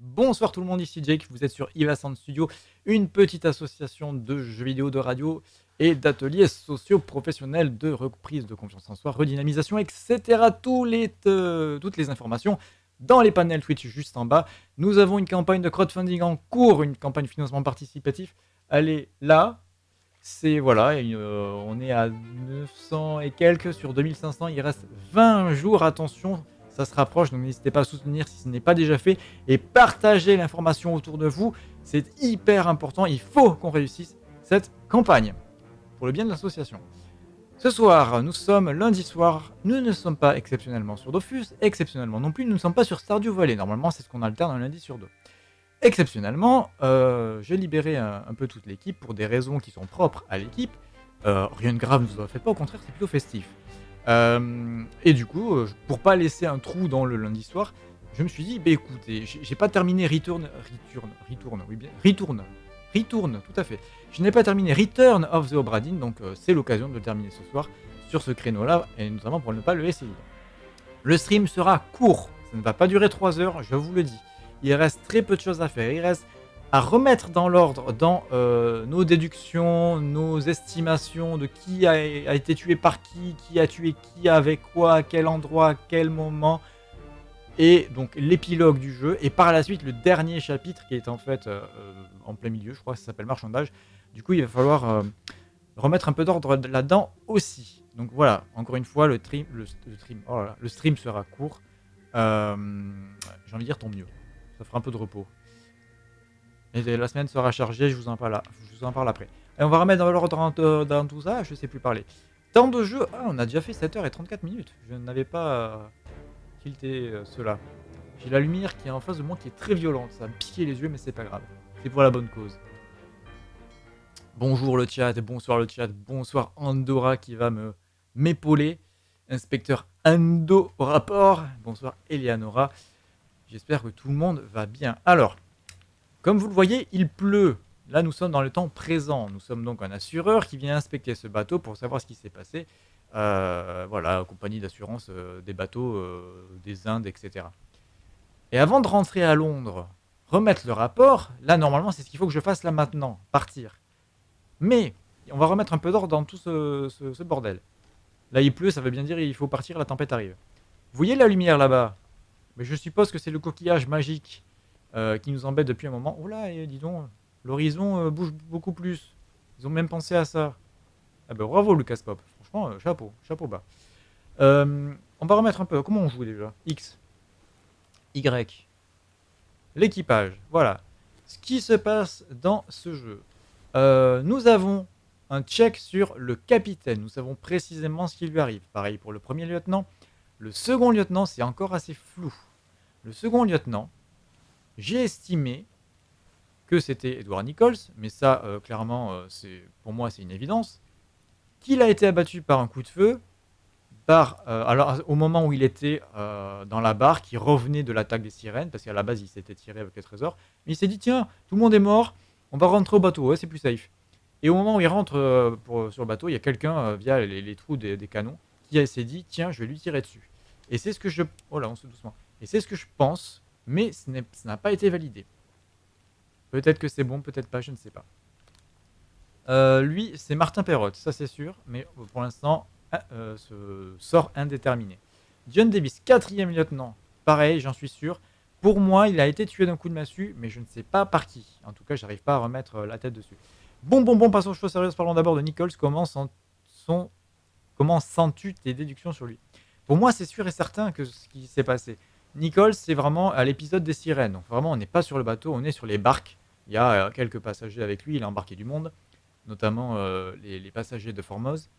Bonsoir tout le monde, ici Jake, vous êtes sur Ivasand Studio, une petite association de jeux vidéo, de radio et d'ateliers sociaux professionnels de reprise de confiance en soi, redynamisation, etc. Tous les, euh, toutes les informations dans les panels Twitch juste en bas. Nous avons une campagne de crowdfunding en cours, une campagne de financement participatif. Elle est là. C'est voilà, euh, on est à 900 et quelques sur 2500. Il reste 20 jours. Attention, ça se rapproche, donc n'hésitez pas à soutenir si ce n'est pas déjà fait et partagez l'information autour de vous. C'est hyper important, il faut qu'on réussisse cette campagne pour le bien de l'association. Ce soir, nous sommes lundi soir, nous ne sommes pas exceptionnellement sur Dofus, exceptionnellement non plus, nous ne sommes pas sur Stardew Valley. Normalement, c'est ce qu'on alterne un lundi sur deux. Exceptionnellement, euh, j'ai libéré un, peu toute l'équipe pour des raisons qui sont propres à l'équipe. Euh, rien de grave, ne vous en faites pas, au contraire, c'est plutôt festif. Euh, et du coup, euh, pour pas laisser un trou dans le lundi soir, je me suis dit, bah écoutez, j'ai pas terminé Return, Return, Return, oui bien, Return, Return, tout à fait. Je n'ai pas terminé Return of the Obra donc euh, c'est l'occasion de le terminer ce soir sur ce créneau-là, et notamment pour ne pas le laisser libre. Le stream sera court, ça ne va pas durer 3 heures, je vous le dis. Il reste très peu de choses à faire, il reste à remettre dans l'ordre dans euh, nos déductions, nos estimations de qui a, été tué par qui, qui a tué qui, avec quoi, à quel endroit, à quel moment, et donc l'épilogue du jeu, et par la suite le dernier chapitre qui est en fait euh, euh, en plein milieu, je crois que ça s'appelle marchandage. Du coup, il va falloir remettre un peu d'ordre là-dedans aussi. Donc voilà, encore une fois, le, stream, le, oh le stream sera court. J'ai envie de dire tant mieux. Ça fera un peu de repos. Et la semaine sera chargée, je vous en parle, après. Et on va remettre dans l'ordre dans, tout ça, je sais plus parler. Temps de jeu, ah, on a déjà fait 7h34 minutes. Je n'avais pas tilté euh, cela. J'ai la lumière qui est en face de moi qui est très violente, ça me piquer les yeux, mais c'est pas grave. C'est pour la bonne cause. Bonjour le chat, bonsoir le chat, bonsoir Andorra qui va me m'épauler. Inspecteur Ando rapport. Bonsoir Eleanora. J'espère que tout le monde va bien. Alors, comme vous le voyez, il pleut. Là, nous sommes dans le temps présent. Nous sommes donc un assureur qui vient inspecter ce bateau pour savoir ce qui s'est passé. Euh, voilà, compagnie d'assurance euh, des bateaux euh, des Indes, etc. Et avant de rentrer à Londres, remettre le rapport, là, normalement, c'est ce qu'il faut que je fasse là maintenant, partir. Mais, on va remettre un peu d'ordre dans tout ce, bordel. Là, il pleut, ça veut bien dire il faut partir, la tempête arrive. Vous voyez la lumière là-bas? Mais je suppose que c'est le coquillage magique euh, qui nous embête depuis un moment. Oh là, et dis donc, l'horizon euh, bouge beaucoup plus. Ils ont même pensé à ça. Ah ben bravo Lucas Pop. Franchement, euh, chapeau, chapeau bas. on va remettre un peu. Comment on joue déjà? X. Y. L'équipage. Voilà. Ce qui se passe dans ce jeu. nous avons un check sur le capitaine. Nous savons précisément ce qui lui arrive. Pareil pour le premier lieutenant. Le second lieutenant, c'est encore assez flou. Le second lieutenant, j'ai estimé que c'était Edward Nichols, mais ça, euh, clairement, euh, pour moi, c'est une évidence, qu'il a été abattu par un coup de feu, par, euh, alors, au moment où il était dans la barque, il revenait de l'attaque des sirènes, parce qu'à la base, il s'était tiré avec les trésors, mais il s'est dit, tiens, tout le monde est mort, on va rentrer au bateau, c'est plus safe. Et au moment où il rentre sur le bateau, il y a quelqu'un, via les, trous des, des, canons, qui s'est dit, tiens, je vais lui tirer dessus. Et c'est ce que je... Oh là, on se doucement. Et c'est ce que je pense mais ce n'a pas été validé. Peut-être que c'est bon, peut-être pas, je ne sais pas. Euh, lui, c'est Martin Perrotte, ça c'est sûr, mais pour l'instant, ah, euh, ce sort indéterminé. John Davis, quatrième lieutenant, pareil, j'en suis sûr. Pour moi, il a été tué d'un coup de massue, mais je ne sais pas par qui. En tout cas, j'arrive pas à remettre euh, la tête dessus. Bon, bon, bon, passons aux choses sérieuses. Parlons d'abord de Nichols. Comment, comment sens-tu tes déductions sur lui? Pour moi, c'est sûr et certain que ce qui s'est passé. Nicole, c'est vraiment à l'épisode des sirènes. Donc vraiment, on n'est pas sur le bateau, on est sur les barques. Il y a euh, quelques passagers avec lui, il a embarqué du monde, notamment euh, les, passagers de Formose.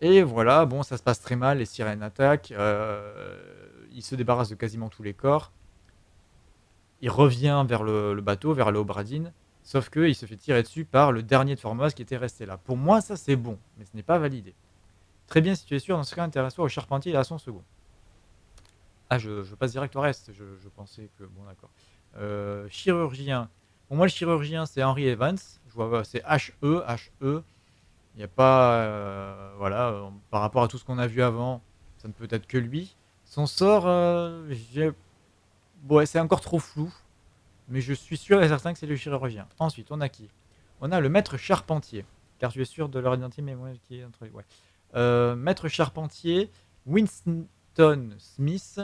Et voilà, bon, ça se passe très mal, les sirènes attaquent, euh, il se débarrasse de quasiment tous les corps. Il revient vers le, bateau, vers l'Obradine, sauf qu'il se fait tirer dessus par le dernier de Formose qui était resté là. Pour moi, ça c'est bon, mais ce n'est pas validé. Très bien, si tu es sûr, dans ce cas, intéresse-toi au charpentier et à son second. Ah, je, passe direct au reste. Je, pensais que. Bon, d'accord. Euh, chirurgien. Pour moi, le chirurgien, c'est Henry Evans. Je vois, c'est HE, HE. Il n'y a pas. Euh, voilà, euh, par rapport à tout ce qu'on a vu avant, ça ne peut être que lui. Son sort, bon, c'est encore trop flou. mais je suis sûr et certain que c'est le chirurgien. Ensuite, on a qui? On a le maître charpentier. Car tu es sûr de leur identité, mais moi qui est entre ouais. Maître charpentier, Winston Smith.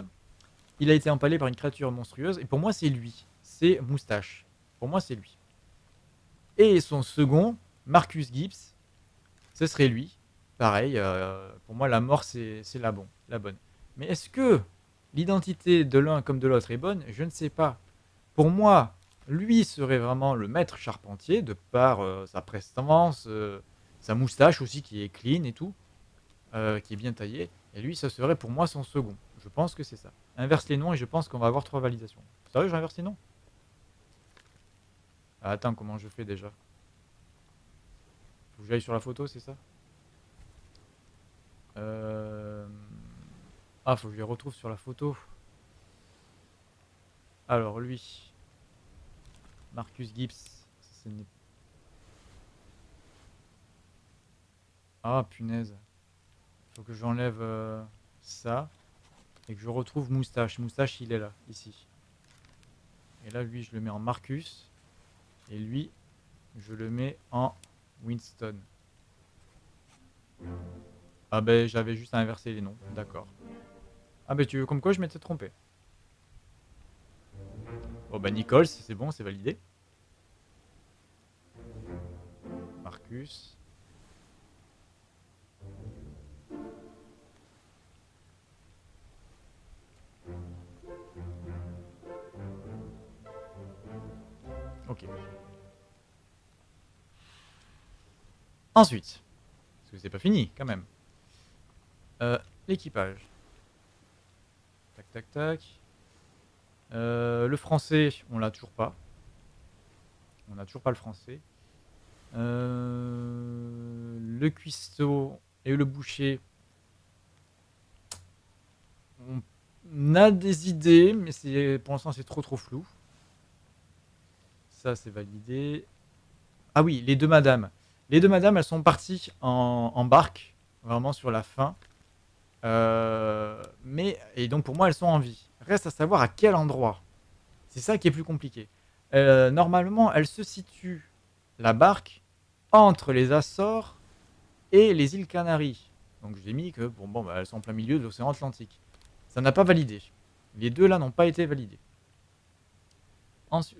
Il a été empalé par une créature monstrueuse. Et pour moi, c'est lui. C'est Moustache. Pour moi, c'est lui. Et son second, Marcus Gibbs. Ce serait lui. Pareil, euh, pour moi, la mort, c'est la, bon, la bonne. Mais est-ce que l'identité de l'un comme de l'autre est bonne? Je ne sais pas. Pour moi, lui serait vraiment le maître charpentier, de par euh, sa prestance, euh, sa moustache aussi qui est clean et tout, qui est bien taillée. Et lui, ça serait pour moi son second. Je pense que c'est ça. Inverse les noms et je pense qu'on va avoir trois validations. Sérieux, j'inverse les noms? Ah, Attends, comment je fais déjà? Faut que j'aille sur la photo, c'est ça? Euh... Ah, faut que je les retrouve sur la photo. Alors, lui. Marcus Gibbs. Ah, punaise. Faut que j'enlève euh, ça. Et que je retrouve Moustache. Moustache, il est là, ici. Et là, lui, je le mets en Marcus. Et lui, je le mets en Winston. Ah ben j'avais juste à inverser les noms, d'accord. Ah ben tu veux comme quoi je m'étais trompé? Bon bah Nichols, c'est bon, c'est validé. Marcus. Ensuite, parce que c'est pas fini quand même. Euh, l'équipage. Tac, tac, tac. Euh, le français, on l'a toujours pas. On n'a toujours pas le français. Euh, le cuistot et le boucher. On a des idées, mais pour l'instant c'est trop trop flou. Ça c'est validé. Ah oui, les deux madames. Les deux madames, elles sont parties en, barque, vraiment sur la fin. Euh, mais, et donc pour moi, elles sont en vie. Reste à savoir à quel endroit. C'est ça qui est plus compliqué. Euh, normalement, elle se situe, la barque, entre les Açores et les îles Canaries. Donc j'ai mis que bon, bon bah, elles sont en plein milieu de l'océan Atlantique. Ça n'a pas validé. Les deux là n'ont pas été validés.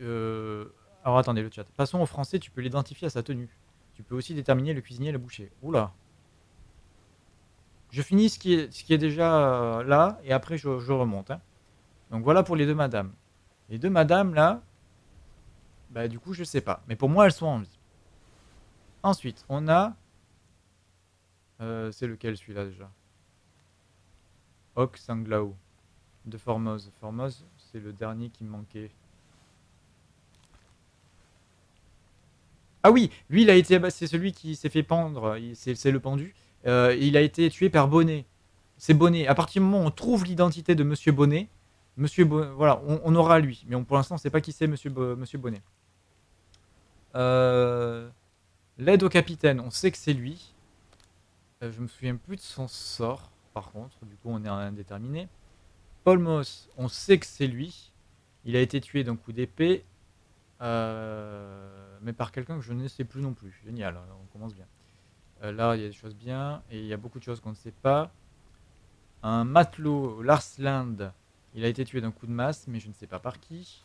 Euh, alors attendez le chat. Passons au français, tu peux l'identifier à sa tenue. Tu peux aussi déterminer le cuisinier et le boucher. Oula, je finis ce qui est, déjà euh, là et après je, remonte. Hein. Donc voilà pour les deux madames. Les deux madames là, bah du coup je sais pas. Mais pour moi elles sont en vie. Ensuite on a... Euh, c'est lequel celui-là déjà? Oc Sanglao de Formose. Formose c'est le dernier qui me manquait. Ah oui, lui il a été, c'est celui qui s'est fait pendre, c'est le pendu. Euh, il a été tué par Bonnet. C'est Bonnet. À partir du moment où on trouve l'identité de Monsieur Bonnet, Monsieur voilà, on, aura lui. Mais pour l'instant, on ne sait pas qui c'est Monsieur, Bonnet. Euh, l'aide au capitaine, on sait que c'est lui. Euh, je me souviens plus de son sort, par contre. Du coup, on est indéterminé. Paul Moss, on sait que c'est lui. Il a été tué d'un coup d'épée. Mais par quelqu'un que je ne sais plus non plus. Génial, on commence bien. Euh, là, il y a des choses bien. Et il y a beaucoup de choses qu'on ne sait pas. Un matelot, Larsland, il a été tué d'un coup de masse, mais je ne sais pas par qui.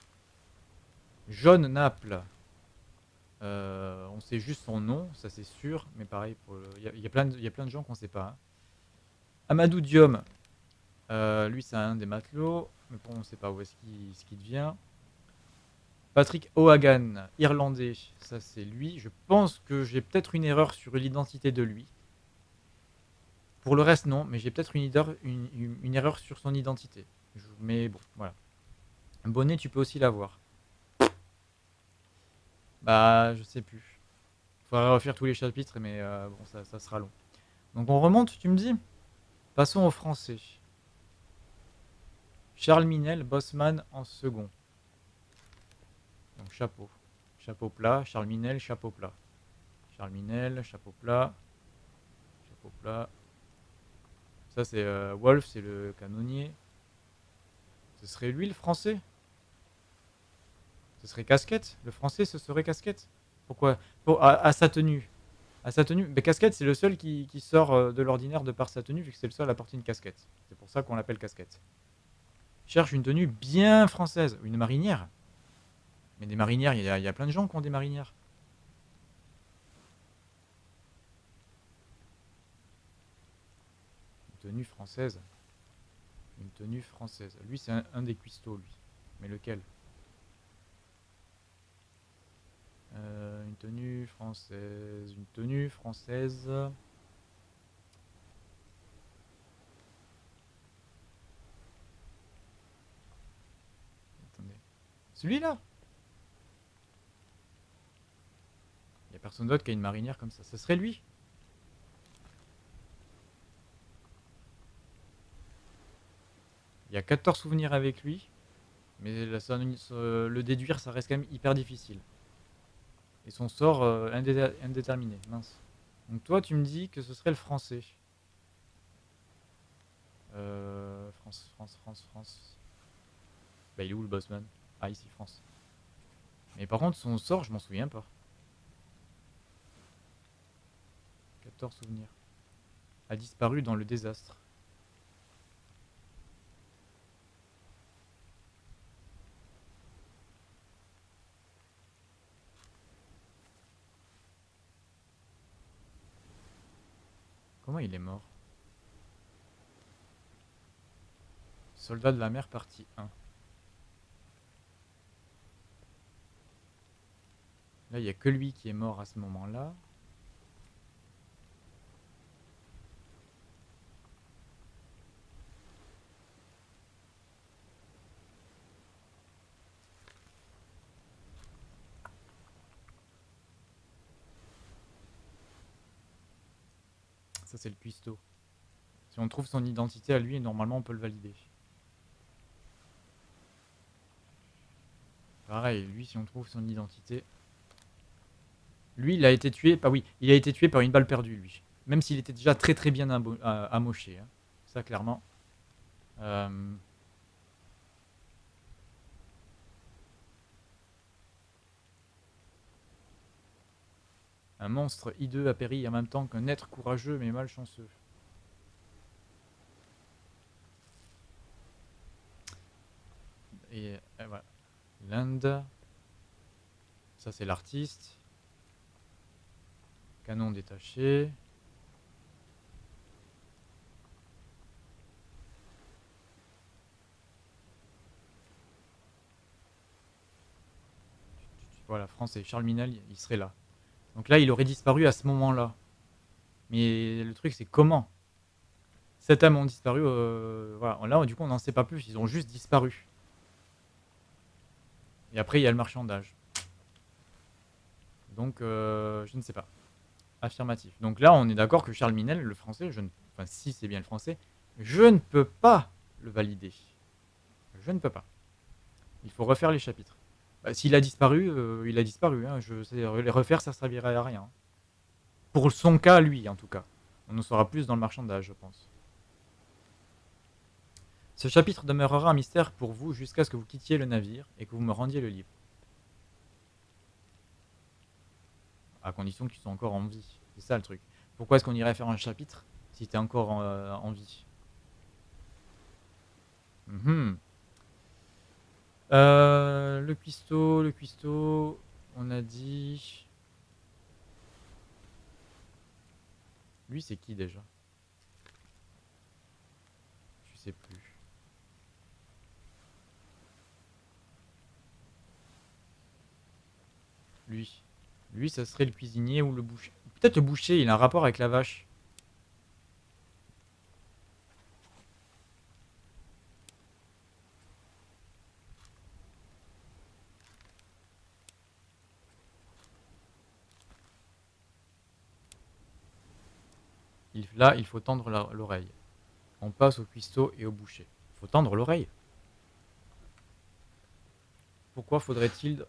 John Naples, euh, on sait juste son nom, ça c'est sûr, mais pareil, il, y a, plein de, gens qu'on ne sait pas. Hein. Amadou Diom, euh, lui c'est un des matelots, mais on ne sait pas où est-ce qu'il devient. Patrick O'Hagan, irlandais, ça c'est lui. Je pense que j'ai peut-être une erreur sur l'identité de lui. Pour le reste, non, mais j'ai peut-être une, erreur sur son identité. mais bon, voilà. Bonnet, tu peux aussi l'avoir. Bah, je sais plus. Faudrait refaire tous les chapitres, mais euh, bon, ça, sera long. Donc on remonte, tu me dis? Passons au français. Charles Minel, Bossman en second. Donc chapeau. Chapeau plat, Charles Minel, chapeau plat. Charles Minel, chapeau plat. Chapeau plat. Ça c'est euh, Wolf, c'est le canonnier. Ce serait lui le français? Ce serait casquette? Le français, ce serait casquette? Pourquoi? Pour, à, sa tenue. À sa tenue. Mais casquette, c'est le seul qui, sort euh, de l'ordinaire de par sa tenue, vu que c'est le seul à porter une casquette. C'est pour ça qu'on l'appelle casquette. Cherche une tenue bien française. Une marinière. Mais des marinières, il y, a, plein de gens qui ont des marinières. Une tenue française. Une tenue française. Lui, c'est un, des cuistots, lui. Mais lequel? Euh, Une tenue française. Une tenue française. Attendez. Celui-là Il n'y a personne d'autre qui a une marinière comme ça. Ce serait lui Il y a 14 souvenirs avec lui. Mais le déduire, ça reste quand même hyper difficile. Et son sort euh, indéterminé. Mince. Donc toi, tu me dis que ce serait le français. Euh, France, France, France, France. Bah, il est où le bossman Ah, ici, France. Mais par contre, son sort, je m'en souviens pas. 14 souvenirs. A disparu dans le désastre. Comment il est mort? Soldat de la mer partie 1. Là, il n'y a que lui qui est mort à ce moment-là. C'est le cuistot. Si on trouve son identité à lui, normalement on peut le valider. Pareil, lui, si on trouve son identité... Lui, il a été tué... Pas oui, il a été tué par une balle perdue, lui. Même s'il était déjà très très bien amoché. Hein. Ça, clairement. Euh, Un monstre hideux a péri en même temps qu'un être courageux mais malchanceux. Et, voilà. L'Inde. Ça c'est l'artiste. Canon détaché. Voilà, France et Charles Minel, il serait là. Donc là, il aurait disparu à ce moment-là. Mais le truc, c'est comment Sept âmes ont disparu. Euh, voilà. Là, du coup, on n'en sait pas plus. Ils ont juste disparu. Et après, il y a le marchandage. Donc, euh, je ne sais pas. Affirmatif. Donc là, on est d'accord que Charles Minel, le français, je ne... enfin, si c'est bien le français, je ne peux pas le valider. Je ne peux pas. Il faut refaire les chapitres. Bah, s'il a disparu, euh, il a disparu. Hein. Je sais, les refaire, ça servirait à rien. Pour son cas, lui, en tout cas. On en saura plus dans le marchandage, je pense. Ce chapitre demeurera un mystère pour vous jusqu'à ce que vous quittiez le navire et que vous me rendiez le livre. À condition qu'ils soient encore en vie. C'est ça le truc. Pourquoi est-ce qu'on irait faire un chapitre si tu es encore en, euh, vie? Mhm. Euh, le cuistot, le cuistot, on a dit... Lui, c'est qui déjà? Je sais plus. Lui. Lui, ça serait le cuisinier ou le boucher? Peut-être le boucher, il a un rapport avec la vache. Là, il faut tendre l'oreille. On passe au cuistot et au boucher. Il faut tendre l'oreille. Pourquoi faudrait-il...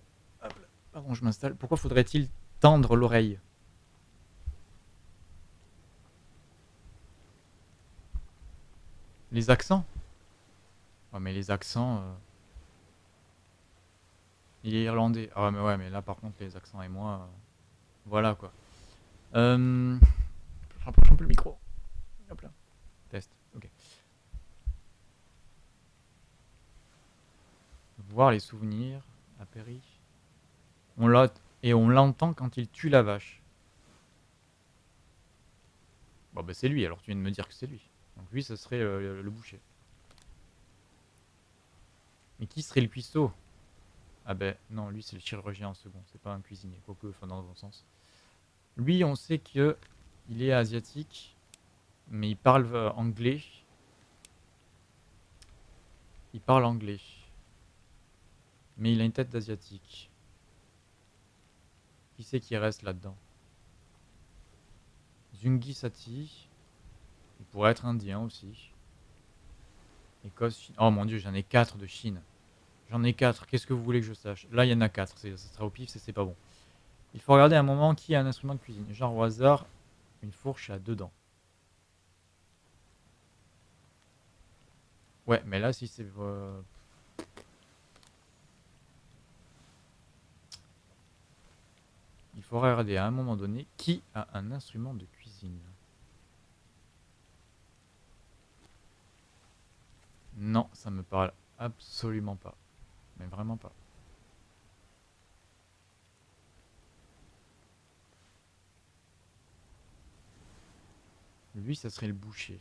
Pardon, je m'installe. Pourquoi faudrait-il tendre l'oreille? Les accents mais les accents... Euh, Il est irlandais. Ah ouais, mais ouais, mais là par contre, les accents et moi. euh, Voilà quoi. Euh... Rapproche un peu le micro. Hop là. Test. Ok. Voir les souvenirs à Perry. On l'a et on l'entend quand il tue la vache. Bon bah c'est lui, alors tu viens de me dire que c'est lui. Donc lui, ce serait euh, le, le boucher. Mais qui serait le cuistot? Ah ben non, lui c'est le chirurgien en second, c'est pas un cuisinier, quoique, enfin dans le bon sens. Lui, on sait que il est asiatique, mais il parle euh, anglais. Il parle anglais. Mais il a une tête d'asiatique. Qui c'est qui reste là-dedans? Zungi Sati. Il pourrait être indien aussi. Écosse. Oh mon dieu, j'en ai 4 de Chine. J'en ai 4. Qu'est-ce que vous voulez que je sache? Là, il y en a 4. Ça sera au pif, c'est pas bon. Il faut regarder un moment qui a un instrument de cuisine. Genre au hasard, une fourche à deux dents. Ouais, mais là, si c'est. euh, Il faut regarder à un moment donné qui a un instrument de cuisine. Non, ça me parle absolument pas. Mais vraiment pas. Lui, ça serait le boucher.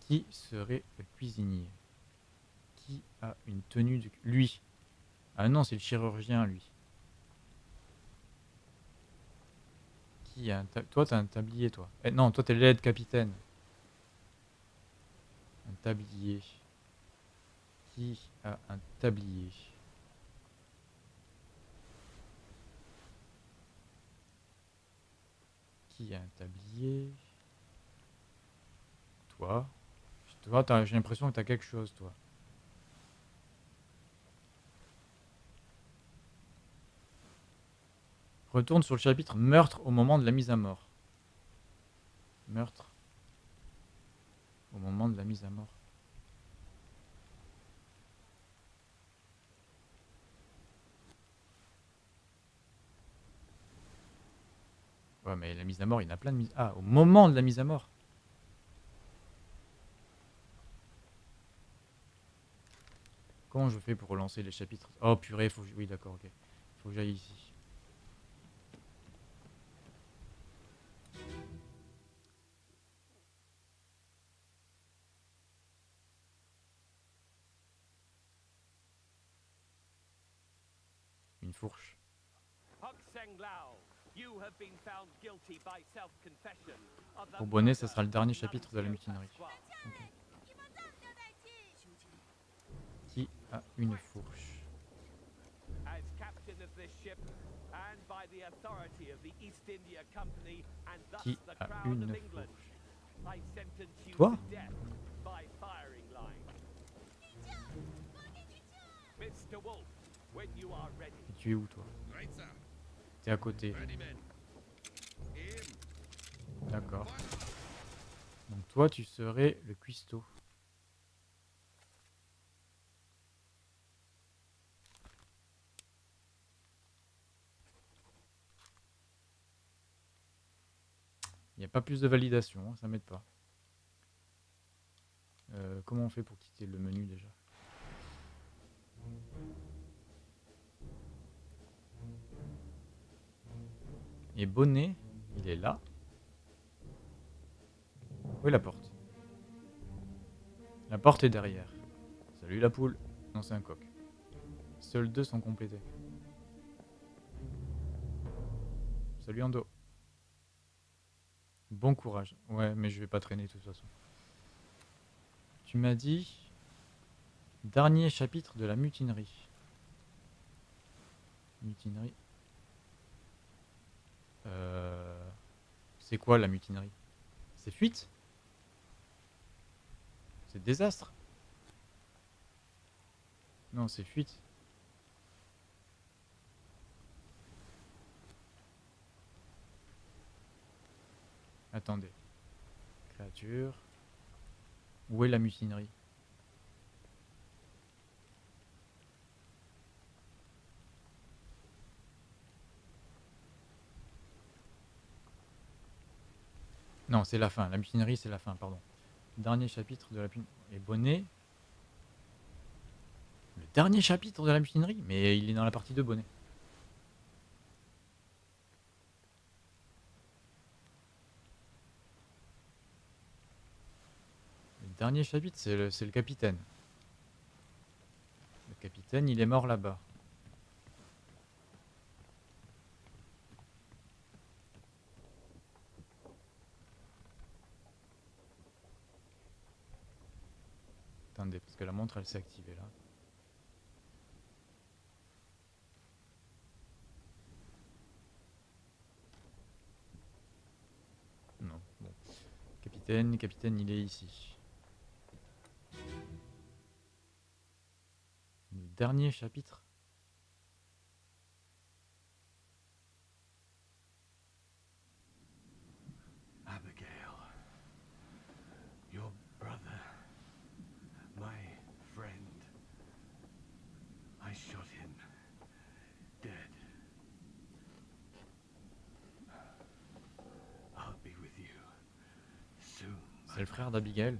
Qui serait le cuisinier? Qui a une tenue de... Lui? Ah non, c'est le chirurgien, lui. Qui a un Toi, t'as un tablier, toi. Eh, non, toi, t'es l'aide capitaine. Un tablier. Qui a un tablier? Qui a un tablier Toi. Toi, j'ai l'impression que t'as quelque chose, toi. Retourne sur le chapitre meurtre au moment de la mise à mort. Meurtre au moment de la mise à mort. Ouais, mais la mise à mort, il y en a plein de mises. Ah, au moment de la mise à mort. Comment je fais pour relancer les chapitres? Oh purée, faut Oui, d'accord, ok. Faut que j'aille ici. Une fourche. Pour Bonnet, ce sera le dernier chapitre de la mutinerie. Qui a une fourche Qui a une fourche Toi Et tu es où, toi T'es à côté. D'accord. Donc toi, tu serais le cuistot. Il n'y a pas plus de validation, hein, ça m'aide pas. Euh, comment on fait pour quitter le menu déjà? Et Bonnet, il est là. Où est la porte? La porte est derrière. Salut la poule. Non, c'est un coq. Seuls deux sont complétés. Salut Ando. Bon courage. Ouais, mais je vais pas traîner de toute façon. Tu m'as dit... Dernier chapitre de la mutinerie. Mutinerie. Euh, C'est quoi la mutinerie? C'est fuite? C'est désastre. Non, c'est fuite. Attendez. Créature. Où est la mutinerie? Non, c'est la fin. La mutinerie, c'est la fin, pardon. Dernier chapitre de la. Et Bonnet. Le dernier chapitre de la mutinerie Mais il est dans la partie de Bonnet. Le dernier chapitre, c'est le capitaine. Le capitaine, il est mort là-bas. Parce que la montre, elle s'est activée là. Non, bon. Capitaine, capitaine, il est ici. Le dernier chapitre. Abigail, your brother, my friend. I shot him dead. I'll be with you soon. C'est le frère d'Abigail.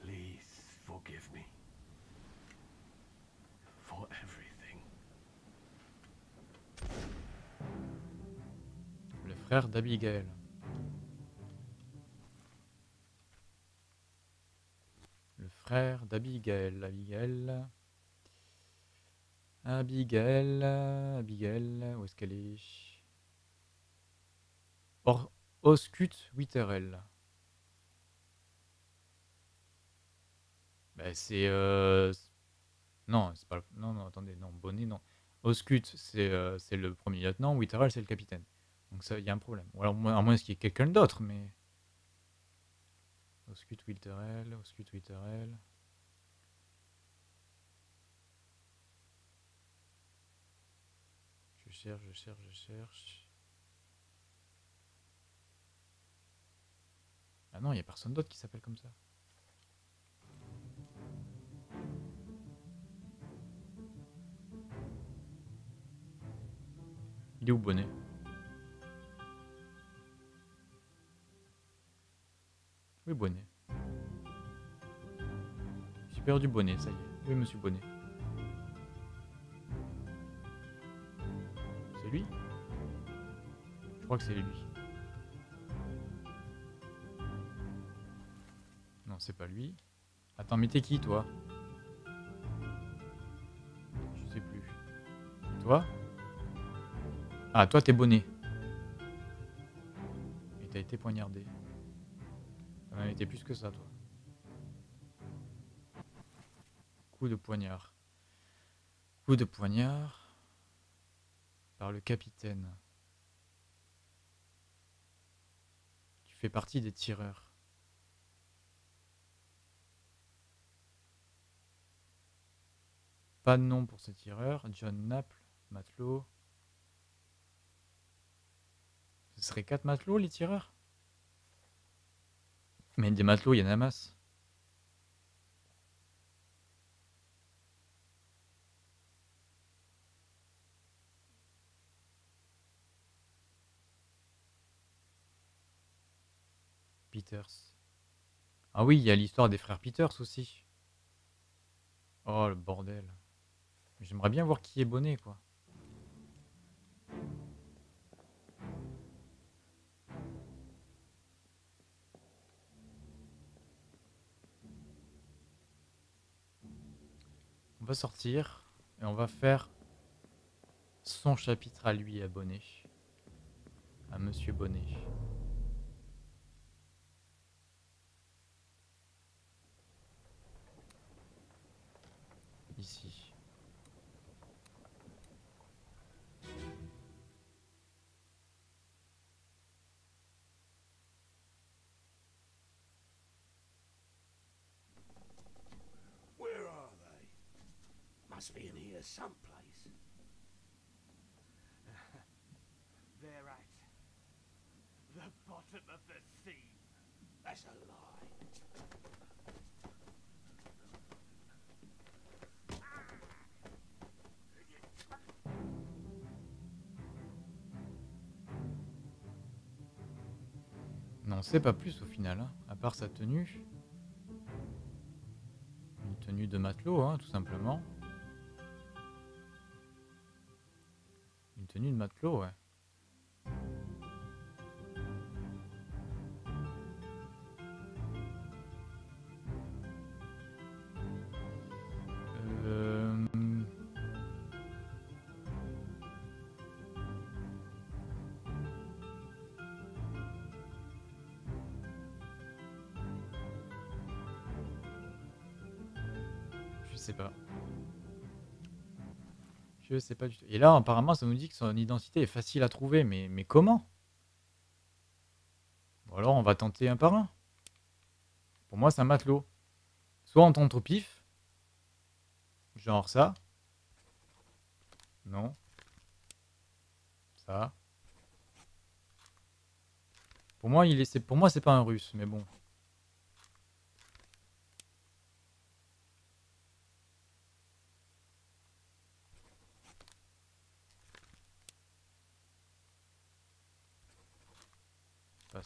Please forgive me for everything. Le frère d'Abigail. Le frère d'Abigail. Abigail. Abigail. Abigail. Où est-ce qu'elle est? Or, Oscut Witterel. Bah, c'est. euh, Non, c'est pas. Non, non, attendez, non, Bonnet, non. Oscut, c'est euh, c'est le premier lieutenant. Witterel, c'est le capitaine. Donc ça, il y a un problème. Ou alors, à moins qu'il y ait quelqu'un d'autre, mais... Oscut Wilterel, Oscut Wilterel... Je cherche, je cherche, je cherche... Ah non, il n'y a personne d'autre qui s'appelle comme ça. Il est où Bonnet? Oui, Bonnet. J'ai perdu Bonnet, ça y est. Oui, monsieur Bonnet. C'est lui? Je crois que c'est lui. C'est pas lui. Attends, mais t'es qui, toi? Je sais plus. Toi? Ah, toi, t'es Bonnet. Et t'as été poignardé. T'en as été plus que ça, toi. Coup de poignard. Coup de poignard par le capitaine. Tu fais partie des tireurs. Pas de nom pour ce tireur. John Naples, matelot. Ce serait quatre matelots, les tireurs? Mais des matelots, il y en a masse. Peters. Ah oui, il y a l'histoire des frères Peters aussi. Oh le bordel. J'aimerais bien voir qui est bonnet quoi. On va sortir et on va faire son chapitre à lui à Bonnet. À Monsieur Bonnet. They're at the bottom of the sea. On sait pas plus au final, hein. à part sa tenue. Une tenue de matelot, hein, tout simplement. Une tenue de matelot, ouais. Et là, apparemment, ça nous dit que son identité est facile à trouver. Mais, comment? Ou alors, on va tenter un par un. Pour moi, c'est un matelot. Soit on tente au pif. Genre ça. Non. Ça. Pour moi, il est, c'est, pour moi, c'est pas un russe, mais bon.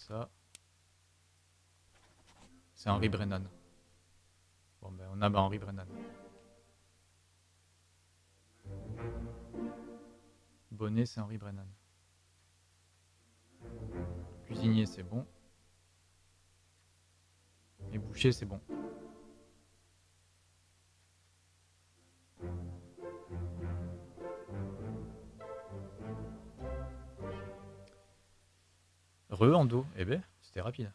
Ça. C'est Henry Brennan. Bon ben on a bah, Henry Brennan. Bonnet c'est Henry Brennan. Cuisinier c'est bon. Et boucher c'est bon. En dos. Eh ben, c'était rapide.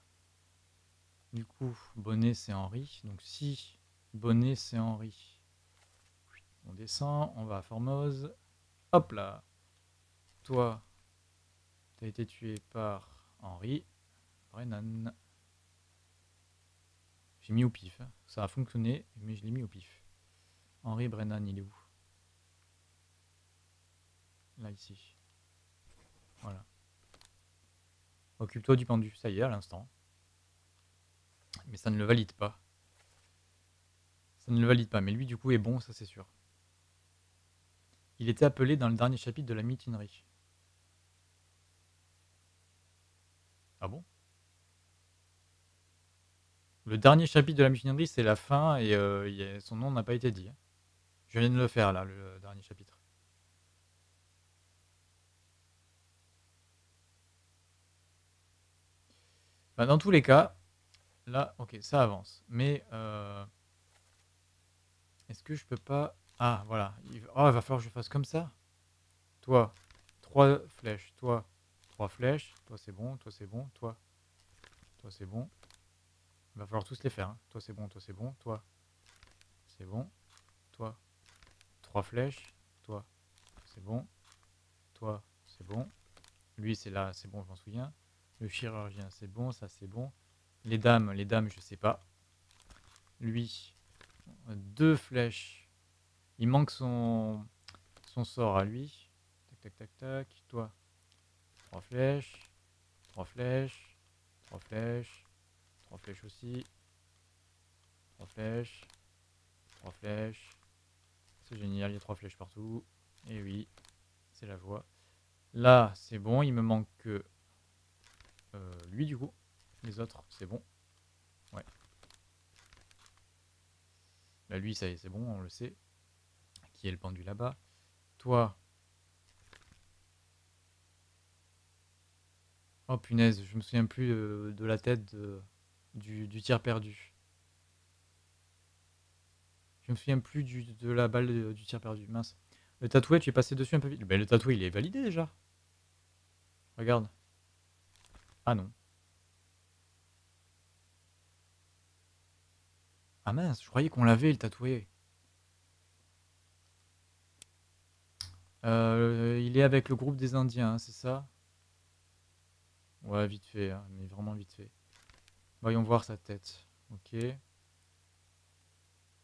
Du coup, bonnet c'est Henri. Donc si bonnet c'est Henri, on descend, on va à Formose. Hop là. Toi, t'as été tué par Henri. Brennan. J'ai mis au pif. hein. Ça a fonctionné, mais je l'ai mis au pif. Henri Brennan, il est où? Là, ici. Voilà. Occupe-toi du pendu. Ça y est, à l'instant. Mais ça ne le valide pas. Ça ne le valide pas. Mais lui, du coup, est bon, ça c'est sûr. Il était appelé dans le dernier chapitre de la mutinerie. Ah bon? Le dernier chapitre de la mutinerie, c'est la fin et euh, son nom n'a pas été dit. hein. Je viens de le faire là, le dernier chapitre. Bah, dans tous les cas, là, ok, ça avance. Mais euh, est-ce que je peux pas... Ah, voilà. Il... Oh, il va falloir que je fasse comme ça. Toi, trois flèches. Toi, trois flèches. Toi, c'est bon. Toi, c'est bon. Toi, toi, c'est bon. Il va falloir tous les faire. hein. Toi, c'est bon. Toi, c'est bon. Toi, c'est bon. Toi, trois flèches. Toi, c'est bon. Toi, c'est bon. Lui, c'est là, c'est bon, je m'en souviens. Le chirurgien, c'est bon, ça c'est bon. Les dames, les dames, je sais pas. Lui, deux flèches. Il manque son, sort à lui. Tac, tac, tac, tac. Toi, trois flèches. Trois flèches. Trois flèches. Trois flèches aussi. Trois flèches. Trois flèches. C'est génial, il y a trois flèches partout. Et oui, c'est la joie. Là, c'est bon, il me manque que euh, lui du coup. Les autres, c'est bon. Ouais. Bah lui, ça y est, c'est bon, on le sait. Qui est le pendu là-bas? Toi. Oh punaise, je me souviens plus de la tête de- du, tir perdu. Je me souviens plus du, de la balle du tir perdu, mince. Le tatoué, tu es passé dessus un peu vite? Ben, le tatoué, il est validé déjà. Regarde. Ah non. Ah mince, je croyais qu'on l'avait le tatoué. Euh, il est avec le groupe des Indiens, hein, c'est ça? Ouais, vite fait, hein, mais vraiment vite fait. Voyons voir sa tête. Ok.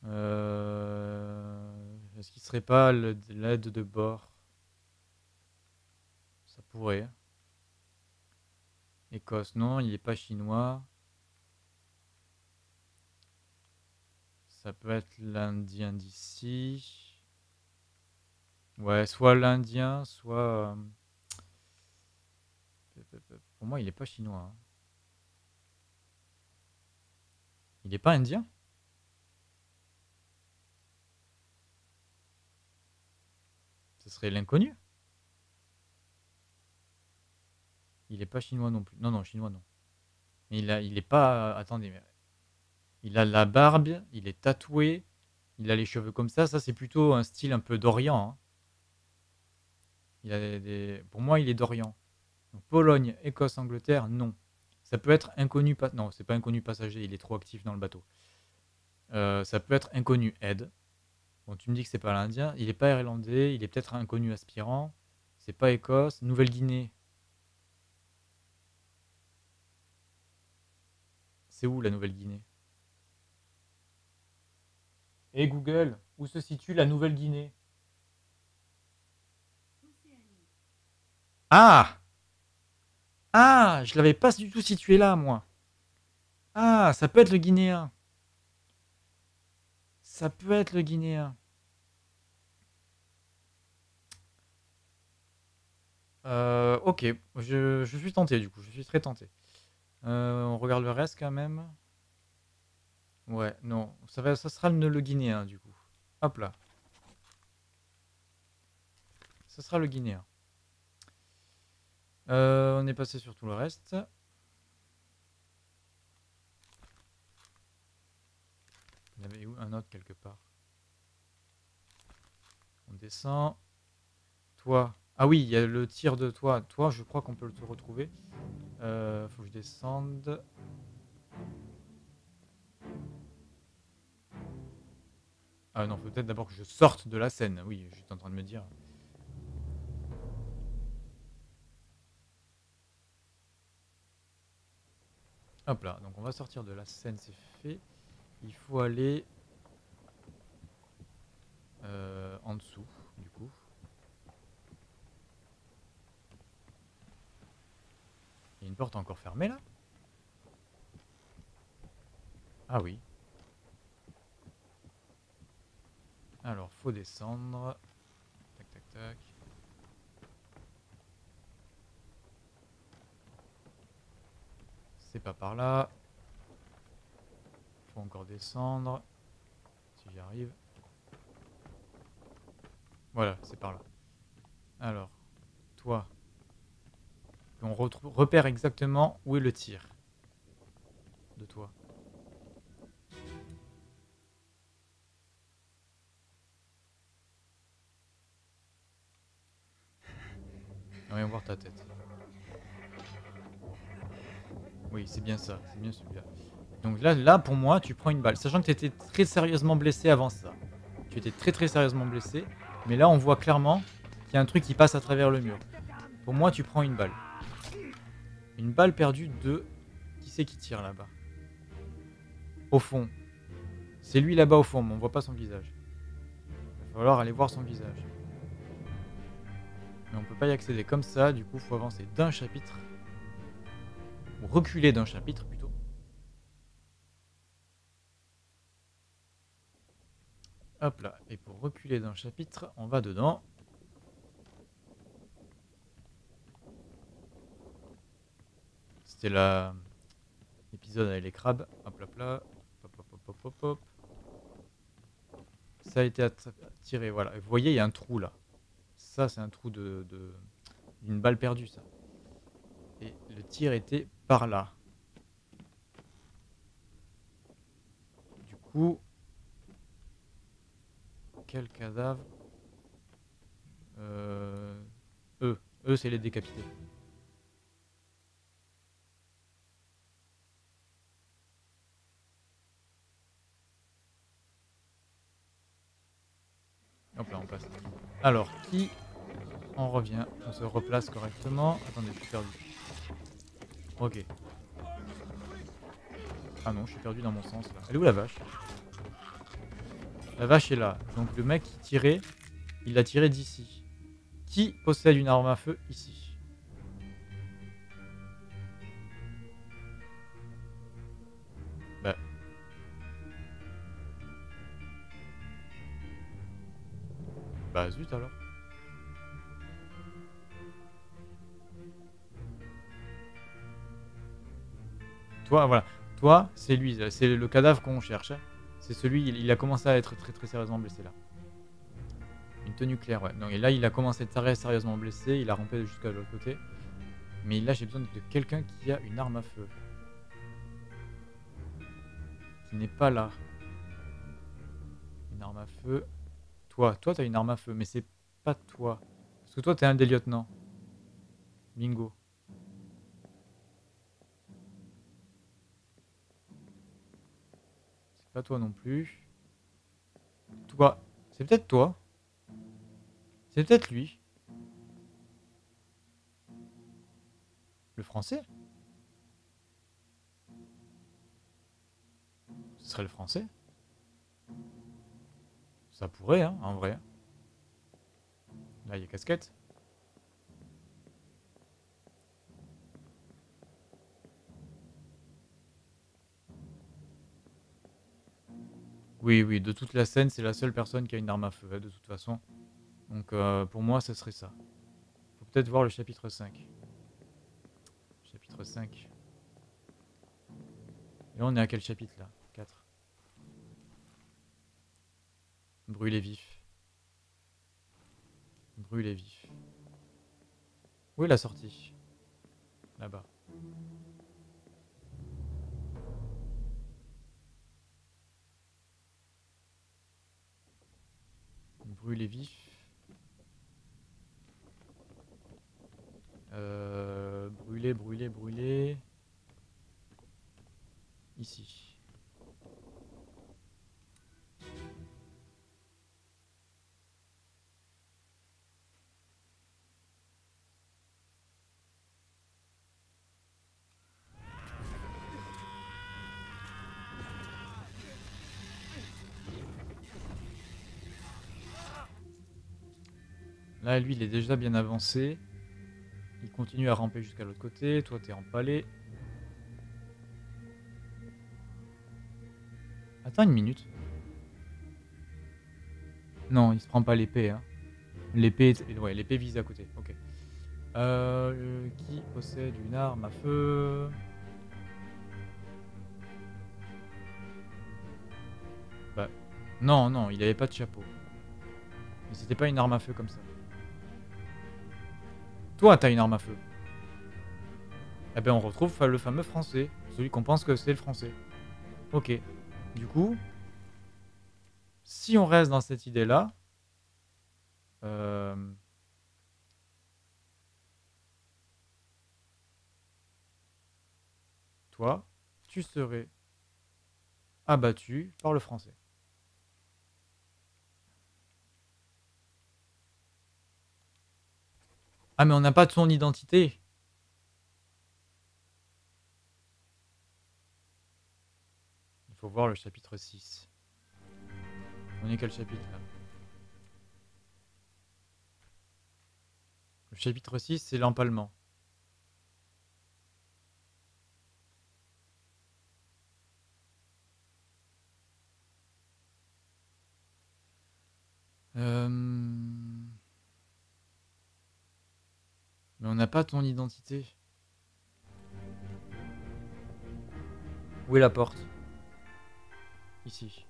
Euh, Est-ce qu'il serait pas l'aide de bord? Ça pourrait. Écosse, non, il n'est pas chinois. Ça peut être l'Indien d'ici. Ouais, soit l'Indien, soit... euh, Pour moi, il n'est pas chinois. hein. Il est pas indien? Ce serait l'inconnu Il est pas chinois non plus. Non, non, chinois non. Il a, il est pas. Attendez, mais il a la barbe, il est tatoué, il a les cheveux comme ça. Ça, c'est plutôt un style un peu d'Orient. hein. Il a des- Pour moi, il est d'Orient. Pologne, Écosse, Angleterre, non. Ça peut être inconnu. pas- Non, c'est pas inconnu passager. Il est trop actif dans le bateau. Euh, ça peut être inconnu aide. Bon, tu me dis que c'est pas l'Indien. Il est pas irlandais. Il est peut-être inconnu aspirant. C'est pas Écosse. Nouvelle-Guinée. C'est où la Nouvelle-Guinée? Et Google, où se situe la Nouvelle-Guinée? Ah Ah, je l'avais pas du tout situé là, moi. Ah, ça peut être le Guinéen. Ça peut être le Guinéen. Euh, ok, je, je suis tenté du coup, je suis très tenté. Euh, on regarde le reste quand même. Ouais, non, ça, sera le, Guinéen du coup. Hop là. Ça sera le Guinéen. Euh, on est passé sur tout le reste. Il y avait un autre quelque part? On descend. Toi. Ah oui, il y a le tir de toi. Toi, je crois qu'on peut le retrouver. Euh, faut que je descende. Ah non, peut-être d'abord que je sorte de la scène. Oui, j'étais en train de me dire. Hop là, donc on va sortir de la scène, c'est fait. Il faut aller euh, en dessous, du coup. Il y a une porte encore fermée là Ah oui. Alors, faut descendre. Tac, tac, tac. C'est pas par là. Faut encore descendre. Si j'y arrive. Voilà, c'est par là. Alors, toi. On repère exactement où est le tir de toi. Voyons voir ta tête. Oui, c'est bien ça, c'est bien celui-là. Donc là, là, pour moi, tu prends une balle. Sachant que tu étais très sérieusement blessé avant ça. Tu étais très très sérieusement blessé. Mais là, on voit clairement qu'il y a un truc qui passe à travers le mur. Pour moi, tu prends une balle. Une balle perdue de... Qui c'est qui tire là-bas Au fond. C'est lui là-bas au fond, mais on voit pas son visage. Il va falloir aller voir son visage. Mais on peut pas y accéder comme ça, du coup, faut avancer d'un chapitre. Ou reculer d'un chapitre plutôt. Hop là, et pour reculer d'un chapitre, on va dedans. C'était l'épisode avec les crabes. Hop là, hop. Hop, hop, hop, hop. Ça a été attra- tiré, voilà. Vous voyez, il y a un trou là. Ça, c'est un trou de- d'une balle perdue, ça. Et le tir était par là. Du coup, quel cadavre? Euh, Eux, eux, c'est les décapités. Hop là, on passe. Alors, qui On revient, on se replace correctement. Attendez, je suis perdu. Ok. Ah non, je suis perdu dans mon sens là. Elle est où la vache? La vache est là. Donc le mec qui tirait, il l'a tiré d'ici. Qui possède une arme à feu ici? Bah zut alors. Toi, voilà. Toi, c'est lui, c'est le cadavre qu'on cherche. hein. C'est celui, il, a commencé à être très très sérieusement blessé là. Une tenue claire, ouais. Non, et là, il a commencé à être très sérieusement blessé, il a rampé jusqu'à l'autre côté. Mais là, j'ai besoin de quelqu'un qui a une arme à feu. Qui n'est pas là. Une arme à feu. Toi, toi, t'as une arme à feu, mais c'est pas toi. Parce que toi, t'es un des lieutenants. Bingo. C'est pas toi non plus. Toi. C'est peut-être toi. C'est peut-être lui. Le français? Ce serait le français Ça pourrait, hein, en vrai. Là, il y a casquette. Oui, oui, de toute la scène, c'est la seule personne qui a une arme à feu, de toute façon. Donc, euh, pour moi, ce serait ça. Faut peut-être voir le chapitre 5. Chapitre 5. Et on est à quel chapitre, là? 4. Brûler vif. Brûler vif. Où est la sortie? Là-bas. Brûler vif. Euh, brûler, brûler, brûler. Ici. Là, lui, il est déjà bien avancé. Il continue à ramper jusqu'à l'autre côté. Toi, t'es empalé. Attends une minute. Non, il se prend pas l'épée. Hein. L'épée, ouais, l'épée vise à côté. Ok. Euh, qui possède une arme à feu? Bah, non, non, il avait pas de chapeau. Mais c'était pas une arme à feu comme ça. Toi, t'as une arme à feu. Eh ben, on retrouve le fameux français. Celui qu'on pense que c'est le français. Ok. Du coup, si on reste dans cette idée-là, euh, toi, tu serais abattu par le français. Ah, mais on n'a pas de son identité. Il faut voir le chapitre 6. On est quel chapitre Le chapitre 6, c'est l'empalement. Euh, Mais on n'a pas ton identité. Où est la porte? Ici.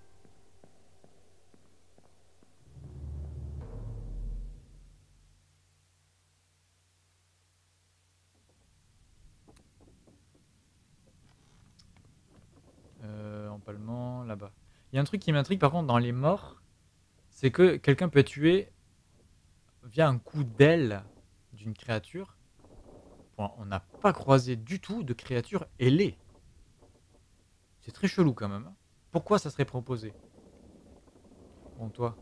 Euh, empalement, là-bas. Il y a un truc qui m'intrigue par contre dans les morts, c'est que quelqu'un peut être tué via un coup d'aile créature. On n'a pas croisé du tout de créature ailée. C'est très chelou quand même. hein. Pourquoi ça serait proposé? Bon, toi?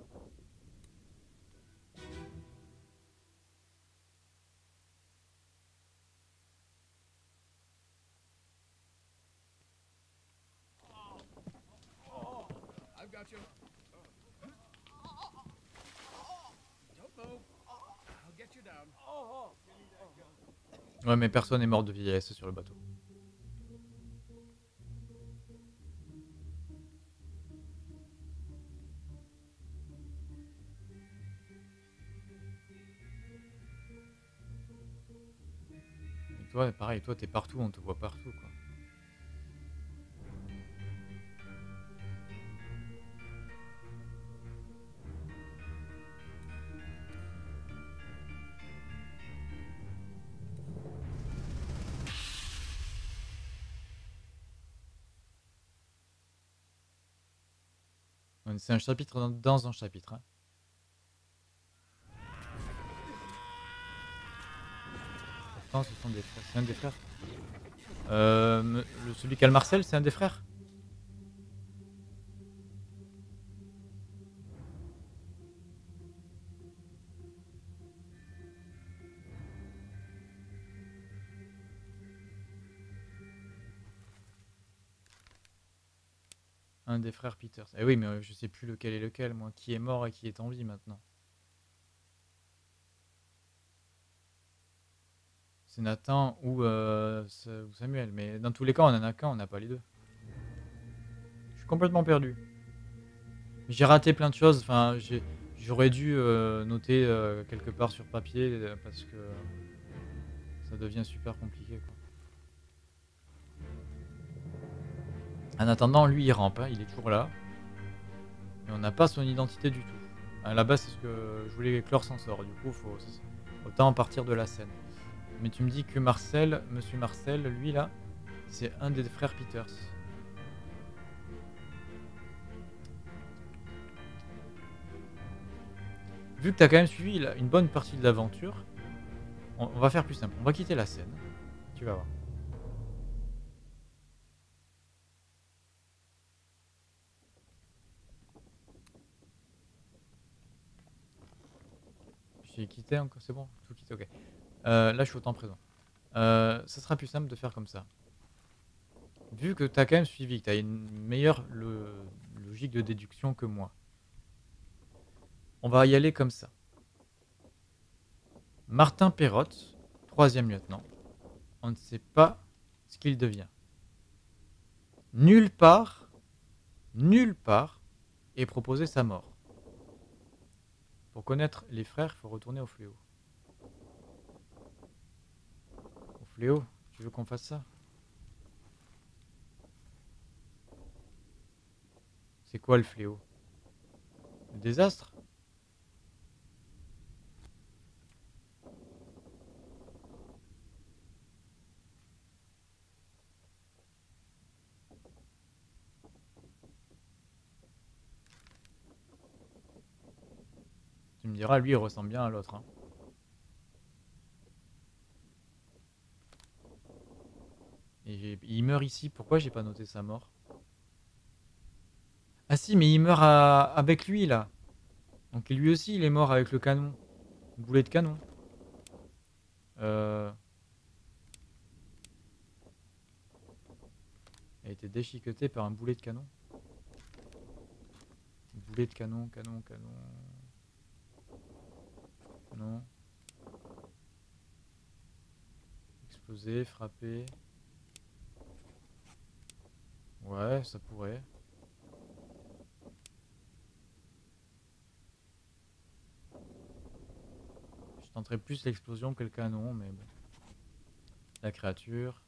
Ouais, mais personne n'est mort de vieillesse sur le bateau. Et toi, pareil, toi, t'es partout, on te voit partout, quoi. C'est un chapitre dans, un chapitre. hein. Pourtant, ce sont des frères. C'est un des frères. Euh, celui qui a le Marcel, c'est un des frères? Des frères Peters. Eh oui, mais euh, je sais plus lequel est lequel, moi. Qui est mort et qui est en vie maintenant. C'est Nathan ou, euh, ou Samuel. Mais dans tous les cas, on en a qu'un, on n'a pas les deux. Je suis complètement perdu. J'ai raté plein de choses. Enfin, j'aurais dû euh, noter quelque part sur papier parce que ça devient super compliqué. Quoi. En attendant, lui, il rampe, hein, il est toujours là. Et on n'a pas son identité du tout. La base, c'est ce que je voulais clore sans sort. Du coup, faut, autant partir de la scène. Mais tu me dis que Marcel, monsieur Marcel, lui là, c'est un des frères Peters. Vu que tu as quand même suivi une bonne partie de l'aventure, on va faire plus simple. On va quitter la scène. Tu vas voir. J'ai quitté encore, c'est bon Tout quitté, ok. Euh, là, je suis au temps présent. Euh, ça sera plus simple de faire comme ça. Vu que tu as quand même suivi, que tu as une meilleure le- logique de déduction que moi, on va y aller comme ça. Martin Perrotte, troisième lieutenant, on ne sait pas ce qu'il devient. Nulle part, nulle part, est proposé sa mort. Pour connaître les frères, il faut retourner au fléau. Au fléau Tu veux qu'on fasse ça? C'est quoi le fléau? Le désastre Tu me diras, lui, il ressemble bien à l'autre. hein. Il meurt ici. Pourquoi j'ai pas noté sa mort? Ah si, mais il meurt avec lui, là. Donc lui aussi, il est mort avec le canon. Le boulet de canon. Euh... Il a été déchiqueté par un boulet de canon. Boulet de canon, canon, canon. Non. Explosé, frappé. Ouais, ça pourrait. Je tenterais plus l'explosion que le canon, mais bon. La créature.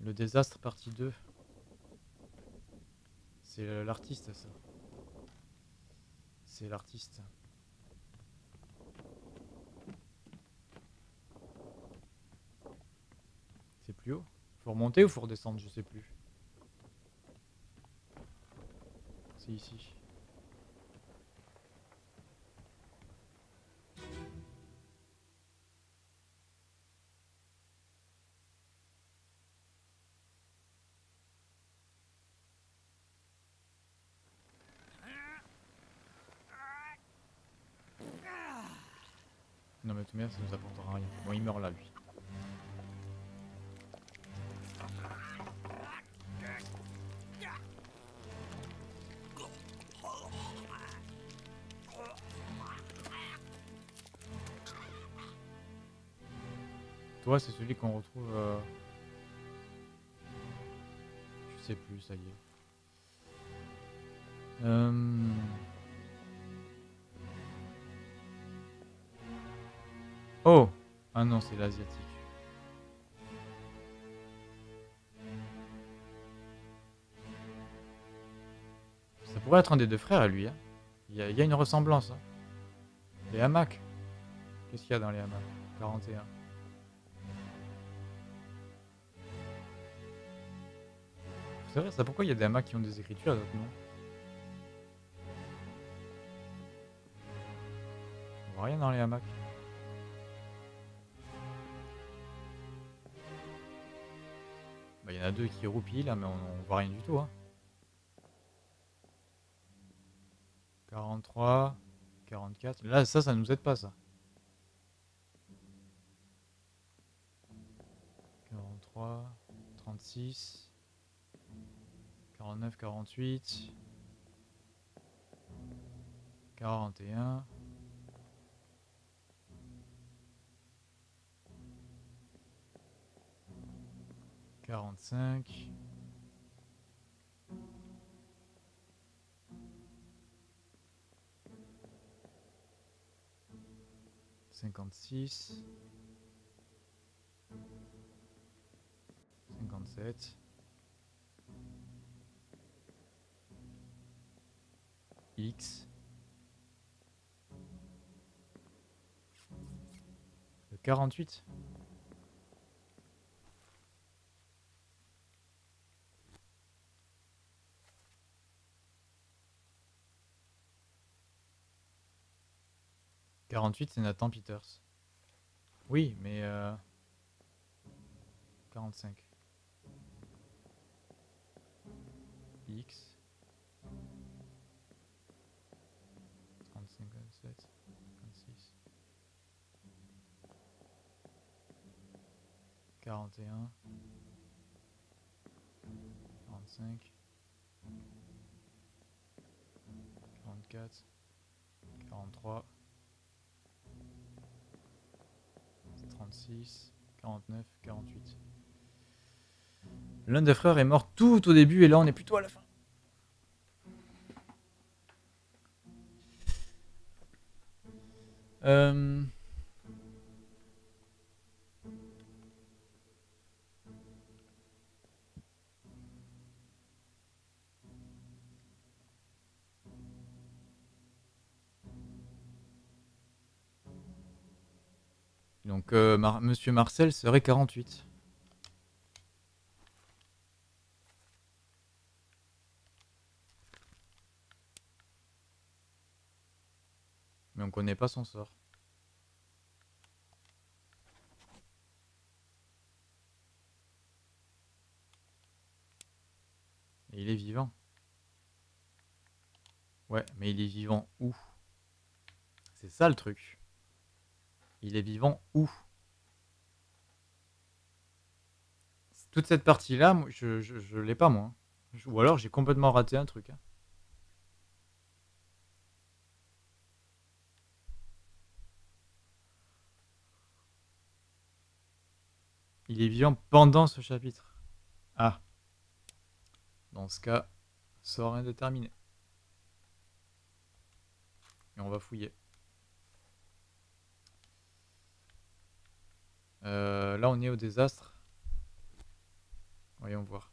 Le désastre partie 2. C'est euh, l'artiste ça. C'est l'artiste. C'est plus haut Faut remonter ou faut redescendre Je sais plus. C'est ici. Ça nous apportera rien. Bon, il meurt là, lui. Toi, c'est celui qu'on retrouve... euh, Je sais plus, ça y est. Euh... Oh Ah non, c'est l'asiatique. Ça pourrait être un des deux frères à lui. Hein. Il, y a, une ressemblance. hein. Les hamacs. Qu'est-ce qu'il y a dans les hamacs? 41. Faut C'est vrai ça, pourquoi il y a des hamacs qui ont des écritures et d'autres non? On voit rien dans les hamacs. En a deux qui roupillent là, mais on, on voit rien du tout. Hein. 43, 44. Là, ça, ça nous aide pas, ça. 43, 36, 49, 48, 41. Quarante-cinq. Cinquante-six. Cinquante-sept. X. Quarante-huit. Quarante-huit, c'est Nathan Peters. Oui, mais euh... 45. X. 35, 57, 56. 41. 45. 44. 43. 36, 49, 48. L'un des frères est mort tout au début et là on est plutôt à la fin. Euh... Donc euh, Monsieur Marcel serait 48. Mais on connaît pas son sort. Il est vivant. Ouais, mais il est vivant où? C'est ça le truc. Il est vivant où? Toute cette partie-là, je, je, l'ai pas moi. Ou alors j'ai complètement raté un truc. hein. Il est vivant pendant ce chapitre. Ah. Dans ce cas, sort indéterminé. Et on va fouiller. Euh, là, on est au désastre. Voyons voir.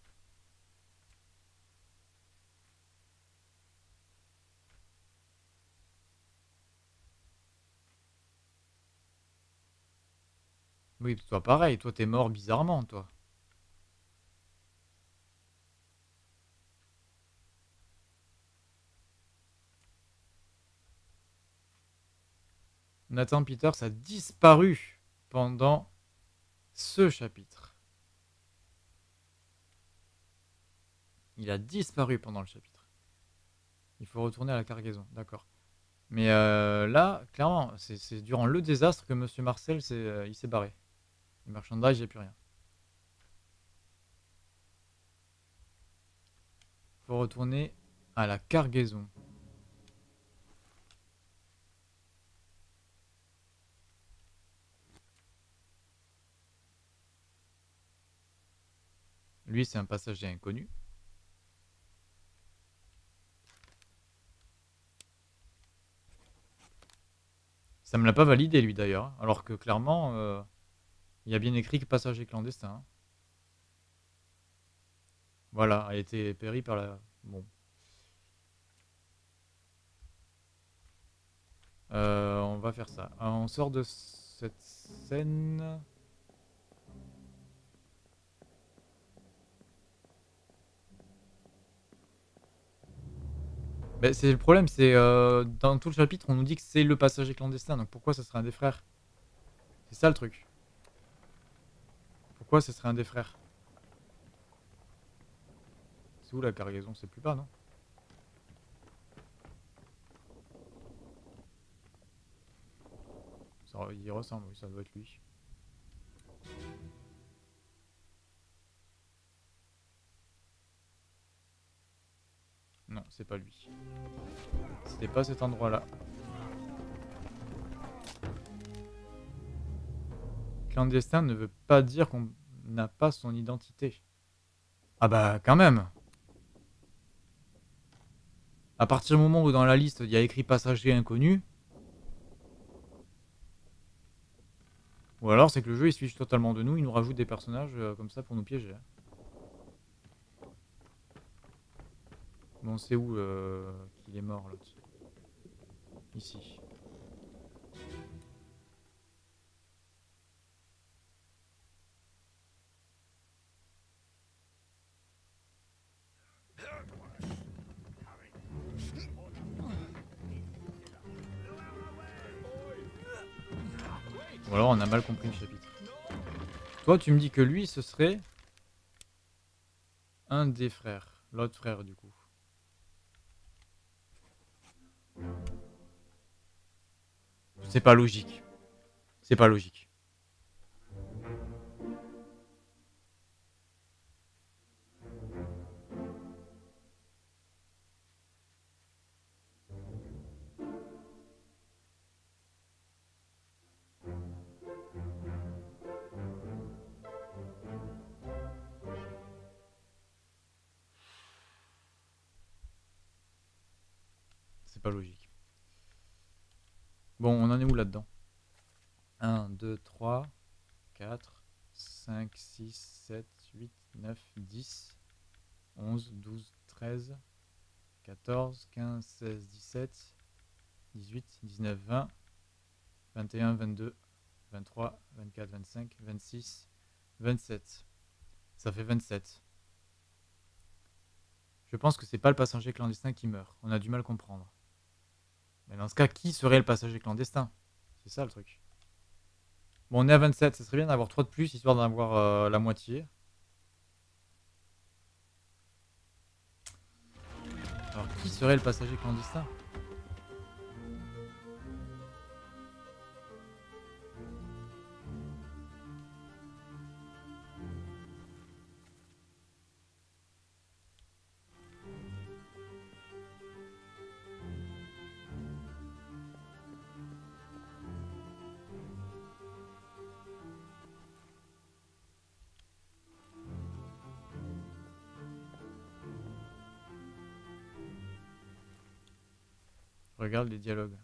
Oui, toi pareil, toi t'es mort bizarrement, toi. Nathan Peters a disparu pendant ce chapitre. Il a disparu pendant le chapitre. Il faut retourner à la cargaison, d'accord. Mais euh, là, clairement, c'est durant le désastre que Monsieur Marcel s'est euh, il barré. Le merchandise, j'ai plus rien. Faut retourner à la cargaison. Lui, c'est un passager inconnu. Ça me l'a pas validé, lui, d'ailleurs. Alors que, clairement, euh, il y a bien écrit que passager clandestin. Voilà, a été péri par la... Bon. Euh, on va faire ça. Euh, On sort de cette scène... Bah, c'est le problème, c'est euh, dans tout le chapitre, on nous dit que c'est le passager clandestin, donc pourquoi ça serait un des frères? C'est ça le truc. Pourquoi ce serait un des frères? C'est où la cargaison? C'est plus bas, non? Ça, Il ressemble, oui, ça doit être lui. Non, c'est pas lui. C'était pas cet endroit-là. Clandestin ne veut pas dire qu'on n'a pas son identité. Ah bah quand même À partir du moment où dans la liste il y a écrit passager inconnu, ou alors c'est que le jeu il suit totalement de nous, il nous rajoute des personnages euh, comme ça pour nous piéger. Bon, c'est où euh, qu'il est mort l'autre Ici. Ou alors on a mal compris le chapitre. Toi, tu me dis que lui, ce serait un des frères. L'autre frère, du coup. C'est pas logique. C'est pas logique. Pas logique. Bon, on en est où là-dedans? 1, 2, 3, 4, 5, 6, 7, 8, 9, 10, 11, 12, 13, 14, 15, 16, 17, 18, 19, 20, 21, 22, 23, 24, 25, 26, 27. Ça fait 27. Je pense que c'est pas le passager clandestin qui meurt. On a du mal à comprendre. Mais dans ce cas, qui serait le passager clandestin? C'est ça le truc. Bon, on est à 27, ça serait bien d'avoir 3 de plus, histoire d'en avoir euh, la moitié. Alors, qui serait le passager clandestin? Les dialogues.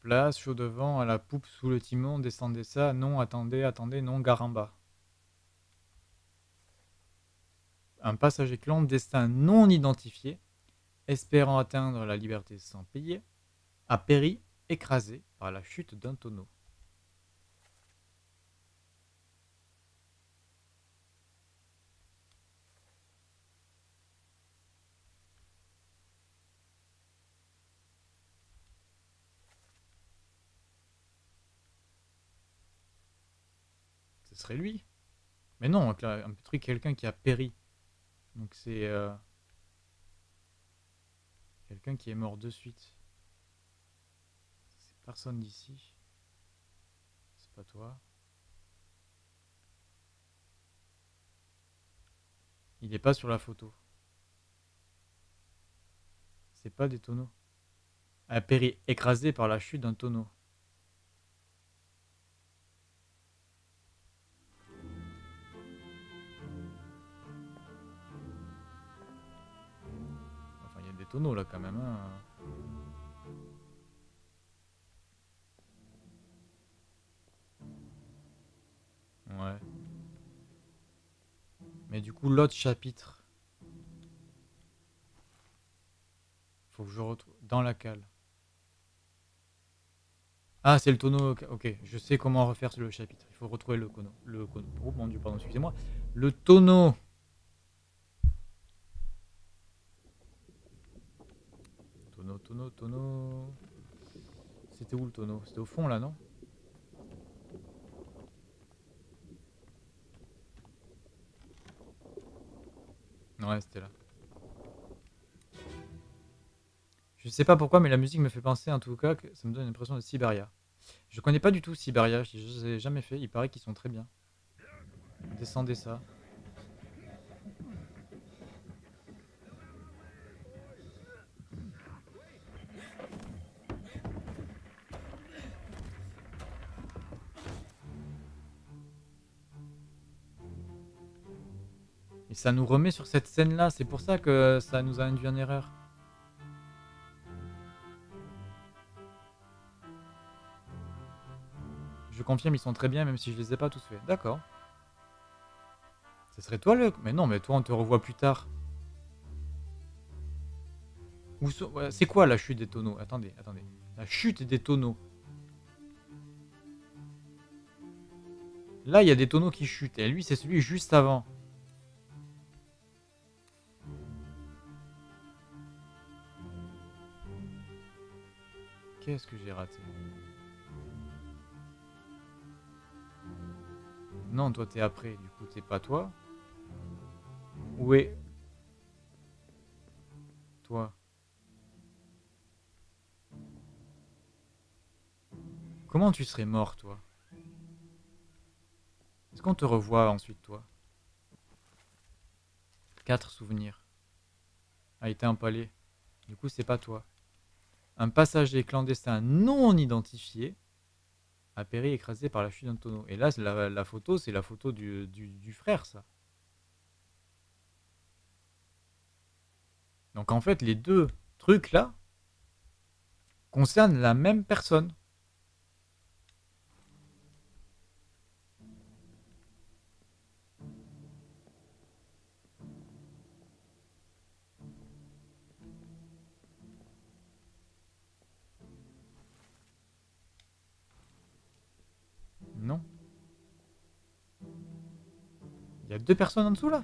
Place, chaud devant, à la poupe, sous le timon, descendez ça, non, attendez, attendez, non, garamba. Un passager clandestin non identifié, espérant atteindre la liberté sans payer, a péri écrasé par la chute d'un tonneau. Lui. Mais non, un un truc, quelqu'un qui a péri. Donc c'est euh, quelqu'un qui est mort de suite. C'est personne d'ici. C'est pas toi. Il est pas sur la photo. C'est pas des tonneaux. A péri écrasé par la chute d'un tonneau. Tonneaux là quand même. hein. Ouais. Mais du coup, l'autre chapitre. Faut que je retrouve. Dans la cale. Ah, c'est le tonneau. ok, je sais comment refaire le chapitre. Il faut retrouver le tonneau. Le tonneau. Oh mon dieu, pardon, excusez-moi. Le tonneau. Tonneau, tonneau, tonneau. C'était où le tonneau C'était au fond là, non? Ouais, c'était là. Je sais pas pourquoi, mais la musique me fait penser en tout cas que ça me donne l'impression de Siberia. Je connais pas du tout Siberia, je les ai jamais fait. Il paraît qu'ils sont très bien. Descendez ça. Et ça nous remet sur cette scène-là. C'est pour ça que ça nous a induit en erreur. Je confirme, ils sont très bien, même si je les ai pas tous faits. D'accord. Ce serait toi le... Mais non, mais toi, on te revoit plus tard. C'est quoi la chute des tonneaux? Attendez, attendez. La chute des tonneaux. Là, il y a des tonneaux qui chutent. Et lui, c'est celui juste avant. Qu'est-ce que j'ai raté Non, toi t'es après, du coup t'es pas toi. Où est toi Comment tu serais mort, toi? Est-ce qu'on te revoit ensuite, toi? Quatre souvenirs. A été empalé. Du coup, c'est pas toi. Un passager clandestin non identifié a péri écrasé par la chute d'un tonneau. Et là, la, photo, c'est la photo du frère, ça. Donc en fait, les deux trucs là concernent la même personne. Y a deux personnes en dessous là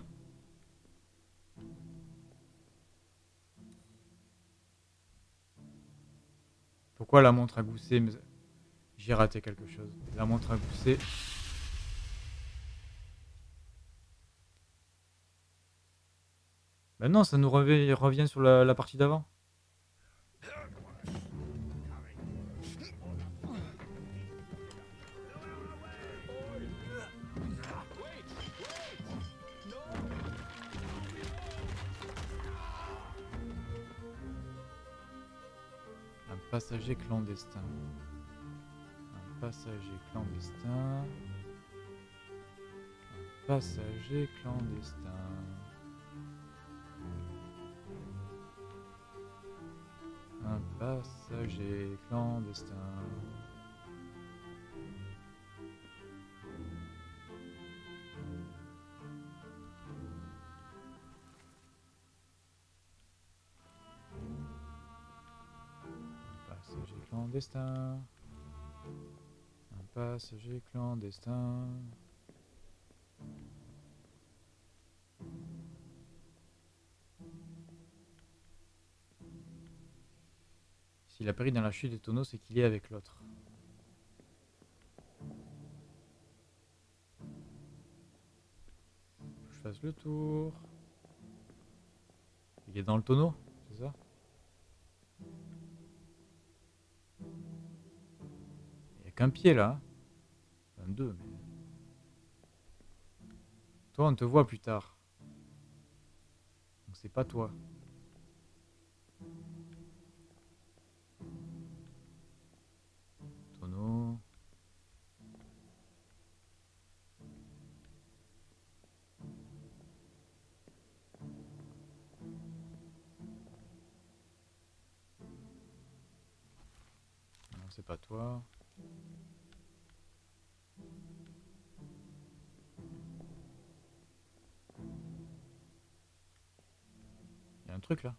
Pourquoi la montre a goussé mais- J'ai raté quelque chose. La montre a goussé. Ben non, ça nous revient, sur la partie d'avant. Passager clandestin. Un passager clandestin. Un passager clandestin. Un passager clandestin. Clandestin. Un passager clandestin. S'il a péri dans la chute des tonneaux, c'est qu'il est avec l'autre. Je fasse le tour. Il est dans le tonneau, qu'un pied là. Enfin deux, mais. Toi, on te voit plus tard. Donc c'est pas toi. Tonneau. Non, c'est pas toi. truc là.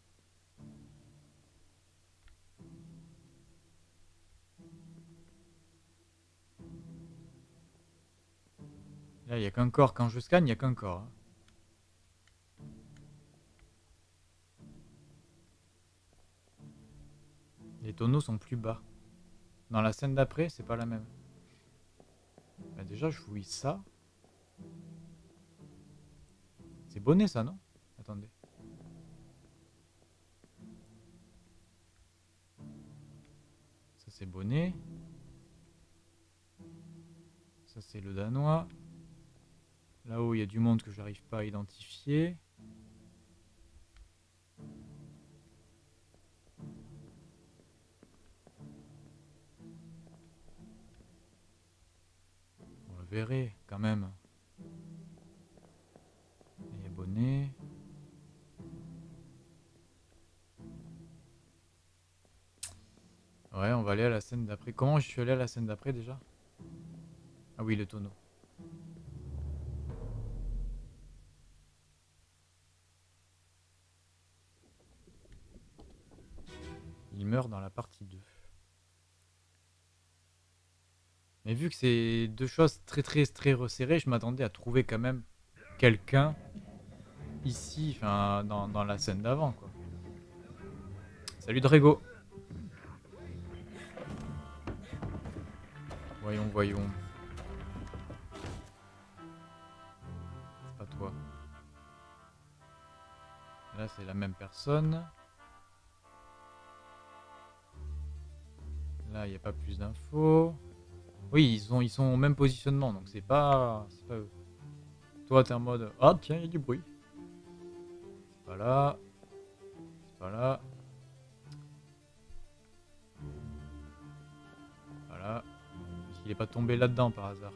Là, il n'y a qu'un corps. Quand je scanne, il n'y a qu'un corps. Hein. Les tonneaux sont plus bas. Dans la scène d'après, c'est pas la même. Bah, déjà, je fouille ça. C'est bonnet, ça, non? C'est bonnet. Ça, c'est le danois. Là-haut, il y a du monde que j'arrive pas à identifier. On le verrait quand même. Bonnet. Ouais, on va aller à la scène d'après. Comment je suis allé à la scène d'après déjà? Ah oui, le tonneau. Il meurt dans la partie 2. Mais vu que c'est deux choses très très très resserrées, je m'attendais à trouver quand même quelqu'un ici, enfin dans, la scène d'avant quoi. Salut Drago. Voyons, voyons. C'est pas toi. Là c'est la même personne. Là il n'y a pas plus d'infos. Oui, ils sont, ils sont au même positionnement, donc c'est pas, pas eux. Toi, t'es en mode Ah, tiens, il y a du bruit. C'est pas là. C'est pas là. Qu'il est pas tombé là-dedans par hasard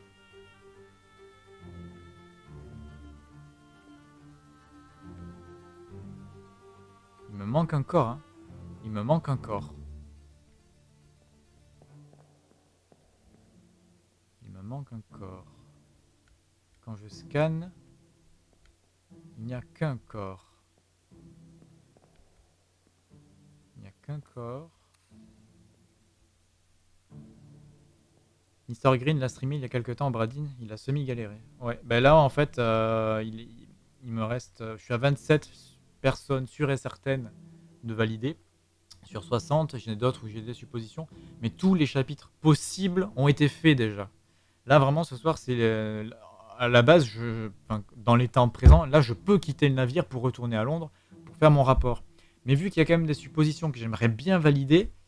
Il me manque un corps, hein. Il me manque un corps. Il me manque un corps. Quand je scanne, il n'y a qu'un corps. Il n'y a qu'un corps. Mr. Green l'a streamé il y a quelques temps Bradine, il a semi-galéré. Ouais, ben là en fait, euh, il, me reste. euh, Je suis à 27 personnes sûres et certaines de valider. Sur 60, j'en ai d'autres où j'ai des suppositions. Mais tous les chapitres possibles ont été faits déjà. Là, vraiment, ce soir, c'est le- à la base, je, dans les temps présents, là, je peux quitter le navire pour retourner à Londres pour faire mon rapport. Mais vu qu'il y a quand même des suppositions que j'aimerais bien valider, euh,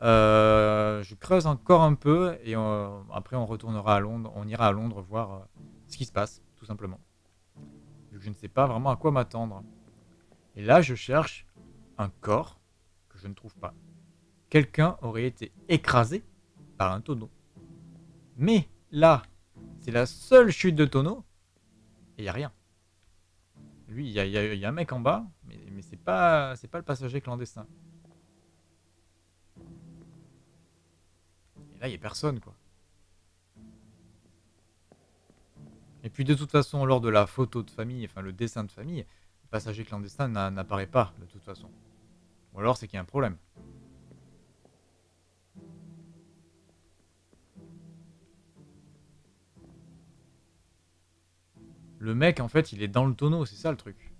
je creuse encore un peu et euh, après on retournera à Londres, on ira à Londres voir euh, ce qui se passe, tout simplement. Je ne sais pas vraiment à quoi m'attendre. Et là, je cherche un corps que je ne trouve pas. Quelqu'un aurait été écrasé par un tonneau. Mais là, c'est la seule chute de tonneau et il n'y a rien. Lui, il y a, un mec en bas, mais, c'est pas le passager clandestin. Là, il n'y a personne, quoi. Et puis, de toute façon, lors de la photo de famille, enfin le dessin de famille, le passager clandestin n'a- n'apparaît pas, de toute façon. Ou alors, c'est qu'il y a un problème. Le mec, en fait, il est dans le tonneau, c'est ça le truc.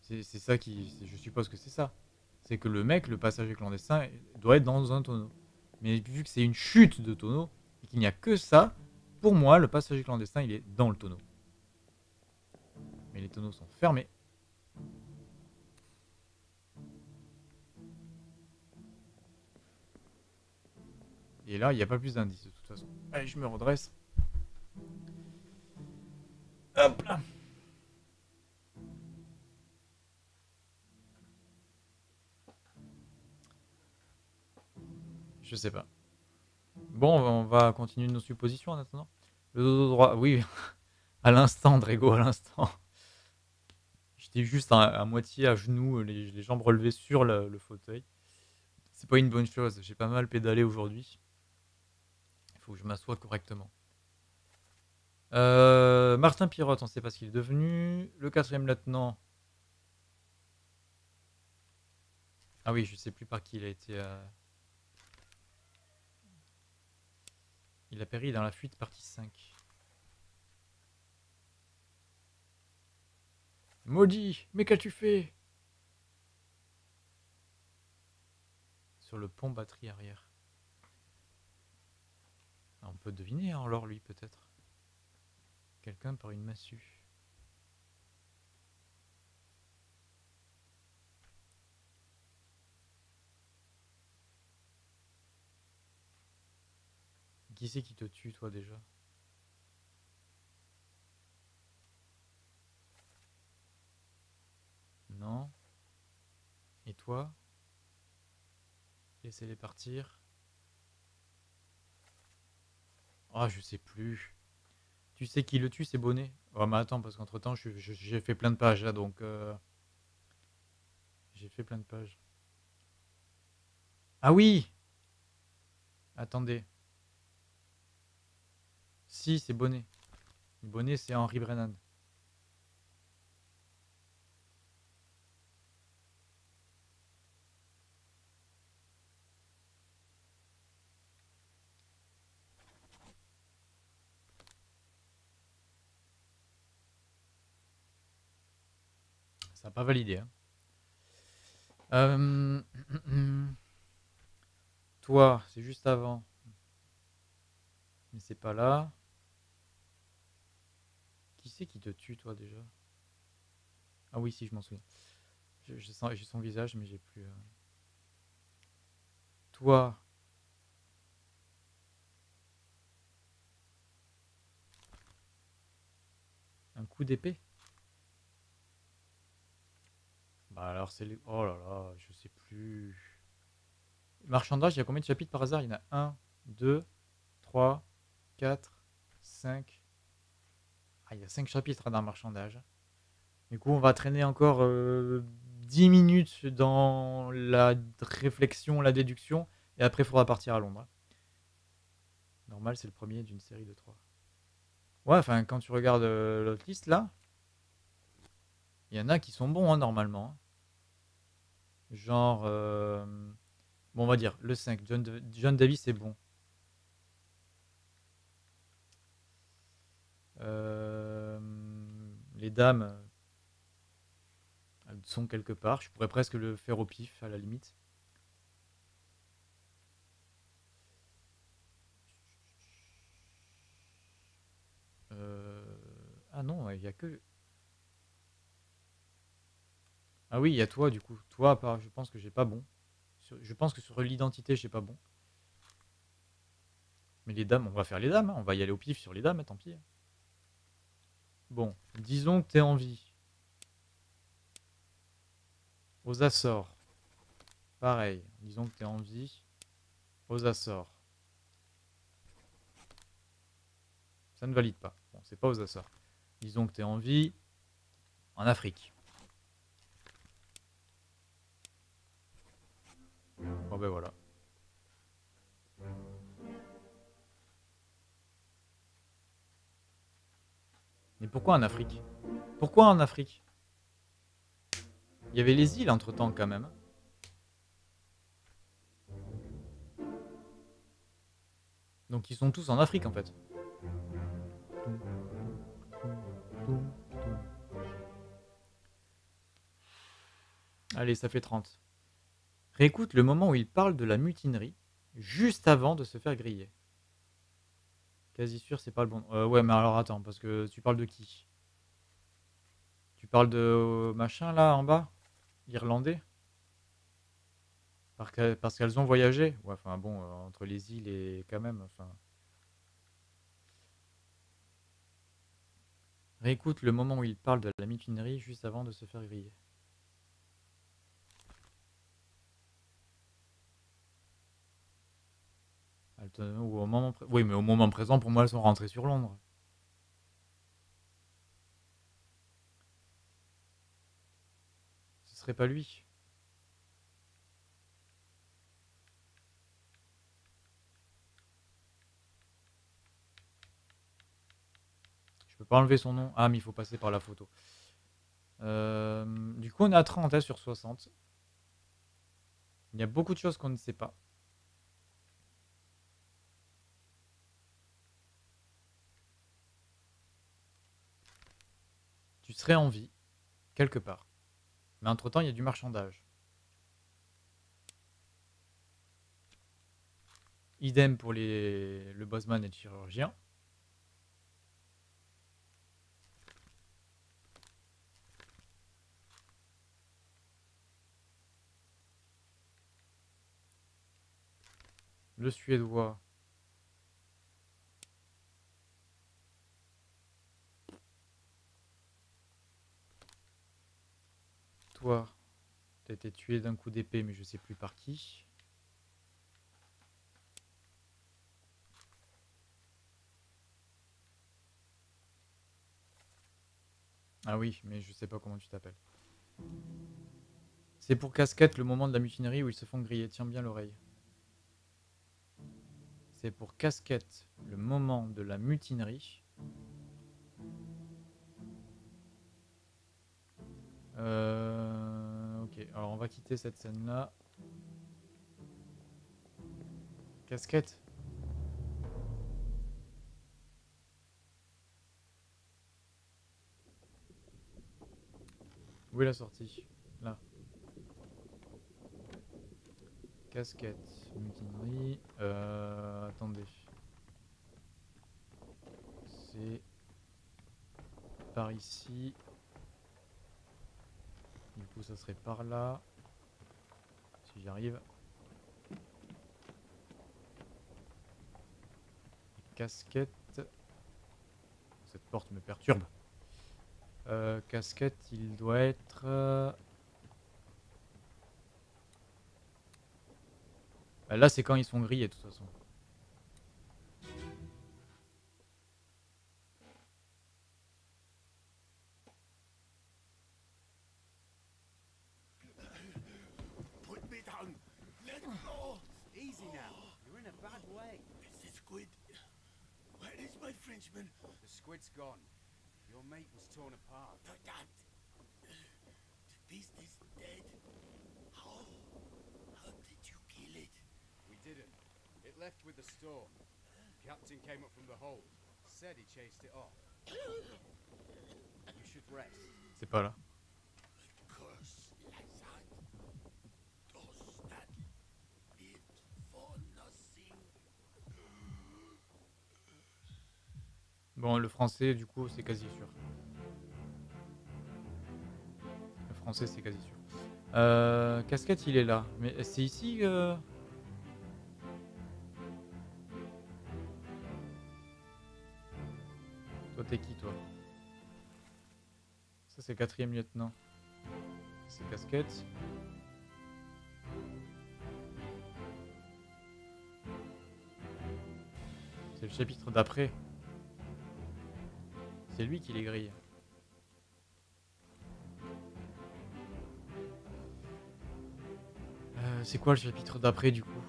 C'est ça qui. Je suppose que c'est ça. C'est que le mec, le passager clandestin, doit être dans un tonneau. Mais vu que c'est une chute de tonneau, et qu'il n'y a que ça, pour moi, le passager clandestin, il est dans le tonneau. Mais les tonneaux sont fermés. Et là, il n'y a pas plus d'indices de toute façon. Allez, je me redresse. Hop là. Je sais pas. Bon, on va continuer nos suppositions en attendant. Le dodo droit, oui, à l'instant, Drago, à l'instant. J'étais juste à, moitié à genoux, les, jambes relevées sur le, fauteuil. C'est pas une bonne chose. J'ai pas mal pédalé aujourd'hui. Il faut que je m'assoie correctement. Euh, Martin Pirotte, on sait pas ce qu'il est devenu. Le quatrième lieutenant. Ah oui, je sais plus par qui il a été. euh, Il a péri dans la fuite, partie 5. Maudit Mais qu'as-tu fait? Sur le pont batterie arrière. On peut deviner, hein, alors lui, peut-être. Quelqu'un par une massue. Qui c'est qui te tue toi déjà? Non? Et toi? Laissez-les partir. Ah, je sais plus. Tu sais qui le tue, c'est Bonnet? Oh, mais attends, parce qu'entre temps, j'ai fait plein de pages là, donc. Euh, j'ai fait plein de pages. Ah oui Attendez. Si, c'est Bonnet. Bonnet, c'est Henri Brennan. Ça n'a pas validé. Hein. Euh, toi, c'est juste avant. Mais c'est pas là. C'est qui te tue, toi, déjà? Ah oui, si, je m'en souviens. J'ai son visage, mais j'ai plus... Euh. Toi... Un coup d'épée? Bah, alors c'est Oh là là, je sais plus. Marchandage, il y a combien de chapitres par hasard? Il y en a 1, 2, 3, 4, 5. Ah, il y a 5 chapitres dans marchandage. Du coup, on va traîner encore 10 euh, minutes dans la réflexion, la déduction, et après, il faudra partir à Londres. Normal, c'est le premier d'une série de 3. Ouais, enfin, quand tu regardes euh, l'autre liste là, il y en a qui sont bons hein, normalement. Genre, euh, bon, on va dire le 5. John, John Davis est bon. Les dames, elles sont quelque part. Je pourrais presque le faire au pif, à la limite. Euh, ah non, il n'y a que... Ah oui, il y a toi du coup. Toi, je pense que j'ai pas bon. Je pense que sur l'identité, j'ai pas bon. Mais les dames, on va faire les dames. Hein. On va y aller au pif sur les dames, tant pis. Bon, disons que t'es en vie. Aux Açores. Pareil, disons que t'es en vie. Aux Açores. Ça ne valide pas. Bon, c'est pas aux Açores. Disons que t'es en vie en Afrique. Bon ben voilà. Mais pourquoi en Afrique? Pourquoi en Afrique? Il y avait les îles entre-temps quand même. Donc ils sont tous en Afrique en fait. Allez, ça fait 30. Réécoute le moment où il parle de la mutinerie, juste avant de se faire griller. C'est pas le bon. Euh, ouais, mais alors attends, parce que tu parles de qui? Tu parles de euh, machin là en bas? Irlandais? Parce qu'elles ont voyagé? Ouais, enfin bon, euh, entre les îles et quand même, enfin. Réécoute le moment où il parle de la mutinerie juste avant de se faire griller. Moment Oui, mais au moment présent, pour moi, elles sont rentrées sur Londres. Ce serait pas lui. Je peux pas enlever son nom. Ah, mais il faut passer par la photo. Euh, du coup, on est à 30 hein, sur 60. Il y a beaucoup de choses qu'on ne sait pas. Tu serais en vie, quelque part. Mais entre-temps, il y a du marchandage. Idem pour les... le bossman et le chirurgien. Le suédois. Toi, t'as été tué d'un coup d'épée, mais je sais plus par qui. Ah oui, mais je sais pas comment tu t'appelles. C'est pour casquette le moment de la mutinerie où ils se font griller. Tiens bien l'oreille. C'est pour casquette le moment de la mutinerie. Euh, ok, alors on va quitter cette scène-là. Casquette Où est la sortie? Là. Casquette, mutinerie. Euh, attendez. C'est par ici. Coup, ça serait par là. Si j'y arrive. Casquette. Cette porte me perturbe. Euh, casquette, il doit être... euh, bah là, c'est quand ils sont grillés, de toute façon. C'est pas là. Bon, le français, du coup, c'est quasi sûr. Le français, c'est quasi sûr. Euh, casquette, il est là. Mais c'est ici euh Toi, t'es qui, toi? Ça, c'est quatrième lieutenant. C'est casquette. C'est le chapitre d'après. C'est lui qui les grille. Euh, c'est quoi le chapitre d'après du coup?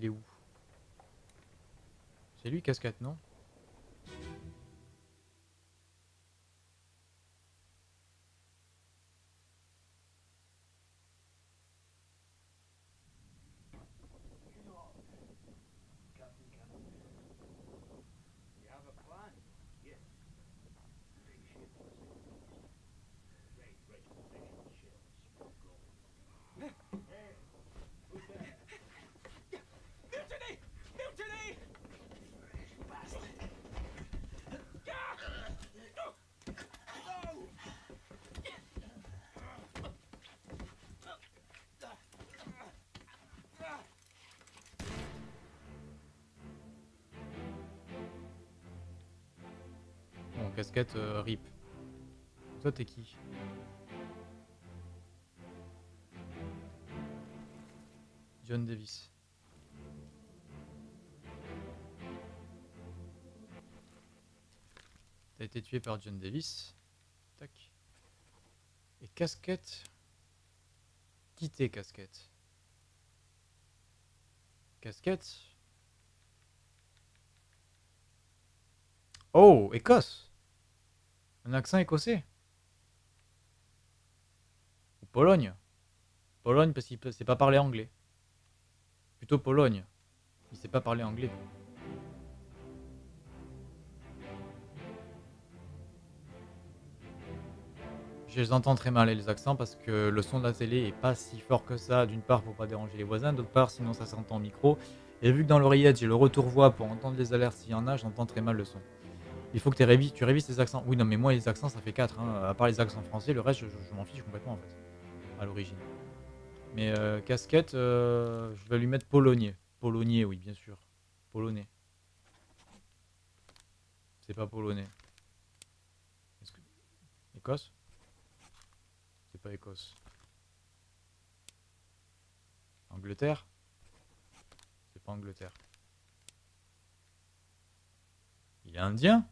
Il est où? C'est lui, casquette, non? Casquette, euh, rip. Toi, t'es qui John Davis. T'as été tué par John Davis. Tac. Et casquette. quitter casquette. Casquette. Oh, Écosse. Un accent écossais. Ou Pologne. Pologne parce qu'il ne sait pas parler anglais. Plutôt Pologne. Il sait pas parler anglais. Je les entends très mal les accents parce que le son de la télé est pas si fort que ça. D'une part pour pas déranger les voisins, d'autre part sinon ça s'entend au micro. Et vu que dans l'oreillette j'ai le retour voix pour entendre les alertes s'il y en a, j'entends très mal le son. Il faut que tu révises, tes accents. Oui non mais moi les accents ça fait 4, hein. à part les accents français, le reste je, m'en fiche complètement en fait, à l'origine. Mais euh, casquette, euh, je vais lui mettre polonais. Polonais oui bien sûr. Polonais. C'est pas polonais. Écosse? C'est pas Écosse. Angleterre? C'est pas Angleterre. Il est indien?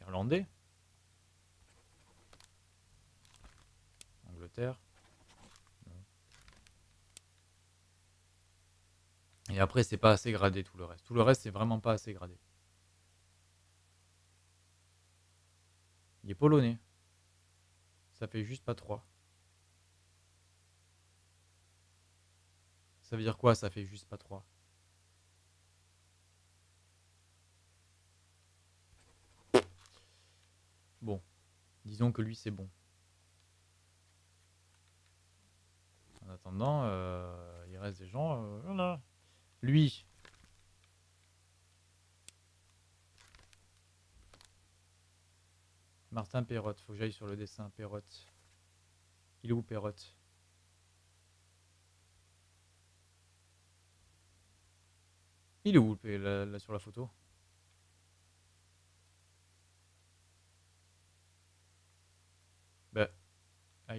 Irlandais Angleterre. Et après, c'est pas assez gradé tout le reste. Tout le reste, c'est vraiment pas assez gradé. Il est polonais. Ça fait juste pas 3. Ça veut dire quoi, ça fait juste pas 3 Bon. Disons que lui, c'est bon. En attendant, euh, il reste des gens. euh. Lui. Martin Perrotte. Faut que j'aille sur le dessin. Perrotte. Il est où Perrotte? Il est où là, là, sur la photo Bah. Ah,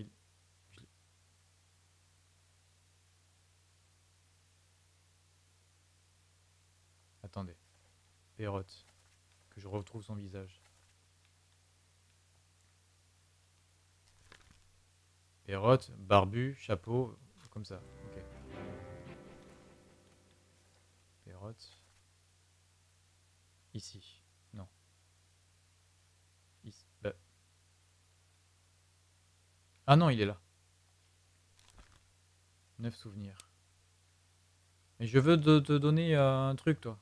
Attendez. Perrotte. Que je retrouve son visage. Perrotte, barbu, chapeau, comme ça. Non. Ici. Bah. Ah non, il est là. Neuf souvenirs. Mais je veux te, te donner euh, un truc, toi.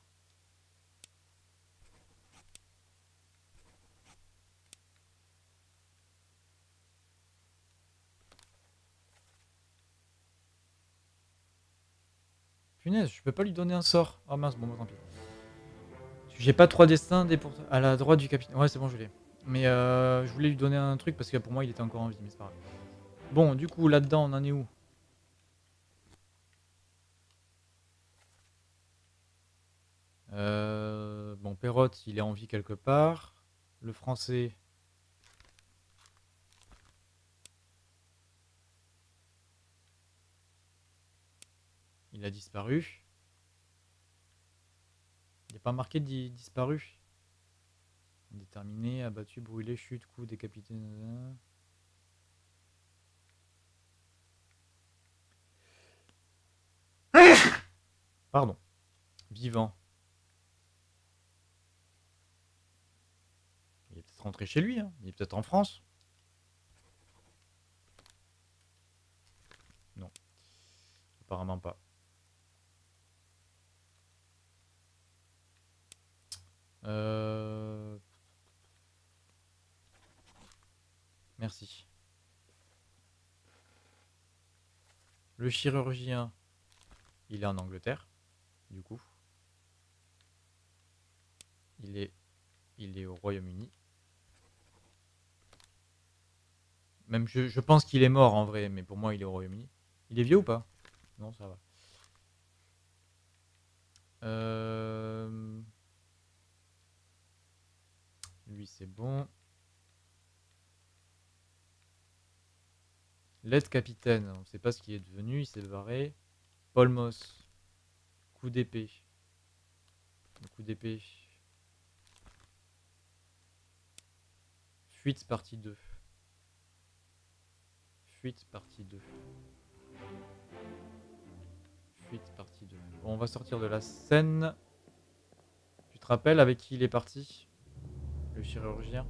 Punaise, je peux pas lui donner un sort. Ah mince, bon, bah, tant pis. J'ai pas trois destins des pour... à la droite du capitaine. Ouais, c'est bon, je l'ai. Mais euh, je voulais lui donner un truc parce que pour moi, il était encore en vie, mais c'est pas grave. Bon, du coup, là-dedans, on en est où? Euh, Bon, Perrotte, il est en vie quelque part. Le français... Il a disparu. Il n'est pas marqué di- disparu. Déterminé, abattu, brûlé, chute, coup, décapité. Pardon. Vivant. Il est peut-être rentré chez lui, hein. il est peut-être en France. Non. Apparemment pas. Euh... Merci. Le chirurgien, il est en Angleterre, du coup. Il est, il est au Royaume-Uni. Même je, pense qu'il est mort en vrai, mais pour moi il est au Royaume-Uni. Il est vieux ou pas? Non, ça va. Euh... Lui, c'est bon. L'aide capitaine, on ne sait pas ce qu'il est devenu, il s'est barré. Paul Moss. Coup d'épée. Coup d'épée. Fuite partie 2. Fuite partie 2. Fuite partie 2. Bon, on va sortir de la scène. Tu te rappelles avec qui il est parti? Le chirurgien?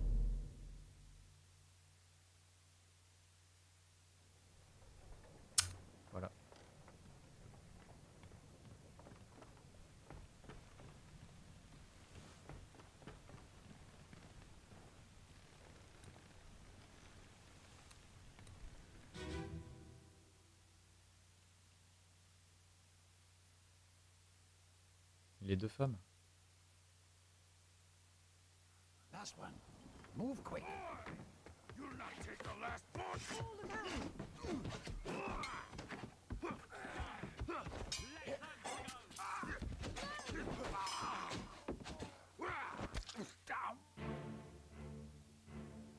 Les deux femmes. Last one. Move quick.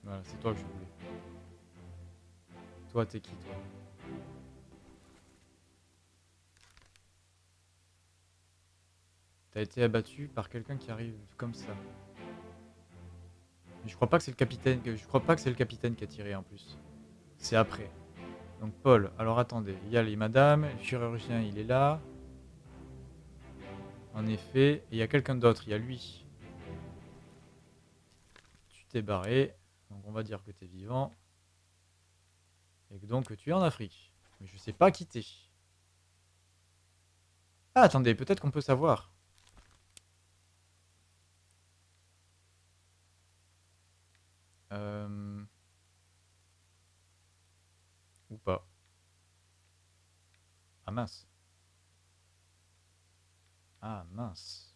Voilà, c'est toi que je voulais. Toi, t'es qui, toi? T'as été abattu par quelqu'un qui arrive comme ça. Mais je crois pas que c'est le capitaine. Je crois pas que c'est le capitaine qui a tiré en plus. C'est après. Donc Paul. Alors attendez. Il y a les madames. Le chirurgien, il est là. En effet. Et il y a quelqu'un d'autre. Il y a lui. Tu t'es barré. Donc on va dire que tu es vivant. Et que donc tu es en Afrique. Mais je sais pas qui t'es. Ah attendez, peut-être qu'on peut savoir. Euh... Ou pas. Ah mince. Ah mince.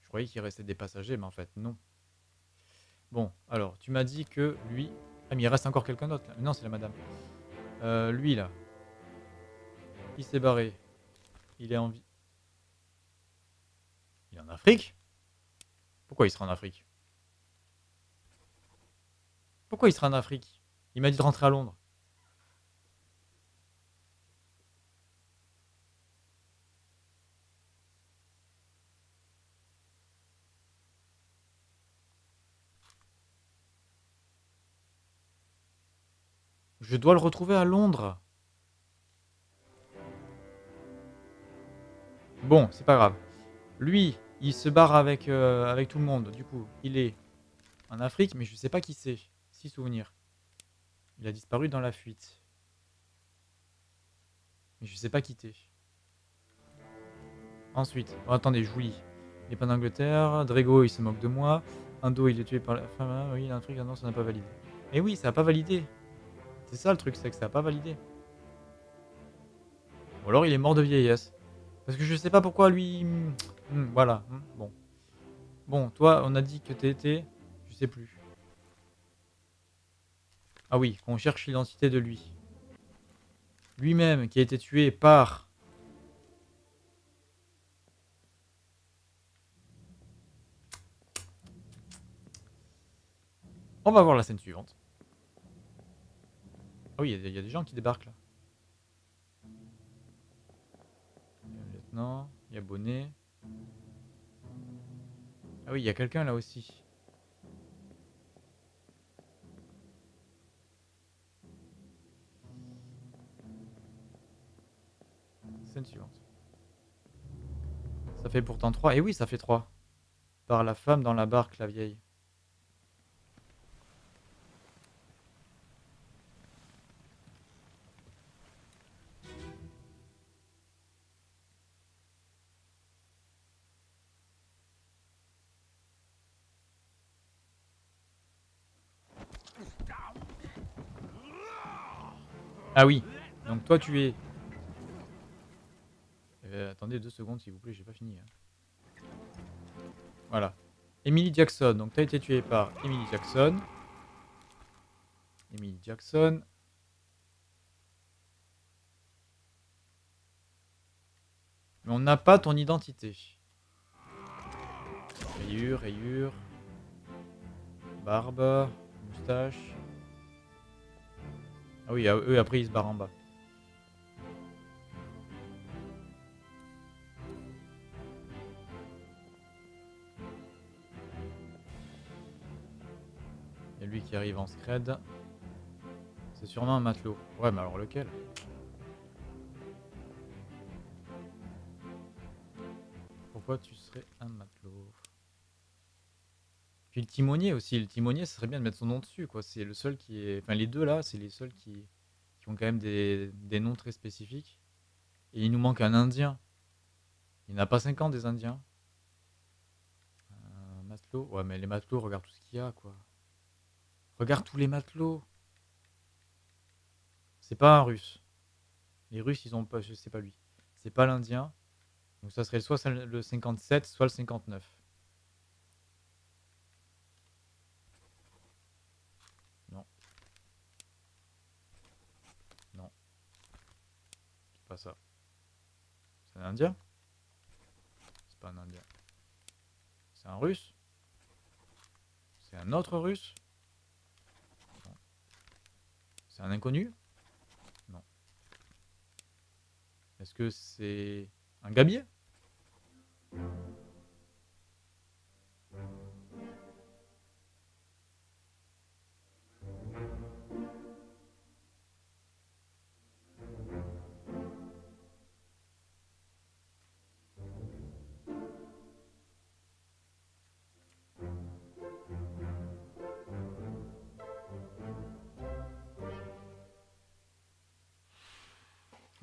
Je croyais qu'il restait des passagers, mais en fait non. Bon, alors, tu m'as dit que lui... Ah, mais il reste encore quelqu'un d'autre, là. Non, c'est la madame. Euh, lui, là. Il s'est barré. Il est en vie. Il est en Afrique? Pourquoi il sera en Afrique? Pourquoi il sera en Afrique? Il m'a dit de rentrer à Londres. Je dois le retrouver à Londres. Bon, c'est pas grave. Lui, il se barre avec, euh, tout le monde. Du coup, il est en Afrique, mais je sais pas qui c'est. Six souvenirs. Il a disparu dans la fuite. Mais je sais pas qui t'es. Ensuite, oh, attendez, je vous lis. Il est pas d'Angleterre. Drago, il se moque de moi. Indo, il est tué par la femme. Ah oui, il a un truc, non, ça n'a pas validé. Eh oui, ça n'a pas validé. C'est ça le truc, c'est que ça n'a pas validé. Ou alors il est mort de vieillesse. Parce que je sais pas pourquoi lui. hmm, hmm, voilà, hmm, bon. Bon, toi, on a dit que t'étais. Je sais plus. Ah oui, qu'on cherche l'identité de lui. Lui-même qui a été tué par. On va voir la scène suivante. Ah oui, il y a des- gens qui débarquent là. Il y a lieutenant, il y a Bonnet. Ah oui, il y a quelqu'un là aussi. Ça fait pourtant 3. Et oui, ça fait 3. Par la femme dans la barque, la vieille. Ah oui. Donc toi tu es. Euh, attendez deux secondes s'il vous plaît, j'ai pas fini. hein. Voilà. Emily Jackson. Donc tu as été tué par Emily Jackson. Emily Jackson. Mais on n'a pas ton identité. Rayure, rayure. Barbe, moustache. Ah oui, eux après ils se barrent en bas. Et lui qui arrive en scred. C'est sûrement un matelot. Ouais, mais alors lequel? Pourquoi tu serais un matelot? Puis le timonier aussi. Le timonier, ce serait bien de mettre son nom dessus, quoi. C'est le seul qui est. Enfin, les deux là, c'est les seuls qui... ont quand même des... noms très spécifiques. Et il nous manque un indien. Il n'y en a pas 50 des indiens. Un matelot? Ouais, mais les matelots, regarde tout ce qu'il y a, quoi. Regarde tous les matelots. C'est pas un russe. Les russes, ils ont pas. Sais pas lui. C'est pas l'indien. Donc ça serait soit le 57, soit le 59. Non. Non. C'est pas ça. C'est un indien? C'est pas un indien. C'est un russe? C'est un autre russe? C'est un inconnu? Non. Est-ce que c'est un gabier?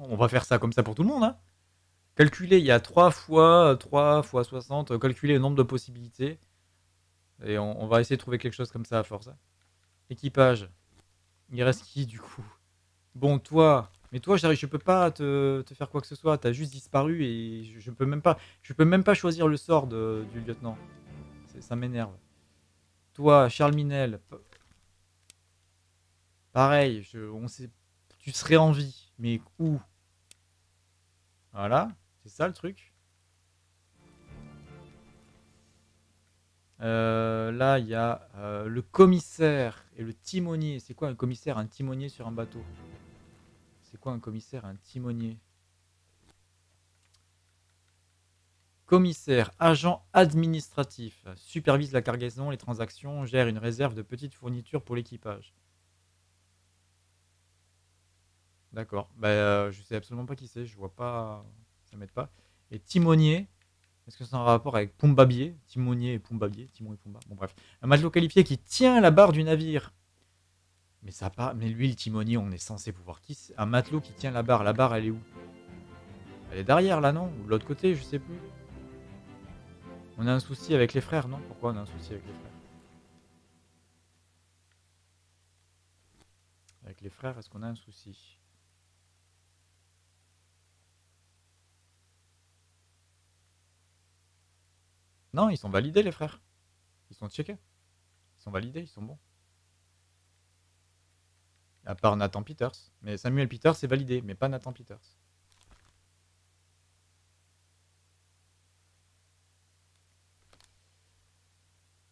On va faire ça comme ça pour tout le monde. Hein calculer, il y a 3 fois 3 fois 60, calculer le nombre de possibilités. Et on, va essayer de trouver quelque chose comme ça à force. hein. Équipage. Il reste qui du coup? Bon, toi. Mais toi, je peux pas te, faire quoi que ce soit. T'as juste disparu et je, peux même pas. Je peux même pas choisir le sort du lieutenant. Ça m'énerve. Toi, Charles Minel. Pareil, je, on sait, tu serais en vie, mais où? Voilà, c'est ça le truc. Euh, là, il y a euh, le commissaire et le timonier. C'est quoi un commissaire Un timonier sur un bateau? C'est quoi un commissaire Un timonier? Commissaire, agent administratif, supervise la cargaison, les transactions, gère une réserve de petites fournitures pour l'équipage. D'accord. Bah, euh, je sais absolument pas qui c'est. Je vois pas. Ça m'aide pas. Et timonier. Est-ce que c'est un rapport avec Pombabier Timonier et Pombabier. Timon et Pomba. Bon, bref. Un matelot qualifié qui tient la barre du navire. Mais ça pas. Mais lui, le timonier, on est censé pouvoir qui Un matelot qui tient la barre. La barre, elle est où? Elle est derrière là, non? Ou de l'autre côté, je sais plus. On a un souci avec les frères, non? Pourquoi on a un souci avec les frères? Avec les frères, est-ce qu'on a un souci? Non, ils sont validés, les frères. Ils sont checkés. Ils sont validés, ils sont bons. À part Nathan Peters. Mais Samuel Peters est validé, mais pas Nathan Peters.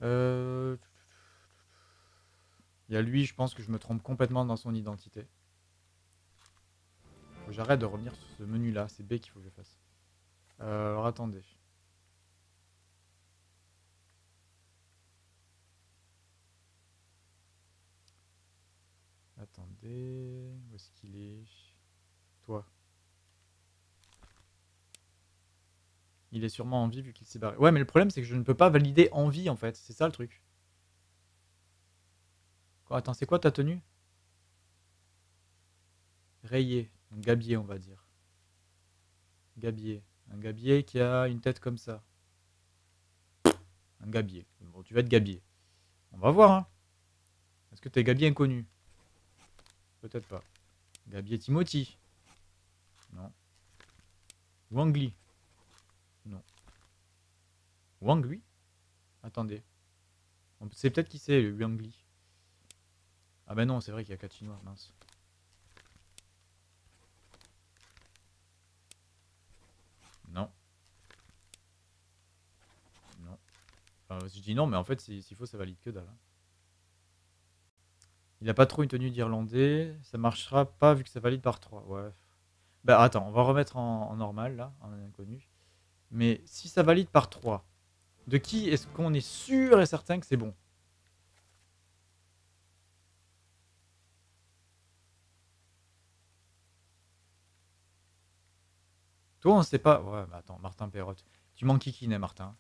Euh... Il y a lui, je pense que je me trompe complètement dans son identité. J'arrête de revenir sur ce menu-là. C'est B qu'il faut que je fasse. Euh, alors attendez. Attendez. Où est-ce qu'il est? Toi. Il est sûrement en vie vu qu'il s'est barré. Ouais, mais le problème, c'est que je ne peux pas valider en vie, en fait. C'est ça le truc. Attends, c'est quoi ta tenue? Rayé. Un gabier, on va dire. Gabier. Un gabier qui a une tête comme ça. Un gabier. Bon, tu vas être gabier. On va voir, hein. Est-ce que t'es gabier inconnu? Peut-être pas. Gabier Timothy Non. Wangli Non. Wangli Attendez. Sait peut-être qui c'est, le Wangli. Ah ben non, c'est vrai qu'il y a quatre Chinois, mince. Non. Non. Enfin, je dis non, mais en fait, si- s'il faut, ça valide que dalle. hein. Il n'a pas trop une tenue d'Irlandais. Ça marchera pas vu que ça valide par 3. Ouais. Bah attends, on va remettre en, normal là, en inconnu. Mais si ça valide par 3, de qui est-ce qu'on est sûr et certain que c'est bon? Toi, on sait pas. Ouais, mais attends, Martin Perrotte. Tu manques qui m'enquiquinais, Martin?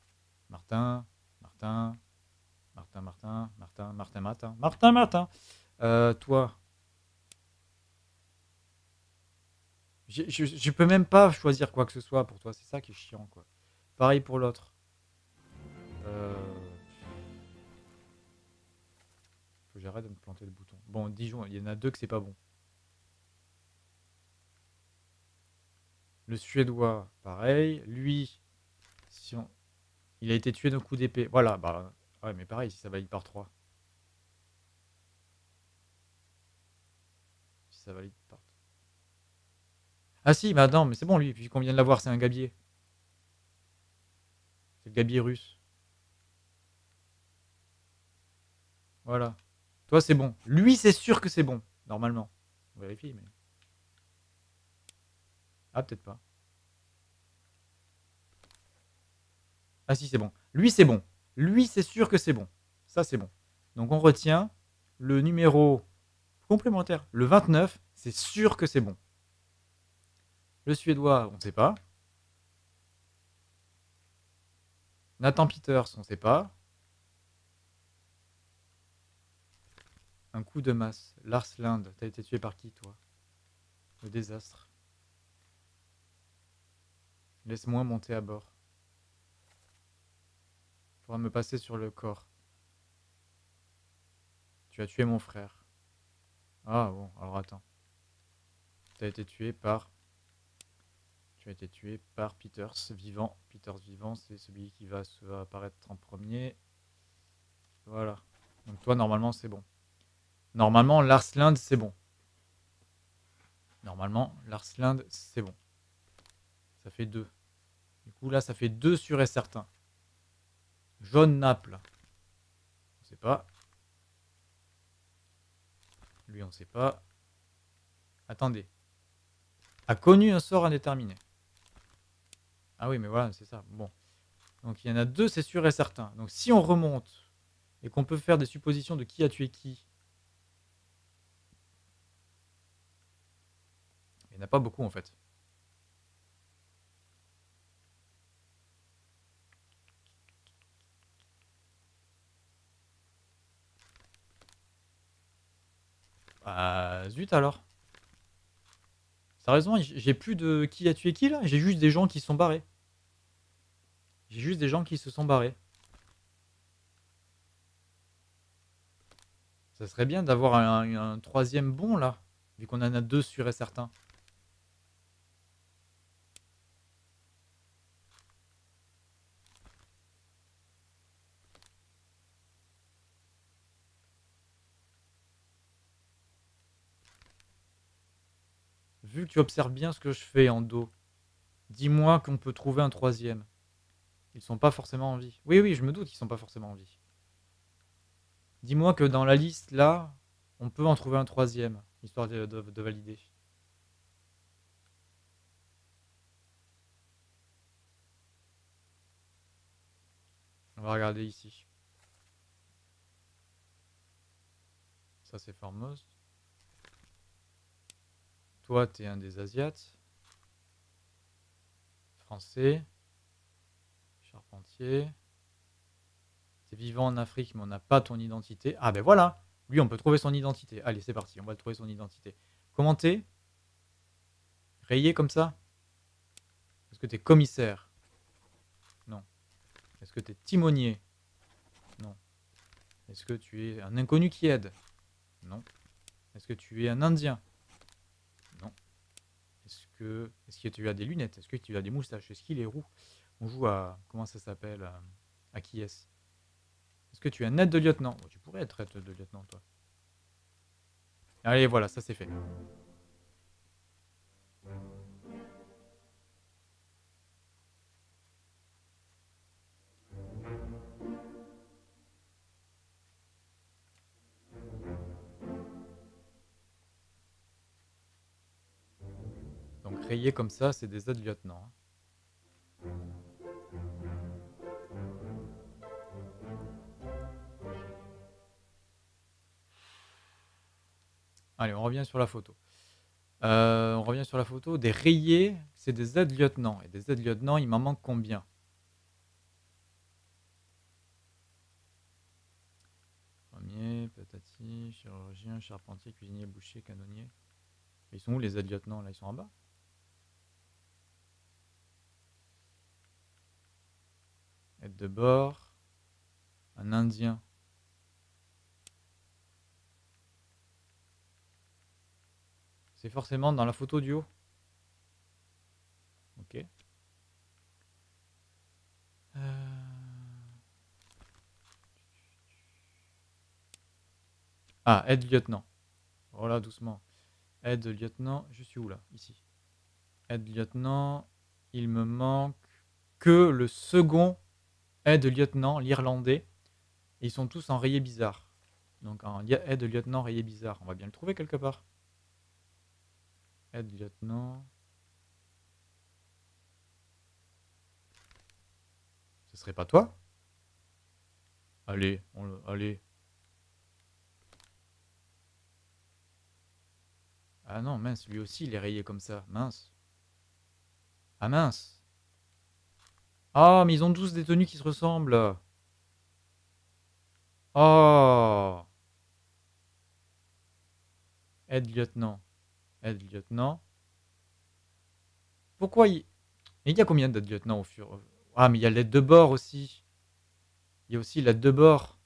Martin, Martin, Martin, Martin, Martin, Martin, Martin, Martin, Martin. Euh, toi. Je, peux même pas choisir quoi que ce soit pour toi. C'est ça qui est chiant, quoi. Pareil pour l'autre. Euh... J'arrête de me planter le bouton. Bon, Dijon, il y en a deux que c'est pas bon. Le Suédois, pareil. Lui, si on... il a été tué d'un coup d'épée. Voilà, bah ouais, mais pareil, si ça valide par 3. Ça valide par Ah si, bah mais c'est bon lui, puis qu'on vient de l'avoir, c'est un gabier. C'est le gabier russe. Voilà. Toi, c'est bon. Lui, c'est sûr que c'est bon, normalement. On vérifie, mais... Ah, peut-être pas. Ah si, c'est bon. Lui, c'est bon. Lui, c'est sûr que c'est bon. Ça, c'est bon. Donc, on retient le numéro complémentaire. Le 29, c'est sûr que c'est bon. Le suédois, on ne sait pas. Nathan Peters, on ne sait pas. Un coup de masse. Lars Lind, t'as été tué par qui, toi? Le désastre. Laisse-moi monter à bord. Faudra me passer sur le corps. Tu as tué mon frère. Ah bon, alors attends. Tu as été tué par... Tu as été tué par Peters vivant. Peters vivant, c'est celui qui va, se, apparaître en premier. Voilà. Donc toi, normalement, c'est bon. Normalement, Lars Lind, c'est bon. Normalement, Lars Lind, c'est bon. Ça fait 2. Du coup, là, ça fait 2 sur et certain. Jaune Naples. On sait pas. Lui, on sait pas. Attendez. A connu un sort indéterminé. Ah oui, mais voilà, c'est ça. Bon. Donc, il y en a deux, c'est sûr et certain. Donc, si on remonte et qu'on peut faire des suppositions de qui a tué qui, il n'y en a pas beaucoup, en fait. Bah, zut alors. Sérieusement, j'ai plus de qui a tué qui là? J'ai juste des gens qui sont barrés. J'ai juste des gens qui se sont barrés. Ça serait bien d'avoir un, un, troisième bon là, vu qu'on en a deux sûrs et certains. Vu que tu observes bien ce que je fais en dos, dis-moi qu'on peut trouver un troisième. Ils sont pas forcément en vie. Oui, oui, je me doute qu'ils sont pas forcément en vie. Dis-moi que dans la liste, là, on peut en trouver un troisième, histoire de, de valider. On va regarder ici. Ça, c'est Formos. Toi, tu es un des Asiates. Français. Charpentier. Tu es vivant en Afrique, mais on n'a pas ton identité. Ah ben voilà Lui, on peut trouver son identité. Allez, c'est parti, on va trouver son identité. Commenter Rayé comme ça? Est-ce que tu es commissaire? Non. Est-ce que tu es timonier? Non. Est-ce que tu es un inconnu qui aide? Non. Est-ce que tu es un Indien? Est-ce que tu as des lunettes? Est-ce que tu as des moustaches? Est-ce qu'il est roux? On joue à comment ça s'appelle À, qui est-ce? Est-ce que tu es un aide de lieutenant Tu pourrais être aide de lieutenant toi. Allez voilà, ça c'est fait. Rayés comme ça, c'est des aides-lieutenants. Hein. Allez, on revient sur la photo. Euh, on revient sur la photo des rayés. c'est des aides-lieutenants. Et des aides-lieutenants, il m'en manque combien? Premier, patati, chirurgien, charpentier, cuisinier, boucher, canonnier. Ils sont où les aides-lieutenants là Ils sont en bas? Aide de bord. Un indien. C'est forcément dans la photo du haut. Ok. Euh. Ah, aide-lieutenant. Voilà, doucement. Aide-lieutenant, je suis où là? Ici. Aide-lieutenant, il me manque que le second aide-lieutenant, l'Irlandais. Ils sont tous en rayé bizarre. Donc en aide-lieutenant rayé bizarre. On va bien le trouver quelque part. Aide-lieutenant. Ce serait pas toi? Allez, on le... allez. Ah non, mince, lui aussi il est rayé comme ça. Mince. Ah mince. Ah, mais ils ont tous des tenues qui se ressemblent. Oh. Aide-lieutenant. Aide-lieutenant. Pourquoi il... il y a combien d'aide-lieutenants au fur... Ah, mais il y a l'aide de bord aussi. Il y a aussi l'aide de bord.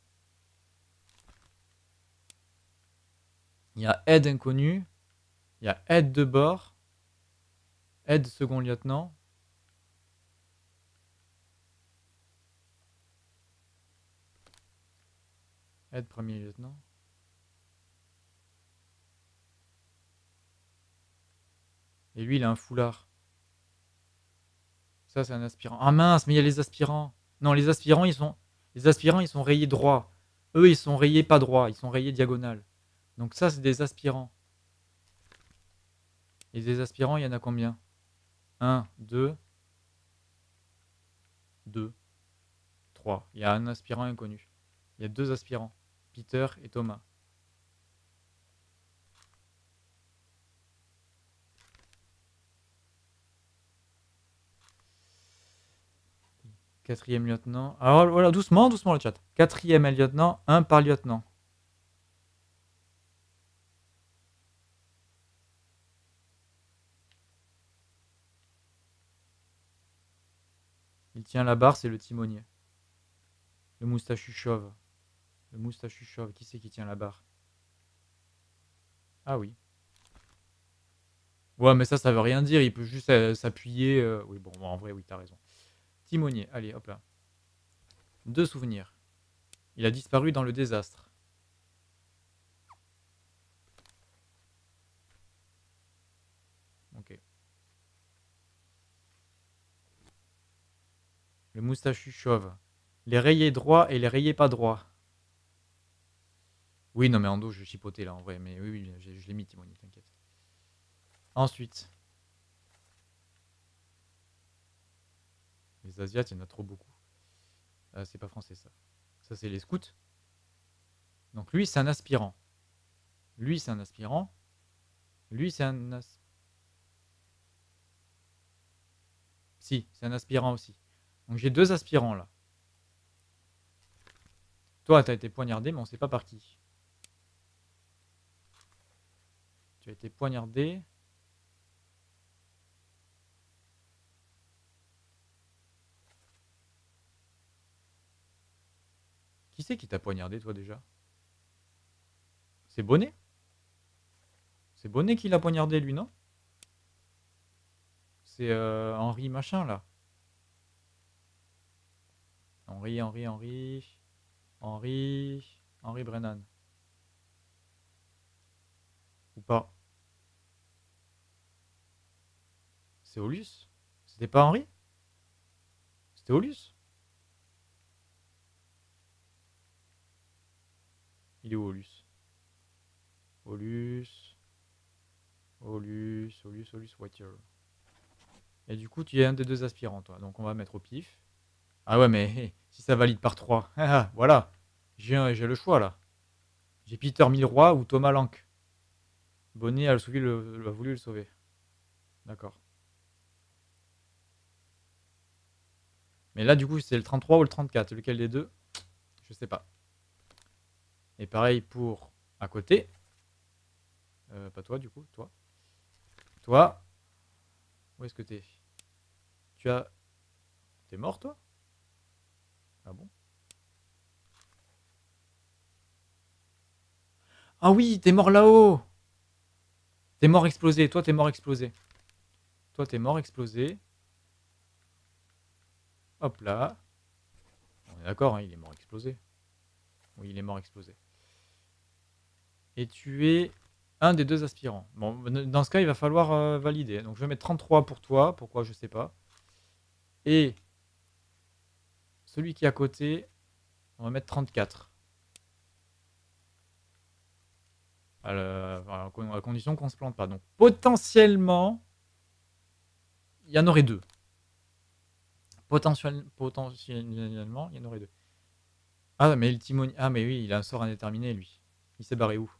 Il y a aide inconnue. Il y a aide de bord. Aide second lieutenant. Aide premier lieutenant. Et lui, il a un foulard. Ça, c'est un aspirant. Ah mince, mais il y a les aspirants. Non, les aspirants, ils sont, les aspirants, ils sont rayés droit. Eux, ils sont rayés pas droit. Ils sont rayés diagonal. Donc ça, c'est des aspirants. Et des aspirants, il y en a combien? 1, 2, 2, 3. Il y a un aspirant inconnu. Il y a deux aspirants. Peter et Thomas. Quatrième lieutenant. Alors voilà, doucement, doucement le chat. Quatrième lieutenant, un par lieutenant. Il tient la barre, c'est le timonier. Le moustachu chauve. Le moustachu chauve, qui c'est qui tient la barre? Ah oui. Ouais, mais ça, ça veut rien dire. Il peut juste euh, s'appuyer. Euh, oui, bon, en vrai, oui, t'as raison. Timonier, allez, hop là. Deux souvenirs. Il a disparu dans le désastre. Ok. Le moustachu chauve. Les rayés droits et les rayés pas droits. Oui, non, mais en dos, je chipotais là, en vrai. Mais oui, oui je, l'ai mis, Timonier, t'inquiète. Ensuite. Les Asiates, il y en a trop beaucoup. Euh, c'est pas français ça. Ça, c'est les scouts. Donc lui, c'est un aspirant. Lui, c'est un aspirant. Lui, c'est un... Si, c'est un aspirant aussi. Donc j'ai deux aspirants là. Toi, tu as été poignardé, mais on sait pas par qui. Tu as été poignardé. Qui c'est qui t'a poignardé, toi, déjà? C'est Bonnet? C'est Bonnet qui l'a poignardé, lui, non? C'est euh, Henri machin, là. Henri, Henri, Henri... Henri... Henri Brennan. Ou pas? C'est Olus C'était pas Henri C'était Olus Il est où Olus Olus. Olus, Olus, Olus, Water. Et du coup, tu es un des deux aspirants, toi. Donc on va mettre au pif. Ah ouais, mais si ça valide par 3. voilà. J'ai le choix là. J'ai Peter Milroy ou Thomas Lank. Bonnet a, a voulu le sauver. D'accord. Mais là, du coup, c'est le 33 ou le 34. Lequel des deux? Je sais pas. Et pareil pour à côté. Euh, pas toi, du coup, toi. Toi. Où est-ce que t'es? Tu as... T'es mort, toi? Ah bon? Ah oui, t'es mort là-haut T'es mort explosé. Toi, t'es mort explosé. Toi, t'es mort explosé. Hop là. On est d'accord, hein, il est mort explosé. Oui, il est mort explosé. Et tu es un des deux aspirants. Bon, dans ce cas, il va falloir euh, valider. Donc, je vais mettre 33 pour toi. Pourquoi Je sais pas. Et celui qui est à côté, on va mettre 34. À à condition qu'on se plante pas. Donc, potentiellement, il y en aurait deux. Potentiel, potentiellement, il y en aurait deux. Ah, mais. Ah, mais oui, il a un sort indéterminé, lui. Il s'est barré où?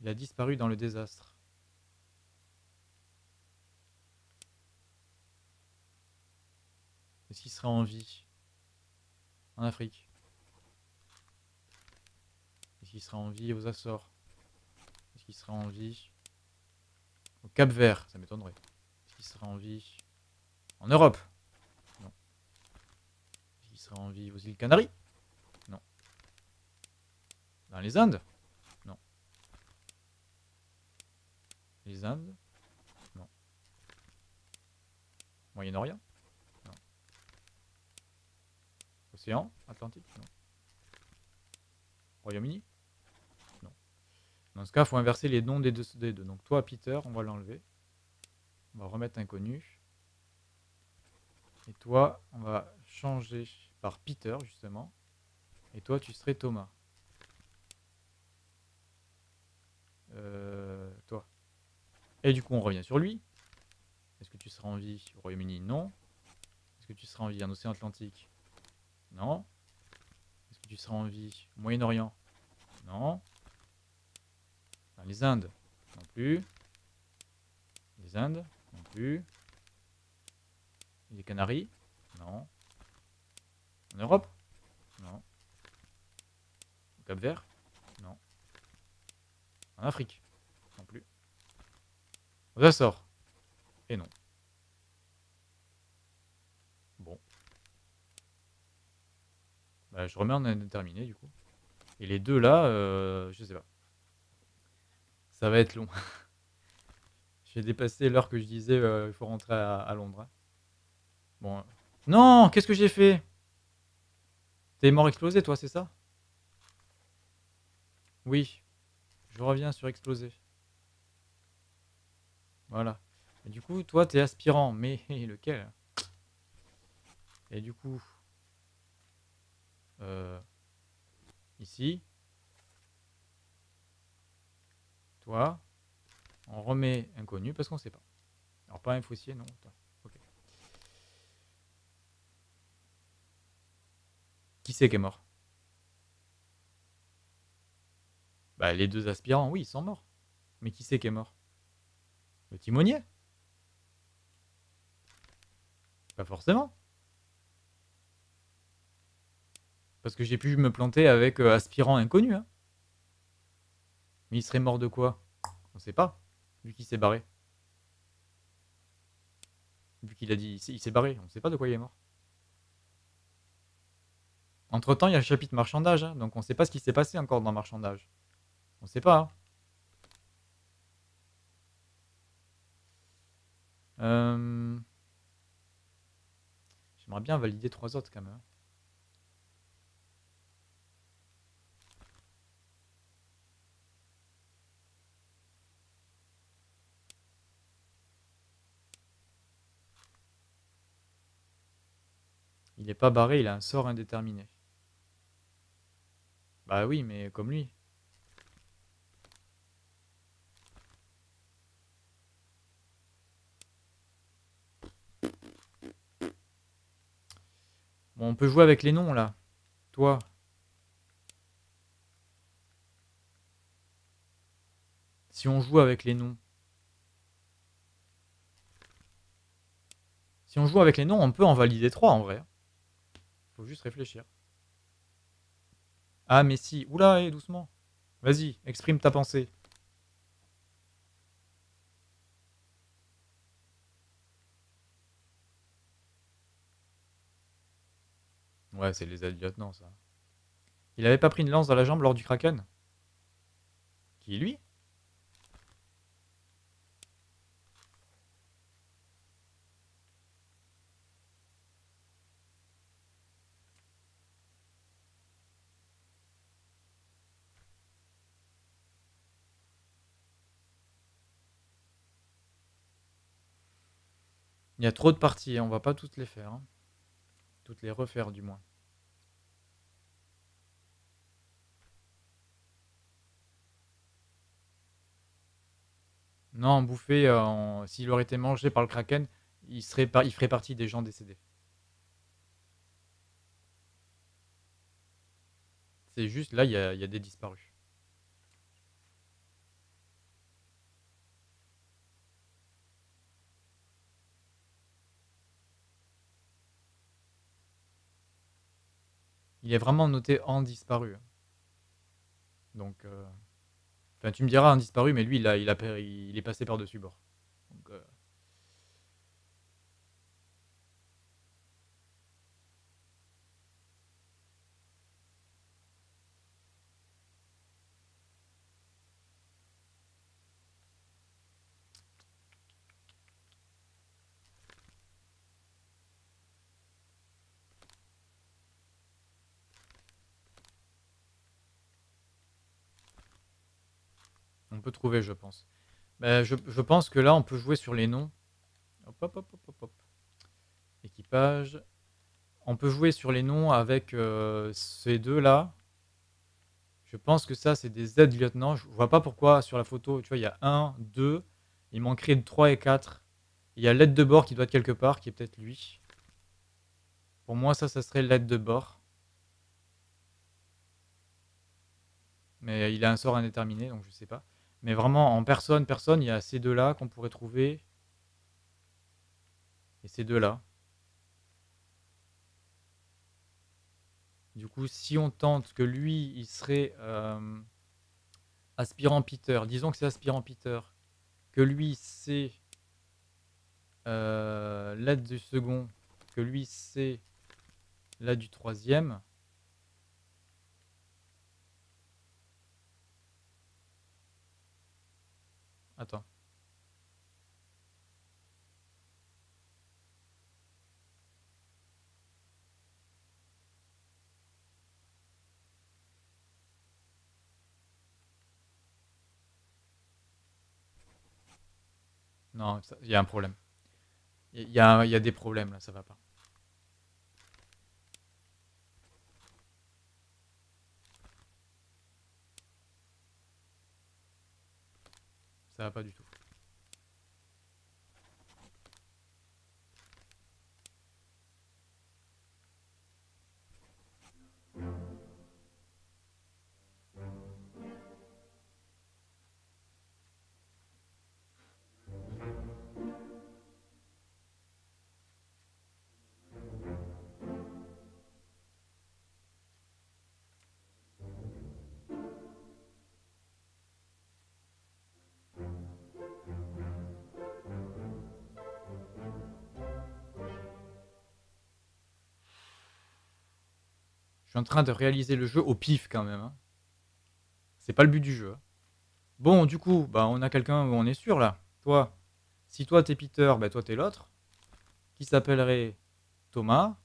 Il a disparu dans le désastre. Est-ce qu'il serait en vie? En Afrique Est-ce qu'il serait en vie aux Açores? Est-ce qu'il serait en vie au Cap Vert Ça m'étonnerait. Est-ce qu'il serait en vie en Europe? Serait en vie aux îles Canaries Non. Dans les Indes? Non. Les Indes? Non. Moyen-Orient? Non. Océan? Atlantique? Non. Royaume-Uni? Non. Dans ce cas, il faut inverser les noms des deux, des deux. Donc toi, Peter, on va l'enlever. On va remettre inconnu. Et toi, on va changer par Peter, justement. Et toi, tu serais Thomas. Euh, toi. Et du coup, on revient sur lui. Est-ce que tu seras en vie au Royaume-Uni? Non. Est-ce que tu seras en vie en Océan Atlantique? Non. Est-ce que tu seras en vie au Moyen-Orient? Non. Les Indes? Non plus. Les Indes? Non plus. Les Canaries? Non. En Europe? Non. Au Cap Vert? Non. En Afrique? Non plus. Aux Açores? Et non. Bon. Bah, je remets en indéterminé du coup. Et les deux là, euh, je sais pas. Ça va être long. J'ai dépassé l'heure que je disais, euh, il faut rentrer à, Londres. Bon. Non, qu'est-ce que j'ai fait? T'es mort explosé, toi, c'est ça? Oui. Je reviens sur explosé. Voilà. Et du coup, toi, t'es aspirant, mais lequel? Et du coup, euh, ici, toi, on remet inconnu parce qu'on sait pas. Alors pas un faussier, non. Ok. Qui c'est qui est mort Bah les deux aspirants, oui, ils sont morts. Mais qui c'est qui est mort? Le timonier Pas forcément. Parce que j'ai pu me planter avec euh, aspirant inconnu. Hein. Mais il serait mort de quoi? On sait pas. Vu qu'il s'est barré. Vu qu'il a dit il s'est- barré, on sait pas de quoi il est mort. Entre temps, il y a le chapitre marchandage, hein, donc on sait pas ce qui s'est passé encore dans marchandage. On sait pas. hein. Euh, J'aimerais bien valider trois autres quand même. Il est pas barré, il a un sort indéterminé. Bah oui, mais comme lui. Bon, on peut jouer avec les noms là. Toi. Si on joue avec les noms. Si on joue avec les noms, on peut en valider trois en vrai. Faut juste réfléchir. Ah, mais si. Oula, hé, doucement. Vas-y, exprime ta pensée. Ouais, c'est les lieutenants, ça. Il avait pas pris une lance dans la jambe lors du Kraken? Qui, lui? Il y a trop de parties, on va pas toutes les faire. hein. Toutes les refaire, du moins. Non, bouffé, euh, s'il aurait été mangé par le Kraken, il, serait par- il ferait partie des gens décédés. C'est juste, là, il y y a des disparus. Il est vraiment noté en disparu. Donc, euh, enfin, tu me diras en disparu, mais lui, il, a, il, a, per- il est passé par-dessus bord. Donc, euh, on peut trouver, je pense. Ben, je, pense que là, on peut jouer sur les noms. Hop, hop, hop, hop, hop, hop. Équipage. On peut jouer sur les noms avec euh, ces deux-là. Je pense que ça, c'est des aides-lieutenants. Je vois pas pourquoi sur la photo, tu vois, il y a 1, 2. Il manquerait 3 et 4. Il y a l'aide de bord qui doit être quelque part, qui est peut-être lui. Pour moi, ça, ça serait l'aide de bord. Mais il a un sort indéterminé, donc je sais pas. Mais vraiment, en personne, personne, il y a ces deux-là qu'on pourrait trouver. Et ces deux-là. Du coup, si on tente que lui, il serait euh, aspirant Peter, disons que c'est aspirant Peter, que lui, c'est euh, l'aide du second, que lui, c'est l'aide du troisième. Non, il y a un problème. Il y a, y a des problèmes là, ça va pas. Va pas du tout. Suis en train de réaliser le jeu au pif quand même. hein. C'est pas le but du jeu. hein. Bon, du coup, bah, on a quelqu'un où on est sûr là. Toi, si toi t'es Peter, bah toi t'es l'autre. Qui s'appellerait Thomas.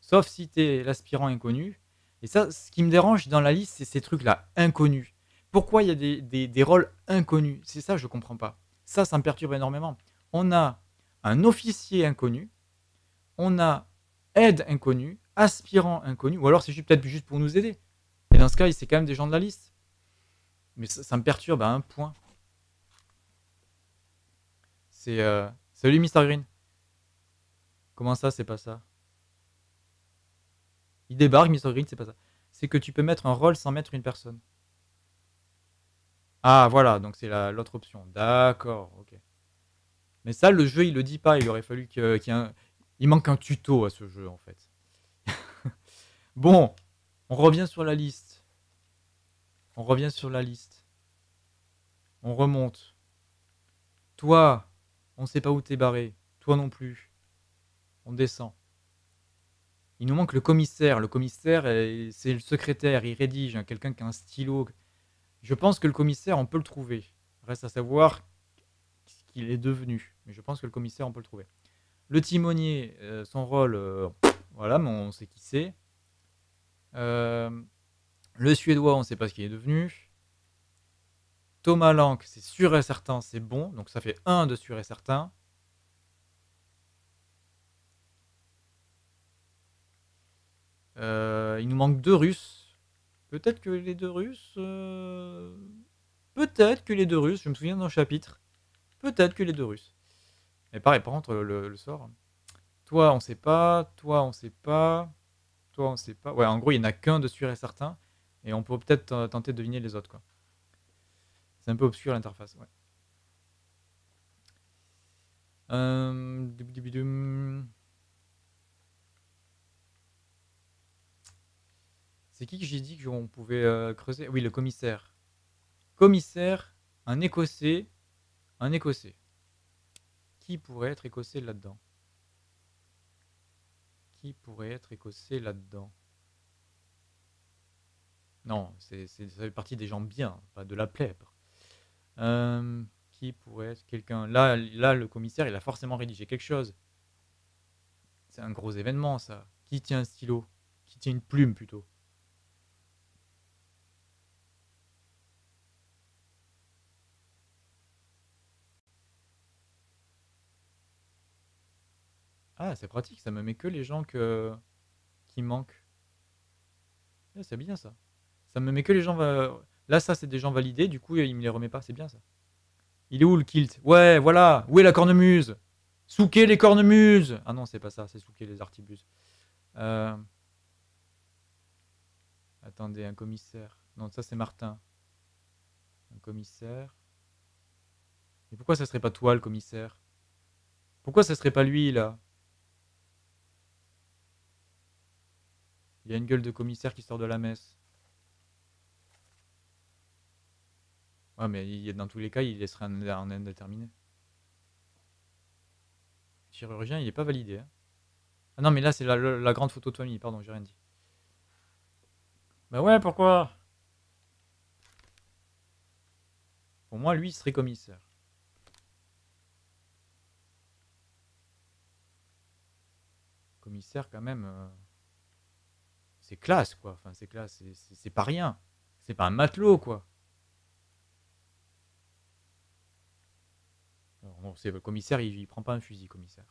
Sauf si t'es l'aspirant inconnu. Et ça, ce qui me dérange dans la liste, c'est ces trucs-là, inconnus. Pourquoi il y a des, des- des rôles inconnus? C'est ça, je comprends pas. Ça, ça me perturbe énormément. On a un officier inconnu. On a aide inconnu, aspirant inconnu, ou alors c'est juste- peut-être juste pour nous aider. Et dans ce cas, c'est quand même des gens de la liste. Mais ça, me perturbe à un point. C'est. euh, Salut Mr. Green. Comment ça, c'est pas ça? Il débarque, Mr. Green, c'est pas ça. C'est que tu peux mettre un rôle sans mettre une personne. Ah, voilà, donc c'est la- l'autre option. D'accord, ok. Mais ça, le jeu, il le dit pas. Il aurait fallu qu'il y ait un- Il manque un tuto à ce jeu, en fait. Bon, on revient sur la liste. On revient sur la liste. On remonte. Toi, on sait pas où t'es barré. Toi non plus. On descend. Il nous manque le commissaire. Le commissaire, euh, c'est le secrétaire. Il rédige. hein, Quelqu'un qui a un stylo. Je pense que le commissaire, on peut le trouver. Reste à savoir ce qu'il est devenu. Mais je pense que le commissaire, on peut le trouver. Le timonier, euh, son rôle, euh, voilà, mais on sait qui c'est. Euh, le suédois, on ne sait pas ce qu'il est devenu. Thomas Lank, c'est sûr et certain, c'est bon. Donc ça fait un de sûr et certain. Euh, il nous manque deux Russes. Peut-être que les deux Russes. euh, Peut-être que les deux Russes. Je me souviens d'un chapitre. Peut-être que les deux Russes. Mais pareil, par contre, le, sort. Toi, on sait pas. Toi, on sait pas. Toi, on sait pas. Ouais, en gros, il n'y en a qu'un de sûr et certain. Et on peut peut-être tenter de deviner les autres, quoi. C'est un peu obscur l'interface. Euh. C'est qui que j'ai dit qu'on pouvait euh, creuser? Oui, le commissaire. Commissaire, un écossais. Un écossais. Qui pourrait être écossais là-dedans? Qui pourrait être écossais là-dedans Non, c'est, ça fait partie des gens bien, pas de la plèbe. Euh, qui pourrait être quelqu'un là, là, le commissaire, il a forcément rédigé quelque chose. C'est un gros événement, ça. Qui tient un stylo? Qui tient une plume, plutôt? C'est pratique, ça me met que les gens que... qui manquent. Ah, c'est bien ça. Ça me met que les gens. Là, ça, c'est des gens validés, du coup, il me les remet pas, c'est bien ça. Il est où le kilt? Ouais, voilà Où est la cornemuse? Souquez les cornemuses Ah non, c'est pas ça, c'est souquer les artibuses. Euh, Attendez, un commissaire. Non, ça, c'est Martin. Un commissaire. Mais pourquoi ça serait pas toi, le commissaire? Pourquoi ça serait pas lui, là? Il y a une gueule de commissaire qui sort de la messe. Ouais, mais il- dans tous les cas, il laisserait un, un indéterminé. Chirurgien, il est pas validé. hein. Ah non, mais là, c'est la grande photo de famille. Pardon, j'ai rien dit. Bah ouais, pourquoi? Pour moi, lui, il serait commissaire. Commissaire, quand même. euh, C'est classe, quoi. Enfin, c'est classe. c'est- pas rien. C'est pas un matelot, quoi. Alors, c'est le commissaire, il, prend pas un fusil, commissaire.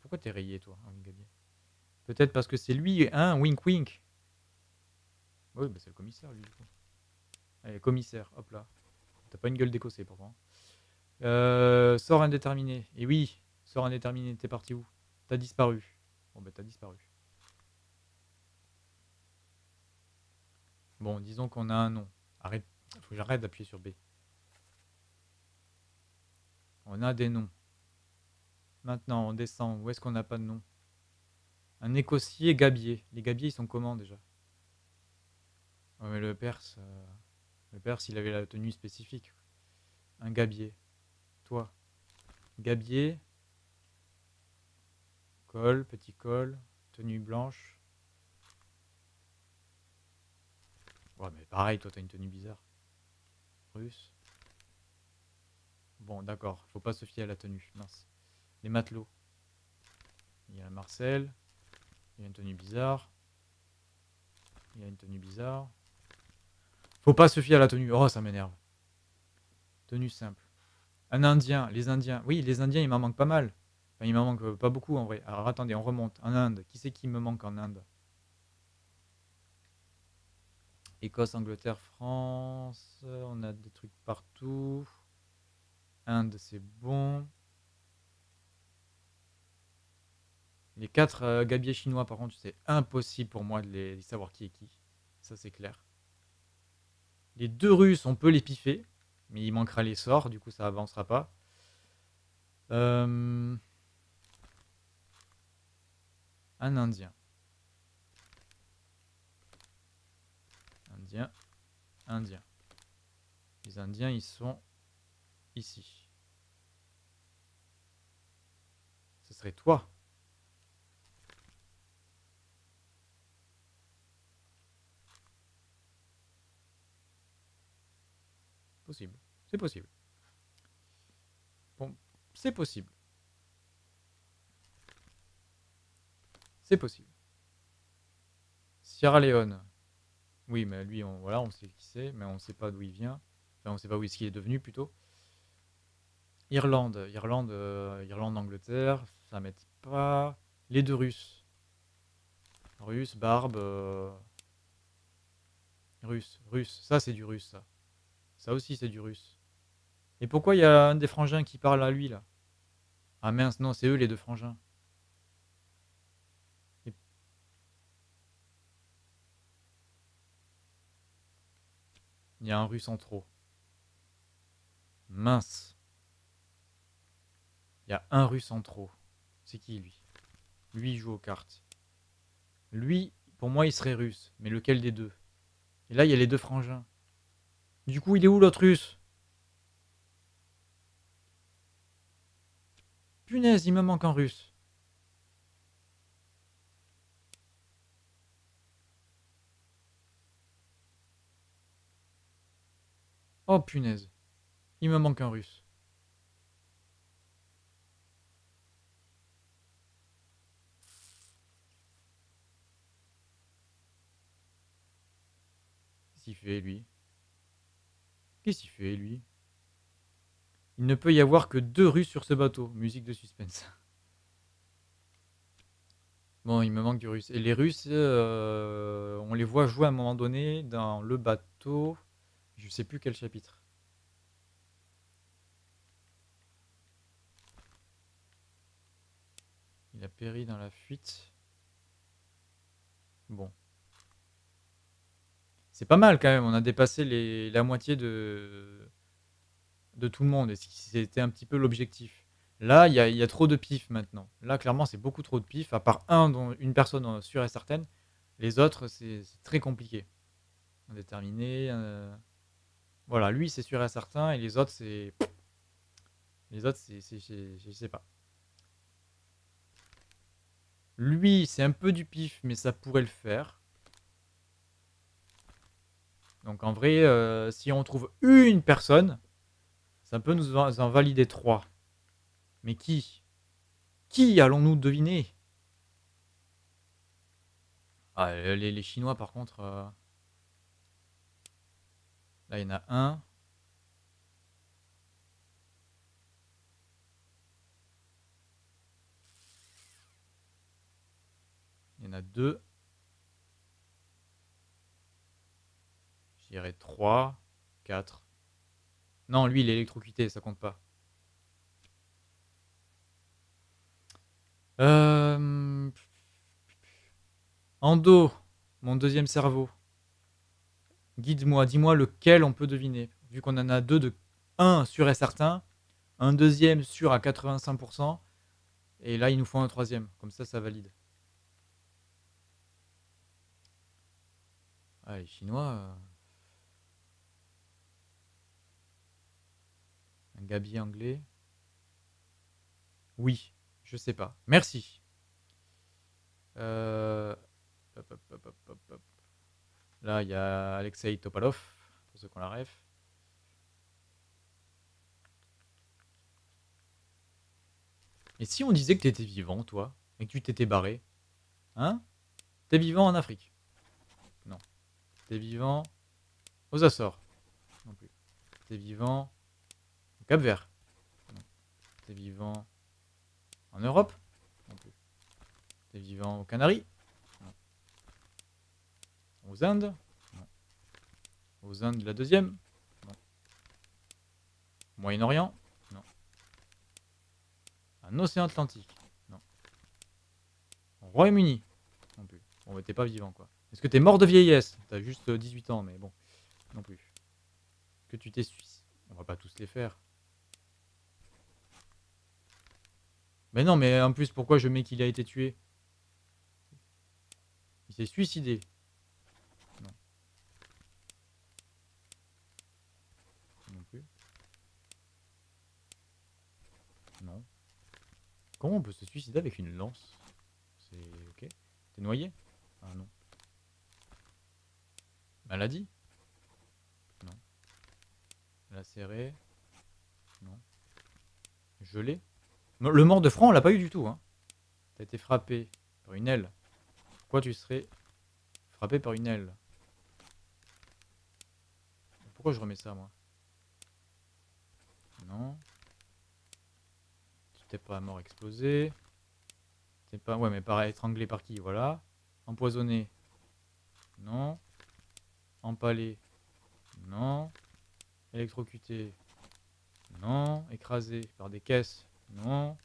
Pourquoi t'es rayé, toi, Gabier? Peut-être parce que c'est lui, hein, wink wink. Oui, bah c'est le commissaire, lui, du coup. Allez, commissaire, hop là. T'as pas une gueule d'écossais, pourtant. Euh, sort indéterminé. Et oui, sort indéterminé, t'es parti où? T'as disparu. Bon, bah t'as disparu. Bon, disons qu'on a un nom. Arrête, faut que j'arrête d'appuyer sur B. On a des noms. Maintenant, on descend. Où est-ce qu'on n'a pas de nom? Un écossier gabier. Les gabiers, ils sont comment déjà? Ouais, mais le Perse, euh, le Perse, il avait la tenue spécifique. Un gabier. Toi. Gabier. Col, petit col, tenue blanche. Ouais, mais pareil, toi, t'as une tenue bizarre. Russe. Bon, d'accord, faut pas se fier à la tenue, mince. Les matelots. Il y a Marcel. Il y a une tenue bizarre. Il y a une tenue bizarre. Faut pas se fier à la tenue. Oh, ça m'énerve. Tenue simple. Un Indien. Les Indiens. Oui, les Indiens, il m'en manque pas mal. Il m'en manque euh, pas beaucoup en vrai. Alors attendez, on remonte. En Inde. Qui c'est qui me manque en Inde? Écosse, Angleterre, France. On a des trucs partout. Inde, c'est bon. Les quatre euh, gabiers chinois, par contre, c'est impossible pour moi de les, savoir qui est qui. Ça, c'est clair. Les deux Russes, on peut les piffer. Mais il manquera les sorts, du coup ça avancera pas. Euh, Un Indien. Indien. Indien. Les Indiens, ils sont ici. Ce serait toi. C'est possible. Bon, c'est possible. C'est possible. Sierra Leone. Oui, mais lui, on, voilà, on sait qui c'est, mais on ne sait pas d'où il vient. Enfin, on ne sait pas où est-ce qu'il est devenu plutôt. Irlande, Irlande, euh, Irlande, Angleterre, ça m'aide pas. Les deux Russes. Russe, barbe. euh, russe. Ça, c'est du russe, ça. Ça aussi, c'est du russe. Et pourquoi il y a un des frangins qui parle à lui, là? Ah mince, non, c'est eux les deux frangins. Il y a un russe en trop. Mince. Il y a un russe en trop. C'est qui, lui? Lui, il joue aux cartes. Lui, pour moi, il serait russe. Mais lequel des deux? Et là, il y a les deux frangins. Du coup, il est où l'autre russe? Punaise, il me manque un russe. Oh punaise. Il me manque un russe. Qu'est-ce qu'il fait lui? Qu'est-ce fait lui? Il ne peut y avoir que deux Russes sur ce bateau. Musique de suspense. Bon, il me manque du russe. Et les Russes, euh, on les voit jouer à un moment donné dans le bateau. Je sais plus quel chapitre. Il a péri dans la fuite. Bon. C'est pas mal quand même. On a dépassé les, la moitié de, de tout le monde. Et c'était un petit peu l'objectif. Là, il y a, y a trop de pif maintenant. Là, clairement, c'est beaucoup trop de pif. À part un, dont une personne euh, sûre et certaine. Les autres, c'est très compliqué. Indéterminé. euh, Voilà, lui, c'est sûr et certain. Et les autres, c'est. Les autres, c'est- Je sais pas. Lui, c'est un peu du pif, mais ça pourrait le faire. Donc en vrai, euh, si on trouve une personne, ça peut nous en valider trois. Mais qui? Qui allons-nous deviner? Ah, les, les Chinois, par contre. euh, Là, il y en a un. Il y en a deux. Dirais trois, quatre. Non, lui, il est électrocuté, ça compte pas. Euh... Ando, mon deuxième cerveau. Guide-moi, dis-moi lequel on peut deviner. Vu qu'on en a deux de un sûr et certain, un deuxième sûr à 85%, et là il nous faut un troisième. Comme ça, ça valide. Ah, les Chinois. euh, Un gabier anglais? Oui, je sais pas. Merci. Euh. Là, il y a Alexei Topalov, pour ceux qui ont la ref. Et si on disait que tu étais vivant, toi, et que tu t'étais barré Hein? T'es vivant en Afrique? Non. T'es vivant aux Açores Non plus. T'es vivant Cap Vert. T'es vivant en Europe Non plus. T'es vivant aux Canaries Non. Aux Indes Non. Aux Indes, la deuxième Non. Moyen-Orient Non. Un océan Atlantique Non. Au Royaume-Uni Non plus. Bon, mais t'es pas vivant, quoi. Est-ce que t'es mort de vieillesse? T'as juste euh, 18 ans, mais bon. Non plus. que tu t'es suicidé On va pas tous les faire. Mais non, mais en plus, pourquoi je mets qu'il a été tué? Il s'est suicidé. Non. Non plus. Non. Comment on peut se suicider avec une lance? C'est ok. T'es noyé? Ah non. Maladie? Non. Lacéré? Non. Gelé? Le mort de franc, on l'a pas eu du tout. Hein. T'as été frappé par une aile. Pourquoi tu serais frappé par une aile? Pourquoi je remets ça, moi? Non. Tu t'es pas mort explosé. T'es pas... Ouais, mais pareil, étranglé par qui? Voilà. Empoisonné Non. Empalé Non. Électrocuté Non. Écrasé par des caisses Non.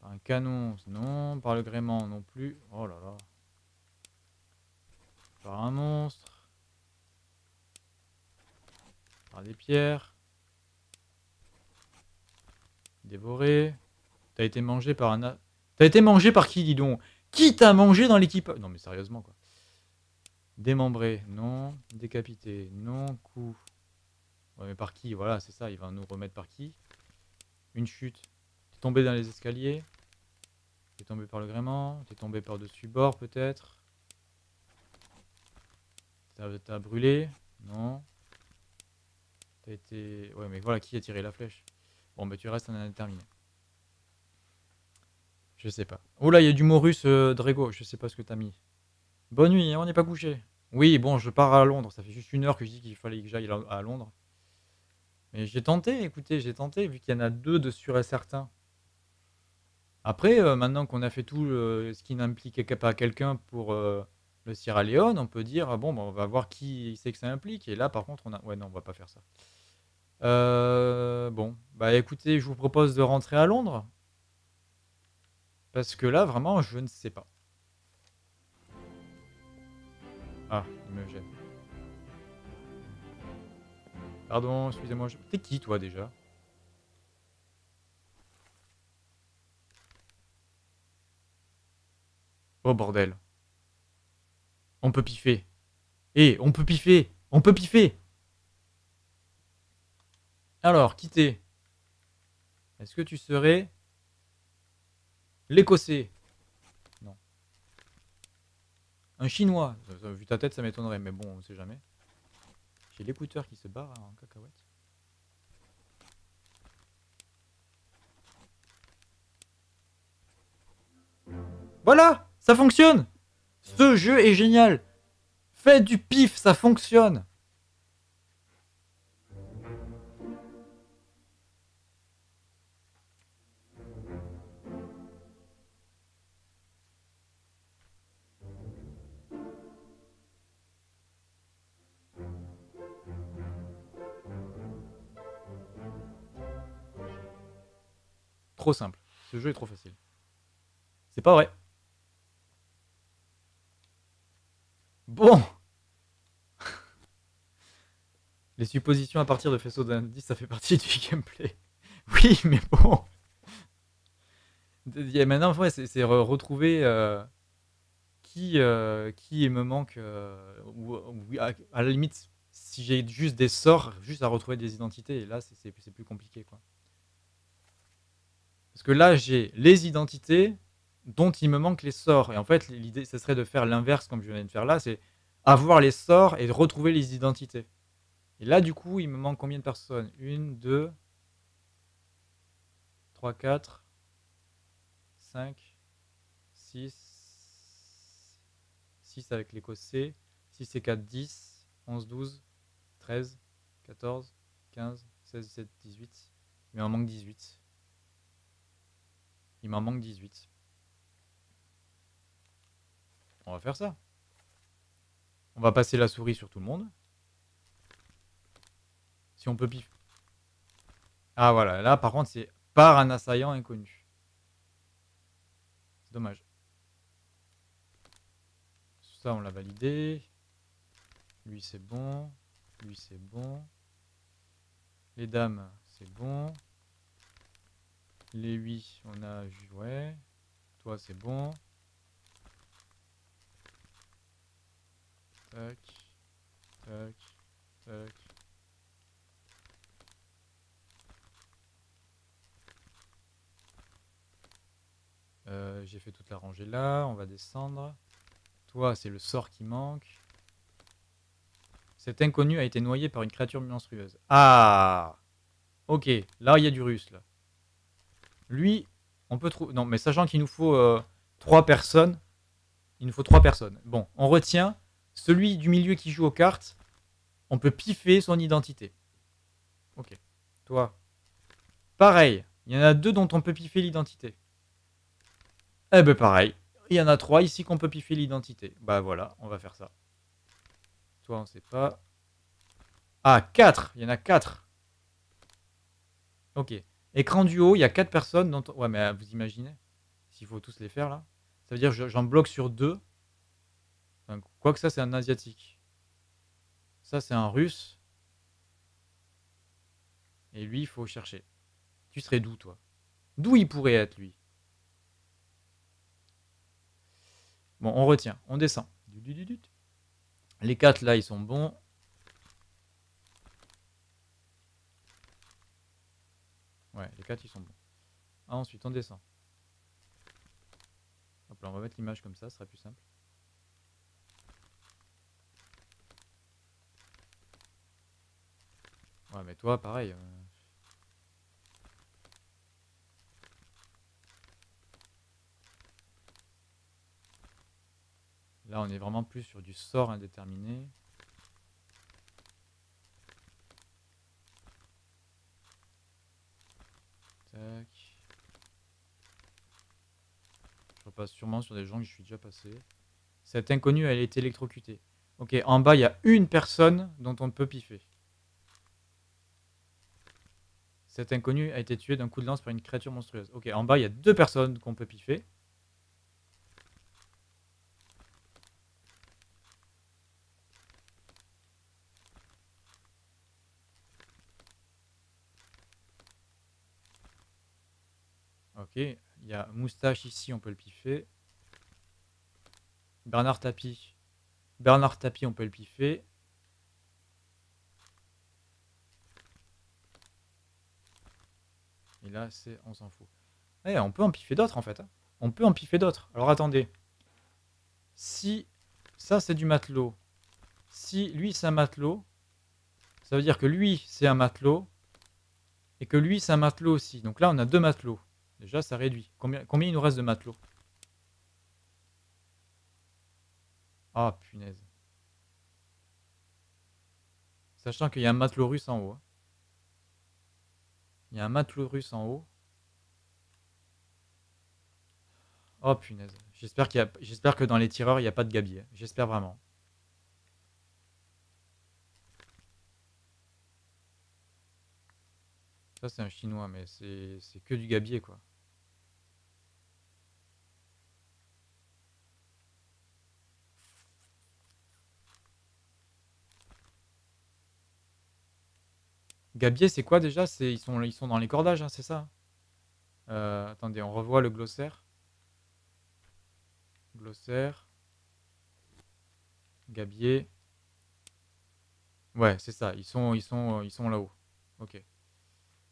Par un canon Non. Par le gréement non plus. Oh là là. Par un monstre. Par des pierres. Dévoré. T'as été mangé par un... T'as été mangé par qui, dis donc? Qui t'a mangé dans l'équipe? Non mais sérieusement quoi. Démembré, non. Décapité, non. Coup. Ouais mais par qui? Voilà, c'est ça, il va nous remettre par qui? Une chute. T'es tombé dans les escaliers. T'es tombé par le gréement. T'es tombé par-dessus bord peut-être. T'as brûlé Non. T'as été... Ouais mais voilà, qui a tiré la flèche? Bon bah tu restes un indéterminé. Je sais pas. Oh là, il y a du Morus euh, Drago. Je sais pas ce que t'as mis. Bonne nuit, hein, on n'est pas couché. Oui, bon, je pars à Londres. Ça fait juste une heure que je dis qu'il fallait que j'aille à Londres. Mais j'ai tenté, écoutez, j'ai tenté, vu qu'il y en a deux de sûr et certain. Après, euh, maintenant qu'on a fait tout euh, ce qui n'implique pas quelqu'un pour euh, le Sierra Leone, on peut dire, ah bon, bah, on va voir qui c'est que ça implique. Et là, par contre, on a... Ouais, non, on va pas faire ça. Bon, bah écoutez, je vous propose de rentrer à Londres. Parce que là, vraiment, je ne sais pas. Ah, il me gêne. Pardon, excusez-moi. T'es qui, toi, déjà? Oh, bordel. On peut piffer. Eh, on peut piffer On peut piffer Alors, quitter. Est-ce que tu serais l'écossais? Non. Un chinois Vu ta tête, ça m'étonnerait, mais bon, on sait jamais. L'écouteur qui se barre en cacahuète. Voilà Ça fonctionne. Ce jeu est génial. Faites du pif, ça fonctionne Trop simple. Ce jeu est trop facile. C'est pas vrai. Bon. Les suppositions à partir de faisceaux d'indices, ça fait partie du gameplay. Oui, mais bon. A Maintenant, c'est c'est re- retrouver euh, qui, euh, qui me manque. euh, à, à la limite, si j'ai juste des sorts, juste à retrouver des identités. Et là, c'est plus compliqué. quoi. Parce que là, j'ai les identités dont il me manque les sorts. Et en fait, l'idée, ce serait de faire l'inverse, comme je viens de faire là, c'est avoir les sorts et retrouver les identités. Et là, du coup, il me manque combien de personnes? Une, deux, trois, quatre, cinq, six, six avec l'écossais, 6 et 4, 10, 11, 12, 13, 14, 15, 16, 17, 18. Il m'en manque 18. Il m'en manque 18. On va faire ça. On va passer la souris sur tout le monde. Si on peut pif. Ah voilà, là par contre c'est par un assaillant inconnu. C'est dommage. Ça on l'a validé. Lui c'est bon. Lui, c'est bon. Les dames, c'est bon. Les 8, on a... Ouais. Toi, c'est bon. Tac. Tac. Tac. Euh, J'ai fait toute la rangée là. On va descendre. Toi, c'est le sort qui manque. Cet inconnu a été noyé par une créature monstrueuse. Ah Ok, là, il y a du russe, là. Lui, on peut trouver... Non, mais sachant qu'il nous faut euh, trois personnes, il nous faut trois personnes. Bon, on retient celui du milieu qui joue aux cartes. On peut piffer son identité. Ok. Toi. Pareil. Il y en a deux dont on peut piffer l'identité. Eh ben pareil. Il y en a trois ici qu'on peut piffer l'identité. Bah voilà, on va faire ça. Toi, on sait pas. Ah, quatre Il y en a quatre. Ok. Écran du haut, il y a quatre personnes. Dont... Ouais, mais euh, vous imaginez S'il faut tous les faire là. Ça veut dire j'en bloque sur deux. Enfin, quoi que ça, c'est un asiatique. Ça, c'est un russe. Et lui, il faut chercher. Tu serais d'où, toi? D'où il pourrait être, lui? Bon, on retient. On descend. Les quatre, là, ils sont bons. Ouais, les quatre, ils sont bons. Ah, ensuite, on descend. Hop là, on va mettre l'image comme ça, ce sera plus simple. Ouais, mais toi, pareil. euh, Là, on est vraiment plus sur du sort indéterminé. Je repasse sûrement sur des gens que je suis déjà passé. Cette inconnue, elle est électrocutée. Ok, en bas, il y a une personne dont on peut piffer. Cet inconnu a été tué d'un coup de lance par une créature monstrueuse. Ok, en bas, il y a deux personnes qu'on peut piffer. Ok, il y a Moustache ici, on peut le piffer. Bernard Tapie. Bernard Tapie, on peut le piffer. Et là, c'est, on s'en fout. Eh, on peut en piffer d'autres en fait. hein. On peut en piffer d'autres. Alors attendez. Si ça c'est du matelot, si lui c'est un matelot, ça veut dire que lui c'est un matelot et que lui c'est un matelot aussi. Donc là on a deux matelots. Déjà ça réduit. Combien, il nous reste de matelots? Ah punaise. Sachant qu'il y a un matelot russe en haut. hein. Il y a un matelot russe en haut. Oh punaise. J'espère que dans les tireurs, il n'y a pas de gabier. J'espère vraiment. Ça, c'est un chinois, mais c'est que du gabier, quoi. Gabier, c'est quoi déjà? Ils sont, ils sont dans les cordages, hein, c'est ça? Euh, Attendez, on revoit le glossaire. Glossaire. Gabier. Ouais, c'est ça. Ils sont, ils sont, ils sont là-haut. Ok.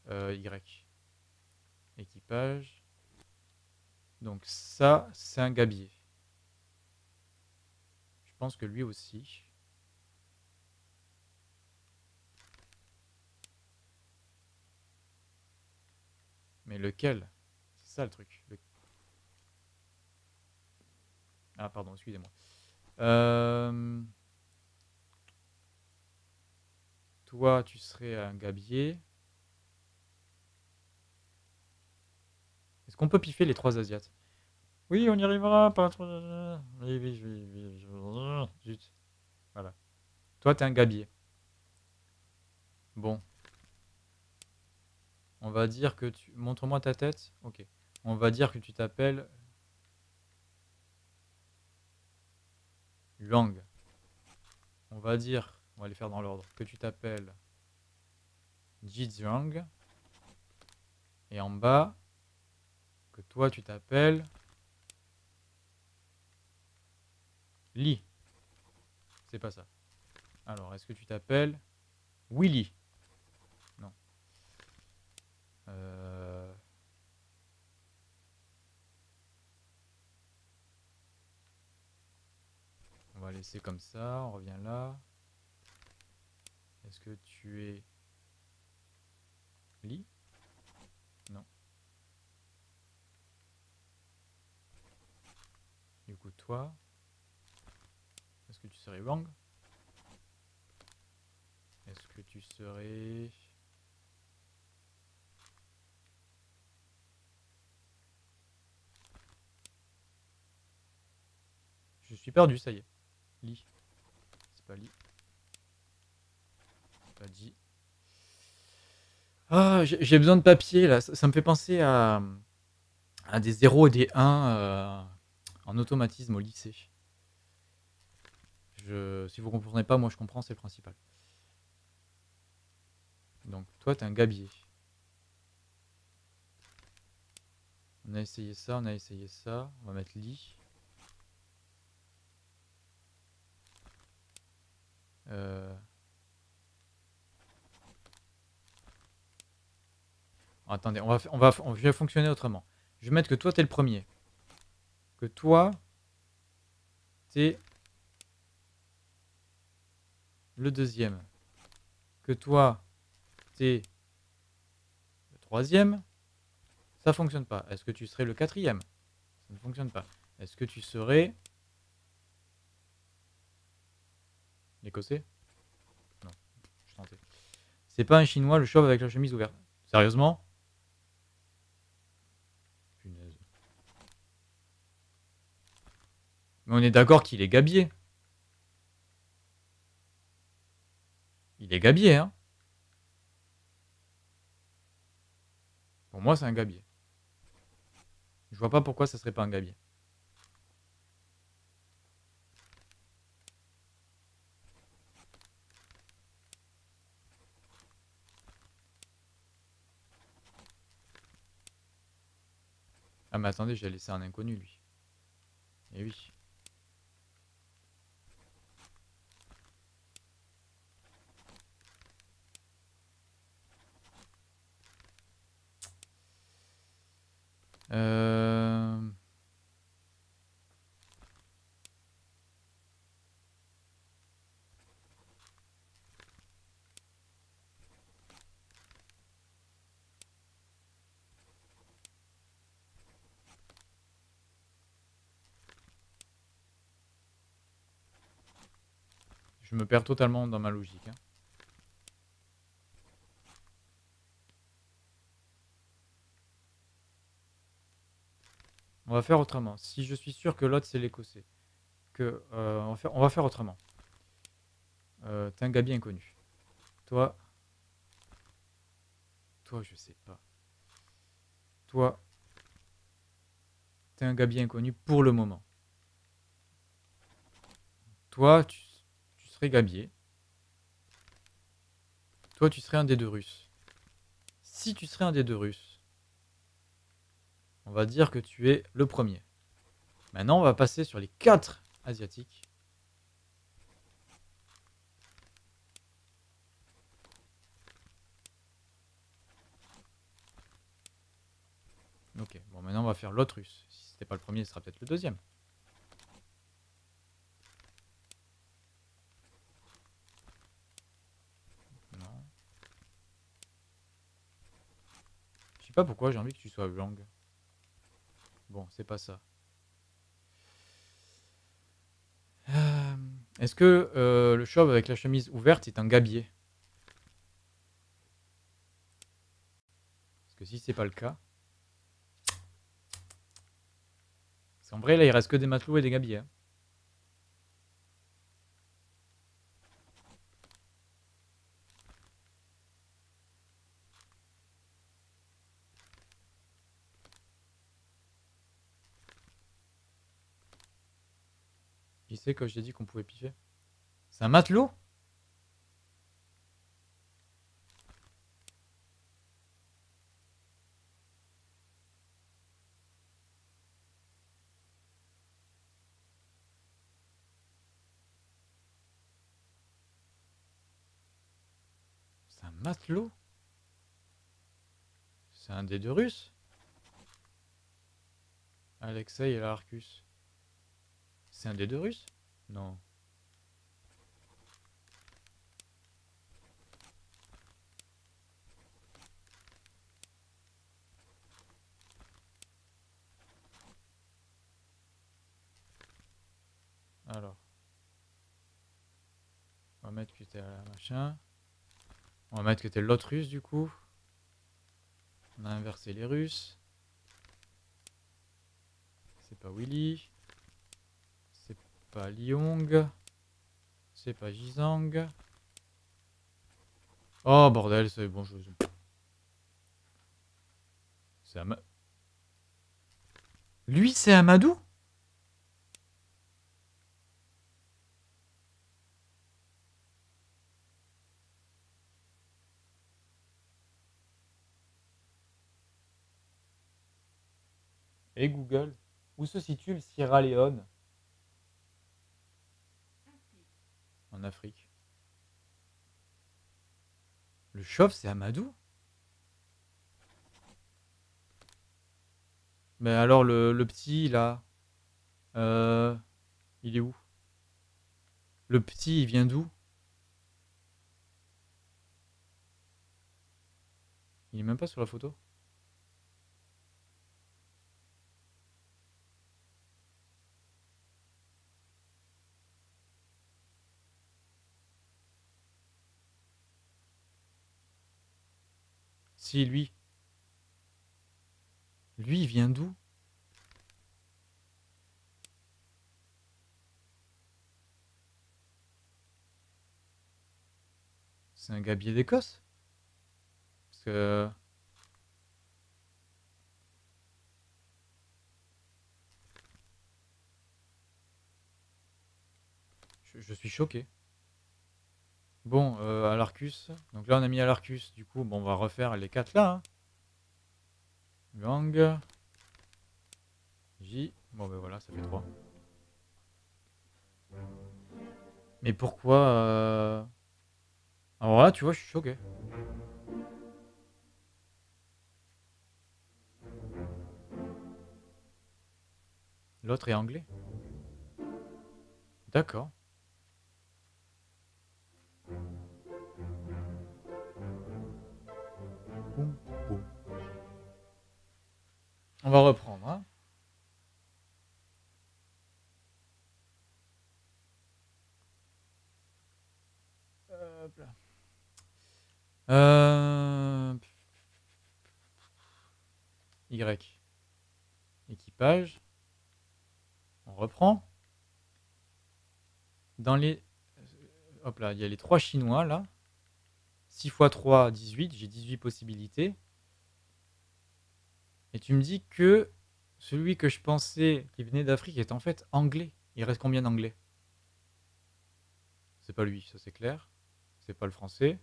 Euh, y. Équipage. Donc ça, c'est un gabier. Je pense que lui aussi. Mais lequel? C'est ça le truc. Ah pardon, excusez-moi. Euh, Toi, tu serais un gabier. Est-ce qu'on peut piffer les trois Asiates? Oui, on y arrivera. Pas trop... Zut. Voilà. Toi, t'es un gabier. Bon. On va dire que tu... Montre-moi ta tête. Ok. On va dire que tu t'appelles... Luang. On va dire On va les faire dans l'ordre. Que tu t'appelles Jizang. Et en bas, que toi tu t'appelles Lee. C'est pas ça. Alors, est-ce que tu t'appelles Willy? Euh... On va laisser comme ça, on revient là. Est-ce que tu es Lee Non. Du coup, toi, est-ce que tu serais Wang? Est-ce que tu serais... Je suis perdu, ça y est. Lee. C'est pas. C'est pas dit. Ah, j'ai besoin de papier là. Ça, me fait penser à, des 0 et des 1 euh, en automatisme au lycée. Si vous comprenez pas, moi je comprends, c'est le principal. Donc toi, t'es un gabier. On a essayé ça, on a essayé ça. On va mettre lit. Euh... Attendez, on va, on va, je vais fonctionner autrement. Je vais mettre que toi, t'es le premier. Que toi, t'es le deuxième. Que toi, t'es le troisième. Ça fonctionne pas. Est-ce que tu serais le quatrième? Ça ne fonctionne pas. Est-ce que tu serais l'écossais Non, je tentais. C'est pas un chinois le chauve avec la chemise ouverte. Sérieusement Punaise. Mais on est d'accord qu'il est gabier. Il est gabier, hein Pour moi, c'est un gabier. Je vois pas pourquoi ça serait pas un gabier. Ah mais attendez, j'ai laissé un inconnu lui. Eh oui. Euh... Je me perds totalement dans ma logique. hein. On va faire autrement. Si je suis sûr que l'autre c'est l'écossais, que euh, on, va faire, autrement. Euh, T'es un gars bien connu. Toi, toi je sais pas. Toi, t'es un gars bien connu pour le moment. Toi, tu gabier. Toi, tu serais un des deux Russes. Si tu serais un des deux Russes, on va dire que tu es le premier. Maintenant, on va passer sur les quatre asiatiques. Ok, bon maintenant on va faire l'autre russe. Si c'était pas le premier, ce sera peut-être le deuxième. Non. Je sais pourquoi j'ai envie que tu sois Wang. Bon, c'est pas ça. Euh, Est-ce que euh, le chauve avec la chemise ouverte est un gabier? Parce que si c'est pas le cas. Parce qu'en vrai, là, il reste que des matelots et des gabiers. hein. sais que j'ai dit qu'on pouvait piffer. C'est un matelot? C'est un matelot? C'est un des deux Russes Alexei et l'Arcus. C'est un des deux Russes non. Alors. On va mettre que t'es à machin. On va mettre que t'es l'autre russe du coup. On a inversé les russes. C'est pas Willy. Pas Lyong. C'est pas Jizang. Oh bordel, c'est bon. Je... C'est Ama... Lui, c'est Amadou? Et Google, où se situe le Sierra Leone? Afrique. Le chauve, c'est Amadou. Mais alors, le, le petit, là, euh, il est où? Le petit, il vient d'où? Il est même pas sur la photo Si, lui. Lui, vient d'où? C'est un gabier d'Écosse? Parce que... Je suis choqué. Bon, euh, à l'Arcus. Donc là, on a mis à l'Arcus. Du coup, bon, on va refaire les quatre là. hein. Gang. J. Bon, ben voilà, ça fait 3. Mais pourquoi euh... Alors là, tu vois, je suis choqué. L'autre est anglais. D'accord. On va reprendre. Hein. Hop là. Euh, Y. Équipage. On reprend. Dans les... Hop là, il y a les trois Chinois là. 6 x 3, 18. J'ai 18 possibilités. Et tu me dis que celui que je pensais qui venait d'Afrique est en fait anglais. Il reste combien d'anglais? C'est pas lui, ça c'est clair. C'est pas le français.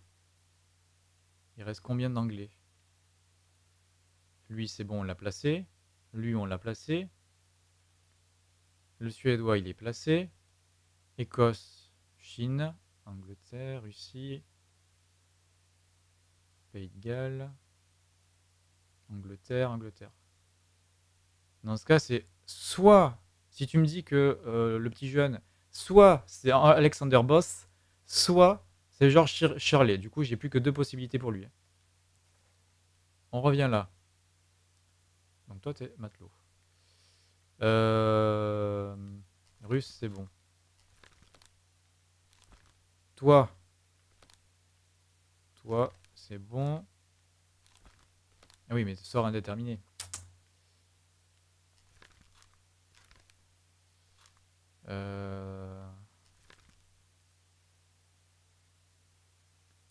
Il reste combien d'anglais? Lui, c'est bon, on l'a placé. Lui, on l'a placé. Le suédois, il est placé. Écosse, Chine, Angleterre, Russie, Pays de Galles, Angleterre, Angleterre. Dans ce cas, c'est soit, si tu me dis que euh, le petit jeune, soit c'est Alexander Boss, soit c'est George Shir- Shirley. Du coup, j'ai plus que deux possibilités pour lui. On revient là. Donc toi, t'es matelot. Euh, Russe, c'est bon. Toi. Toi, c'est bon. Ah oui, mais sort indéterminé. Euh,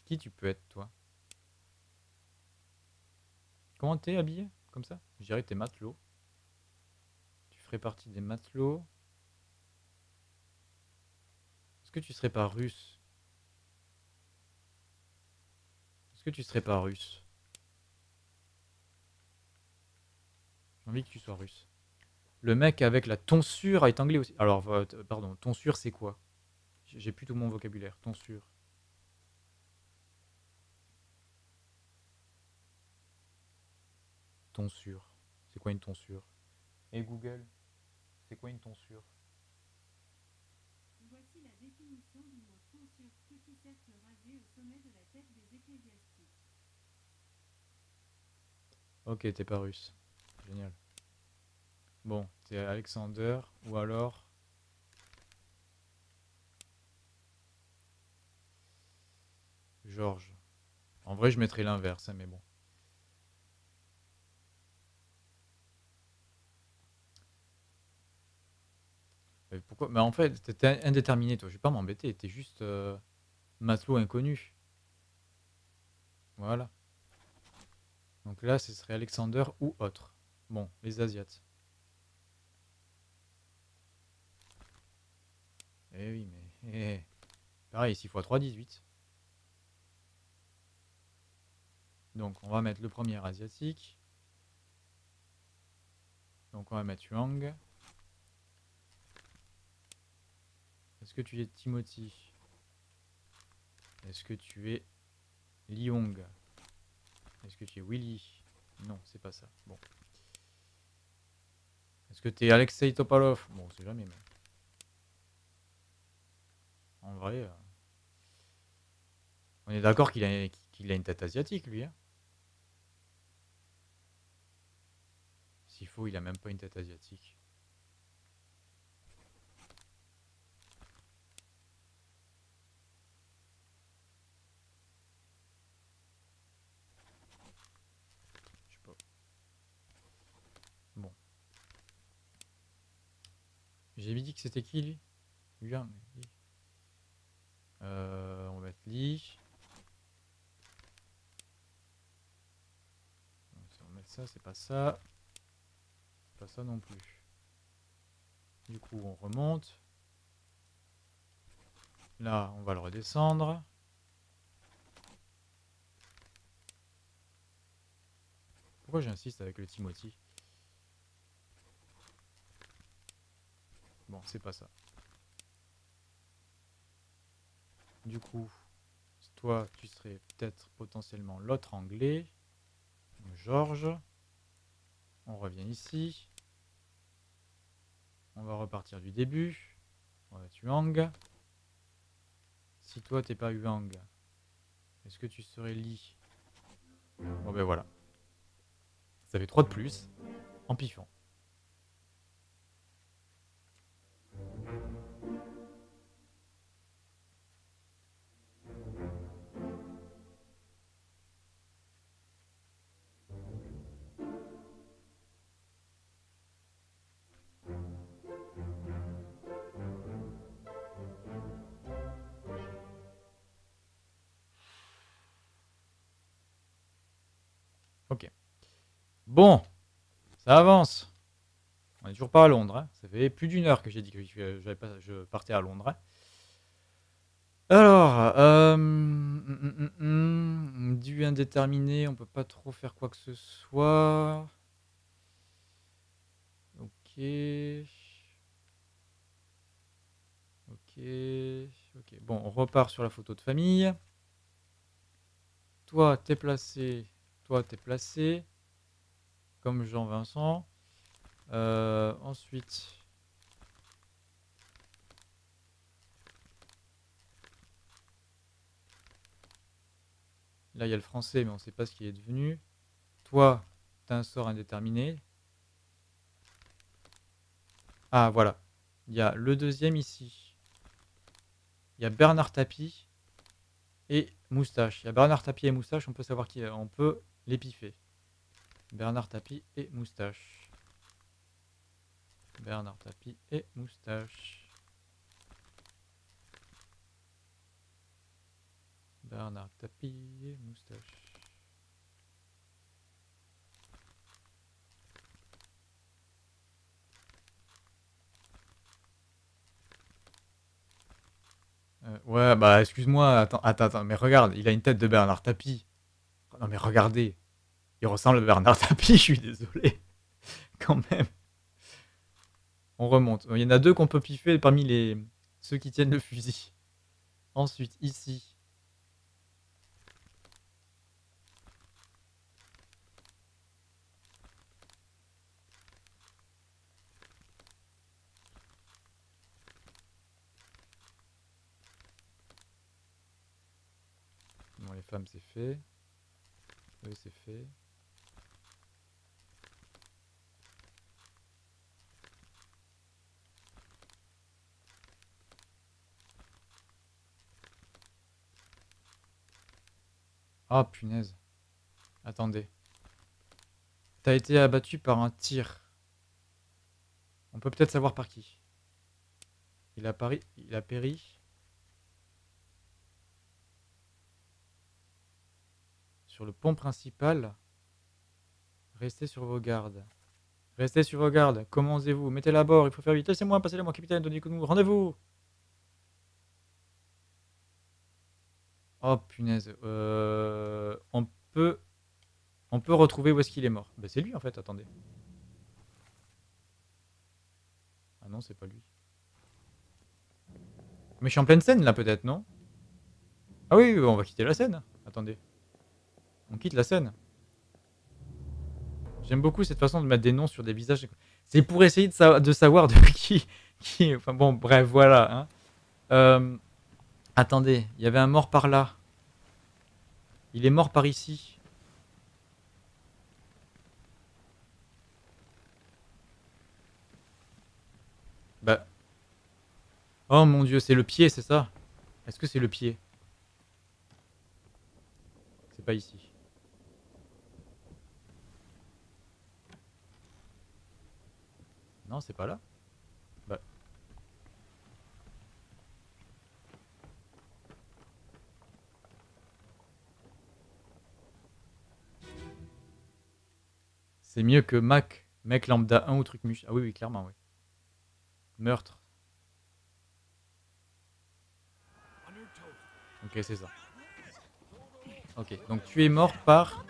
Qui tu peux être, toi? Comment t'es habillé Comme ça? Je dirais que t'es matelot. Tu ferais partie des matelots. Est-ce que tu serais pas russe? Est-ce que tu serais pas russe? J'ai envie que tu sois russe. Le mec avec la tonsure est anglais aussi. Alors, euh, pardon, tonsure, c'est quoi? J'ai plus tout mon vocabulaire. Tonsure. Tonsure. C'est quoi une tonsure? Et Google, c'est quoi une tonsure? Voici la définition du mot tonsure, petit cercle rasé au sommet de la tête des ecclésiastiques. Ok, t'es pas russe. Génial. Bon, t'es Alexander ou alors. Georges. En vrai, je mettrais l'inverse, hein, mais bon. Mais pourquoi Mais en fait, t'étais indéterminé, toi. Je vais pas m'embêter. T'es juste euh, matelot inconnu. Voilà. Donc là, ce serait Alexander ou autre. Bon, les Asiates. Eh oui, mais... eh, Pareil, 6 x 3, 18. Donc, on va mettre le premier asiatique. Donc, on va mettre Yuang. Est-ce que tu es Timothy? Est-ce que tu es Liong Est-ce que tu es Willy? Non, c'est pas ça. Bon. Est-ce que tu es Alexei Topalov? Bon, c'est jamais, mais... En vrai... euh, On est d'accord qu'il a, qu'il a une tête asiatique, lui. Hein S'il faut, il a même pas une tête asiatique. Je sais pas. Bon. J'ai dit que c'était qui, lui? Lui. Euh, on va mettre Lee. On va mettre ça, c'est pas ça. Pas ça non plus. Du coup, on remonte. Là, on va le redescendre. Pourquoi j'insiste avec le Timothy? Bon, c'est pas ça. Du coup, toi, tu serais peut-être potentiellement l'autre anglais. Georges. On revient ici. On va repartir du début. On va Yuang. Si toi, t'es pas Yuang, est-ce que tu serais Li? Bon ben voilà. Ça fait 3 de plus en piffant. Ok. Bon, ça avance. On est toujours pas à Londres. hein. Ça fait plus d'une heure que j'ai dit que je, partais à Londres. Alors, euh, hum, hum, hum, du indéterminé, on peut pas trop faire quoi que ce soit. Ok. Ok. Ok. Bon, on repart sur la photo de famille. Toi, t'es placé. Toi, t'es placé. Comme Jean-Vincent. Euh, ensuite. Là, il y a le français, mais on ne sait pas ce qu'il est devenu. Toi, tu as un sort indéterminé. Ah, voilà. Il y a le deuxième ici. Il y a Bernard Tapie et Moustache. Il y a Bernard Tapie et Moustache, on peut savoir qui on peut piffer. Bernard Tapie et Moustache. Bernard Tapie et Moustache. Bernard Tapie et Moustache. Euh, ouais, bah excuse-moi, attends, attends, attends, mais regarde, il a une tête de Bernard Tapie. Non mais regardez, il ressemble à Bernard Tapie, je suis désolé. Quand même. On remonte. Il y en a deux qu'on peut piffer parmi les ceux qui tiennent le fusil. Ensuite, ici. Bon, les femmes, c'est fait. Oui, c'est fait. Ah, punaise. Attendez. T'as été abattu par un tir. On peut peut-être savoir par qui. Il a, pari... Il a péri. Sur le pont principal. Restez sur vos gardes. Restez sur vos gardes. Comment osez-vous? Mettez la bord, il faut faire vite. Laissez-moi, passez-la moi, capitaine, donnez-nous. Rendez-vous Oh punaise. Euh, on peut... On peut retrouver où est-ce qu'il est mort. Bah c'est lui en fait, attendez. Ah non, c'est pas lui. Mais je suis en pleine scène là peut-être, non? Ah oui, on va quitter la scène. Attendez. On quitte la scène. J'aime beaucoup cette façon de mettre des noms sur des visages. C'est pour essayer de, de savoir de qui, qui... Enfin bon, bref, voilà. hein. Euh, Attendez, il y avait un mort par là. Il est mort par ici. Bah. Oh mon dieu, c'est le pied, c'est ça? Est-ce que c'est le pied? C'est pas ici. C'est pas là. Bah. C'est mieux que Mac, mec lambda 1 ou truc muche. Ah oui, oui, clairement, oui. Meurtre. Ok, c'est ça. Ok, donc tu es mort par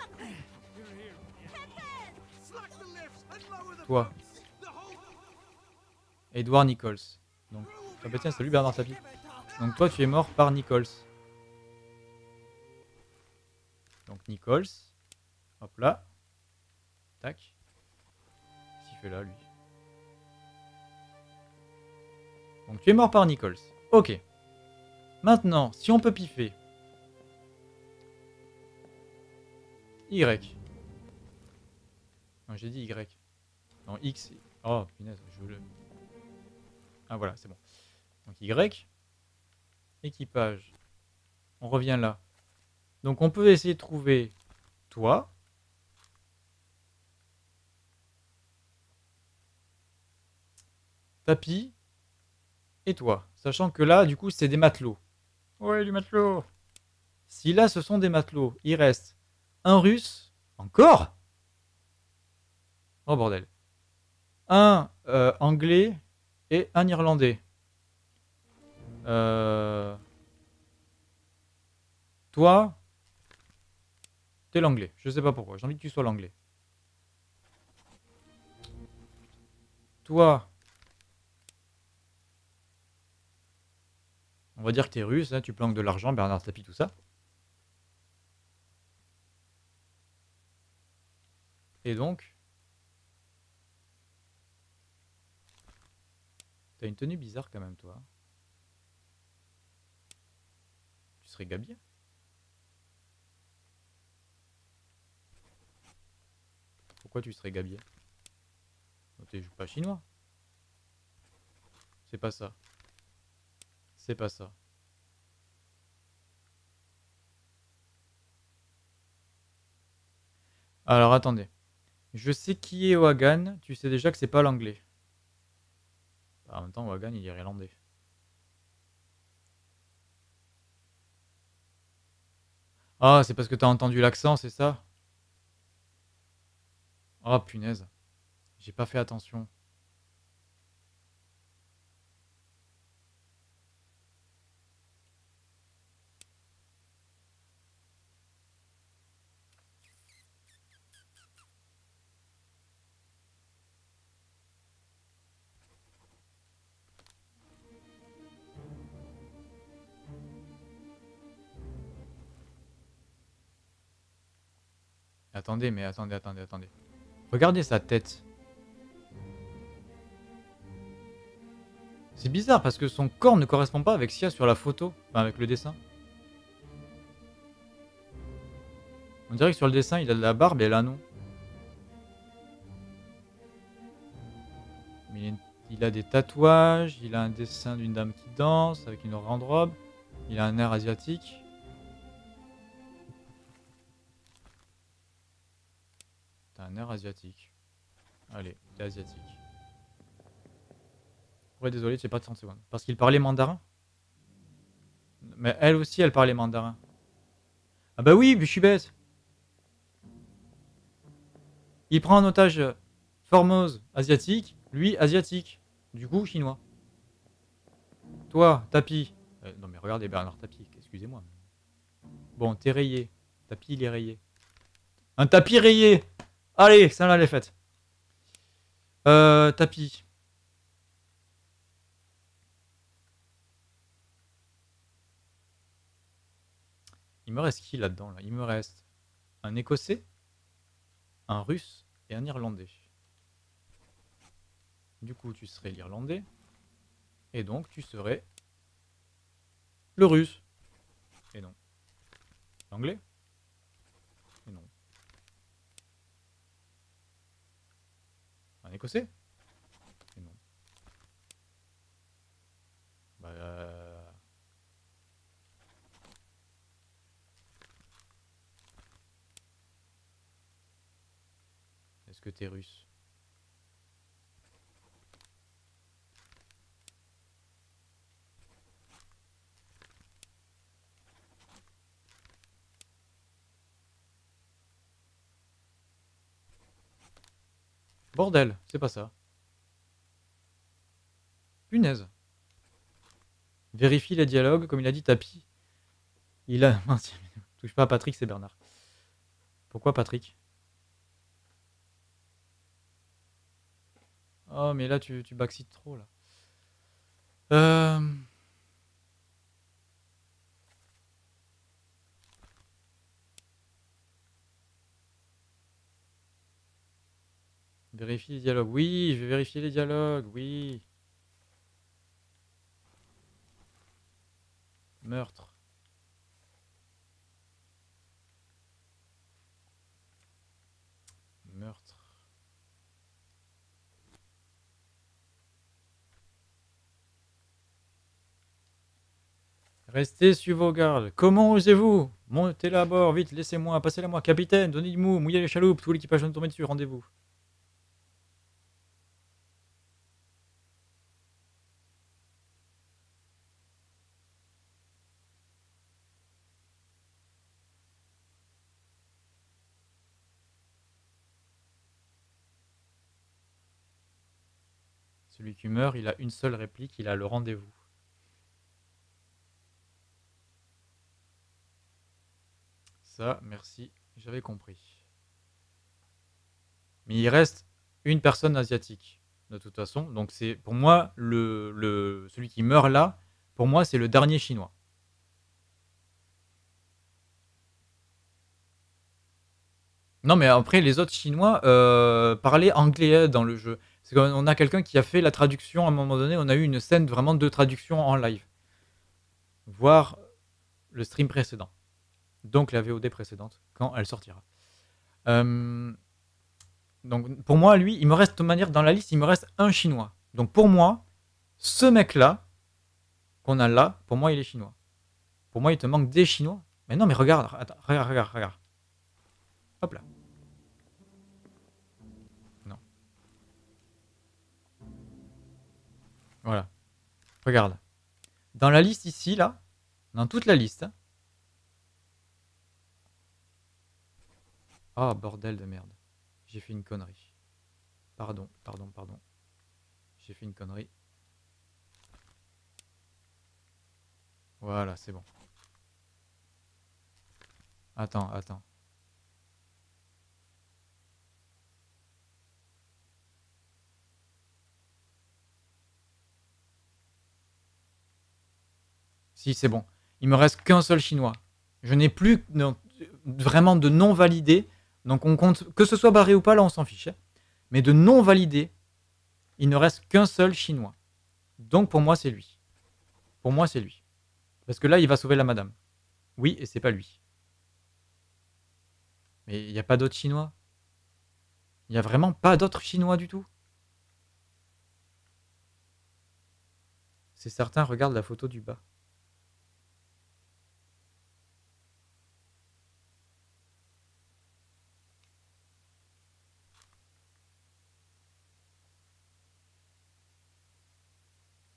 toi, Edward Nichols. Donc, bah tiens, salut Bernard Tapie. Donc toi, tu es mort par Nichols. Donc Nichols. Hop là. Tac. Qu'est-ce fait là, lui? Donc tu es mort par Nichols. Ok. Maintenant, si on peut piffer. Y. Non, j'ai dit Y. Non, X. Oh, punaise, je veux le... Ah voilà, c'est bon. Donc Y. Équipage. On revient là. Donc on peut essayer de trouver toi. Tapis. Et toi. Sachant que là, du coup, c'est des matelots. Ouais, du matelot. Si là, ce sont des matelots, il reste un russe. Encore? Oh bordel. Un euh, anglais et un irlandais. Euh... Toi, t'es l'anglais. Je sais pas pourquoi. J'ai envie que tu sois l'anglais. Toi, on va dire que t'es russe, hein, tu planques de l'argent, Bernard Tapie, tout ça. Et donc, t'as une tenue bizarre quand même, toi. Tu serais gabier Pourquoi tu serais gabier Oh, T'es pas chinois C'est pas ça. C'est pas ça. Alors attendez. Je sais qui est Wagan. Tu sais déjà que c'est pas l'anglais. En même temps, Wagan, il est irlandais. Ah, c'est parce que t'as entendu l'accent, c'est ça? Oh punaise. J'ai pas fait attention. Attendez, mais attendez, attendez, attendez. Regardez sa tête. C'est bizarre parce que son corps ne correspond pas avec ce qu'il y a sur la photo, enfin avec le dessin. On dirait que sur le dessin, il a de la barbe et là, non. Mais il a des tatouages, il a un dessin d'une dame qui danse avec une grande robe. Il a un air asiatique. Un air asiatique. Allez, t'es asiatique. Ouais, désolé, tu pas de 30 secondes. Parce qu'il parlait mandarin? Mais elle aussi, elle parlait mandarin. Ah bah oui, mais je suis bête. Il prend en otage Formose, asiatique, lui, asiatique. Du coup, chinois. Toi, tapis. Euh, non mais regardez Bernard Tapie, excusez-moi. Bon, t'es rayé. Tapis, il est rayé. Un tapis rayé Allez, ça là les fêtes. Euh, tapis. Il me reste qui là-dedans là? Il me reste un Écossais, un Russe et un Irlandais. Du coup, tu serais l'Irlandais. Et donc, tu serais le Russe. Et non. L'Anglais Et non. Un Écossais. Non. Bah... euh, Est-ce que t'es russe? Bordel, c'est pas ça. Punaise. Vérifie les dialogues, comme il a dit Tapi. Il a. Mince, touche pas à Patrick, c'est Bernard. Pourquoi Patrick? Oh, mais là, tu, tu trop, là. Euh... Vérifie les dialogues. Oui, je vais vérifier les dialogues. Oui. Meurtre. Meurtre. Restez sur vos gardes. Comment osez-vous Montez là à bord, vite, laissez-moi, passez-la moi. Capitaine, donnez-moi, mouillez les chaloupes, tout l'équipage vient de tomber dessus, rendez-vous. Meurt, il a une seule réplique, il a le rendez-vous. Ça, merci, j'avais compris. Mais il reste une personne asiatique, de toute façon. Donc c'est pour moi, le, le, celui qui meurt là, pour moi, c'est le dernier chinois. Non, mais après, les autres chinois euh, parlaient anglais dans le jeu. C'est qu'on a quelqu'un qui a fait la traduction à un moment donné. On a eu une scène vraiment de traduction en live. Voir le stream précédent. Donc la VOD précédente, quand elle sortira. Euh, donc pour moi, lui, il me reste de manière dans la liste, il me reste un chinois. Donc pour moi, ce mec-là, qu'on a là, pour moi, il est chinois. Pour moi, il te manque des chinois. Mais non, mais regarde, attends, regarde, regarde, regarde. Hop là. Voilà. Regarde. Dans la liste ici, là, dans toute la liste. Ah, bordel de merde. J'ai fait une connerie. Pardon, pardon, pardon. J'ai fait une connerie. Voilà, c'est bon. Attends, attends. Si, c'est bon. Il me reste qu'un seul chinois. Je n'ai plus vraiment de non validés. Donc on compte, que ce soit barré ou pas, là on s'en fiche. hein. Mais de non validés, il ne reste qu'un seul chinois. Donc pour moi c'est lui. Pour moi c'est lui. Parce que là il va sauver la madame. Oui, et c'est pas lui. Mais il n'y a pas d'autres Chinois? Il n'y a vraiment pas d'autres Chinois du tout? C'est certain, regarde la photo du bas.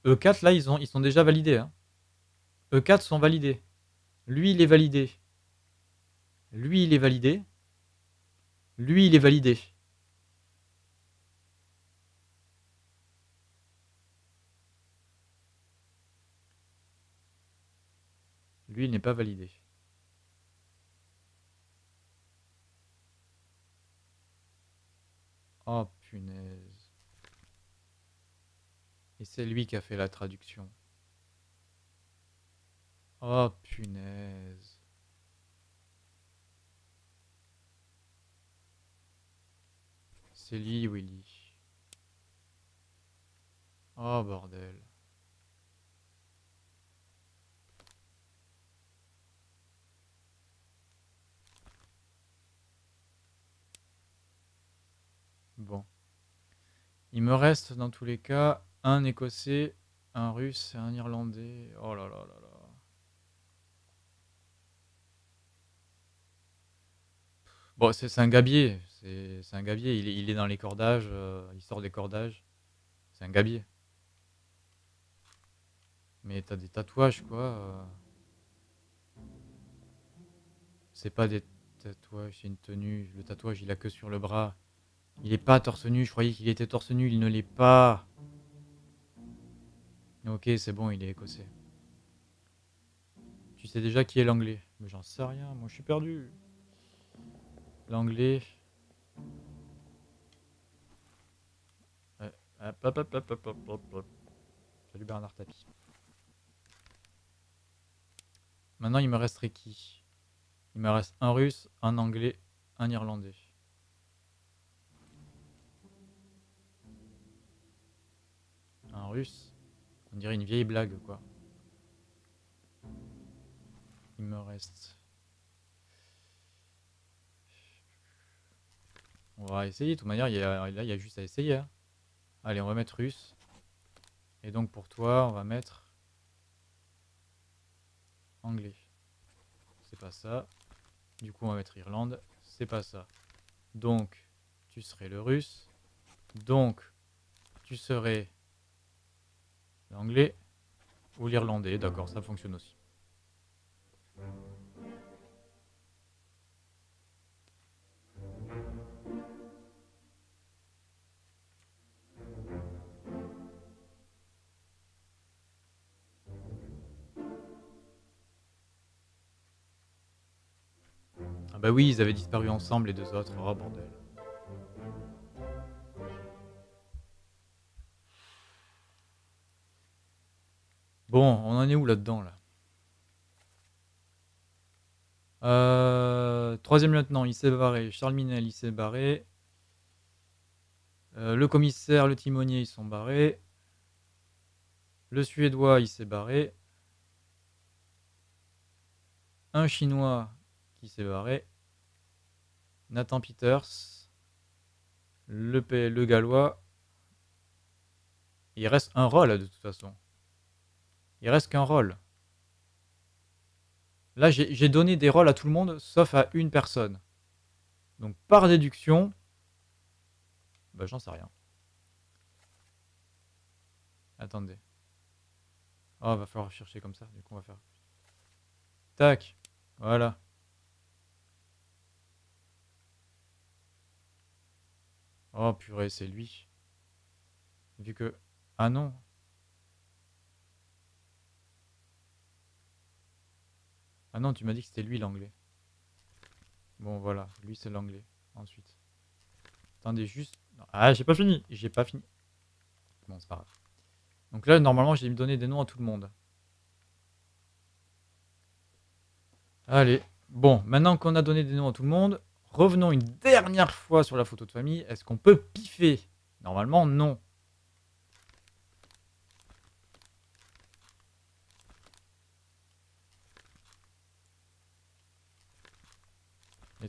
E4, là, ils, ont, ils sont déjà validés. hein. E4 sont validés. Lui, il est validé. Lui, il est validé. Lui, il est validé. Lui, il n'est pas validé. Oh, punaise. Et c'est lui qui a fait la traduction. Oh, punaise. C'est lui, Willy. Oh, bordel. Bon. Il me reste dans tous les cas un Écossais, un Russe et un Irlandais. Oh là là là là. Bon, c'est un gabier. C'est un gabier. Il est, il est dans les cordages. euh, il sort des cordages. C'est un gabier. Mais t'as des tatouages, quoi. euh. C'est pas des tatouages, c'est une tenue. Le tatouage, il a que sur le bras. Il est pas torse nu. Je croyais qu'il était torse nu. Il ne l'est pas. Ok, c'est bon, il est écossais. Tu sais déjà qui est l'anglais? Mais j'en sais rien, moi je suis perdu. L'anglais... Euh, Salut Bernard Tapie. Maintenant, il me resterait qui? Il me reste un russe, un anglais, un irlandais. Un russe on dirait une vieille blague, quoi. Il me reste. On va essayer, de toute manière, y a, là, il y a juste à essayer. hein. Allez, on va mettre russe. Et donc, pour toi, on va mettre anglais. C'est pas ça. Du coup, on va mettre Irlande. C'est pas ça. Donc, tu serais le russe. Donc, tu serais l'anglais ou l'irlandais. D'accord, ça fonctionne aussi. Ah bah oui, ils avaient disparu ensemble les deux autres. Oh. Bon, on en est où là-dedans là? Euh, Troisième lieutenant, il s'est barré. Charles Minel, il s'est barré. Euh, le commissaire, le timonier, ils sont barrés. Le suédois, il s'est barré. Un chinois qui s'est barré. Nathan Peters. Le, P- le gallois. Il reste un rôle de toute façon. Il reste qu'un rôle. Là, j'ai donné des rôles à tout le monde, sauf à une personne. Donc, par déduction, bah, j'en sais rien. Attendez. Oh, va falloir chercher comme ça. Du coup, on va faire. Tac. Voilà. Oh, purée, c'est lui. Vu que. Ah non. Ah non, tu m'as dit que c'était lui l'anglais. Bon, voilà, lui c'est l'anglais. Ensuite. Attendez, juste. Ah, j'ai pas fini. J'ai pas fini. Bon, c'est pas grave. Donc là, normalement, j'ai me donner des noms à tout le monde. Allez. Bon, maintenant qu'on a donné des noms à tout le monde, revenons une dernière fois sur la photo de famille. Est-ce qu'on peut piffer? Normalement, non.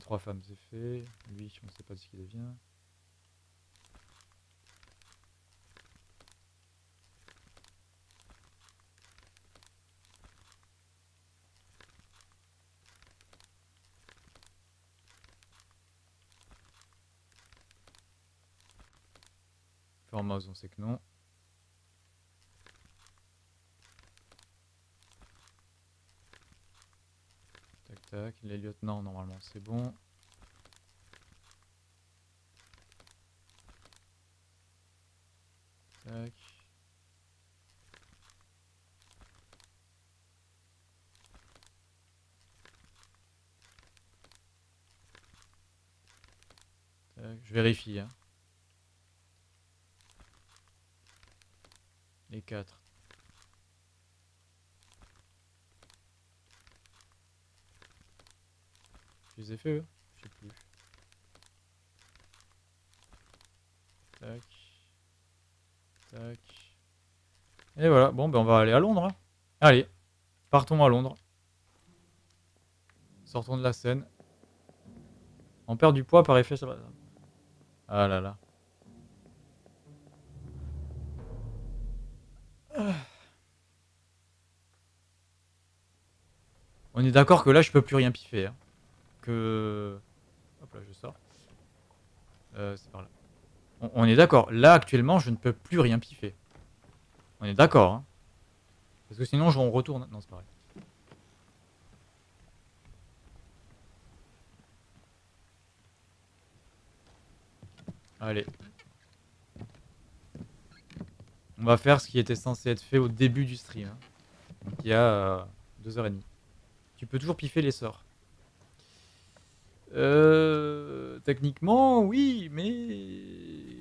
Trois femmes, c'est fait. Lui, on ne sait pas ce qu'il devient. Formose, on sait que non. Les lieutenants normalement c'est bon. Je vérifie. Hein. Les quatre. Ai fait eux Je sais plus. Tac. Tac. Et voilà, bon ben on va aller à Londres. hein. Allez, partons à Londres. Sortons de la scène. On perd du poids par effet. Ah là là. On est d'accord que là, je peux plus rien piffer. hein. Que. Hop là, je sors. Euh, c'est par là. On, est d'accord. Là, actuellement, je ne peux plus rien piffer. On est d'accord. hein. Parce que sinon, je- on retourne. Non, c'est pareil. Allez. On va faire ce qui était censé être fait au début du stream. hein. Donc, il y a euh, deux heures et demie. Tu peux toujours piffer les sorts. Euh, techniquement, oui, mais...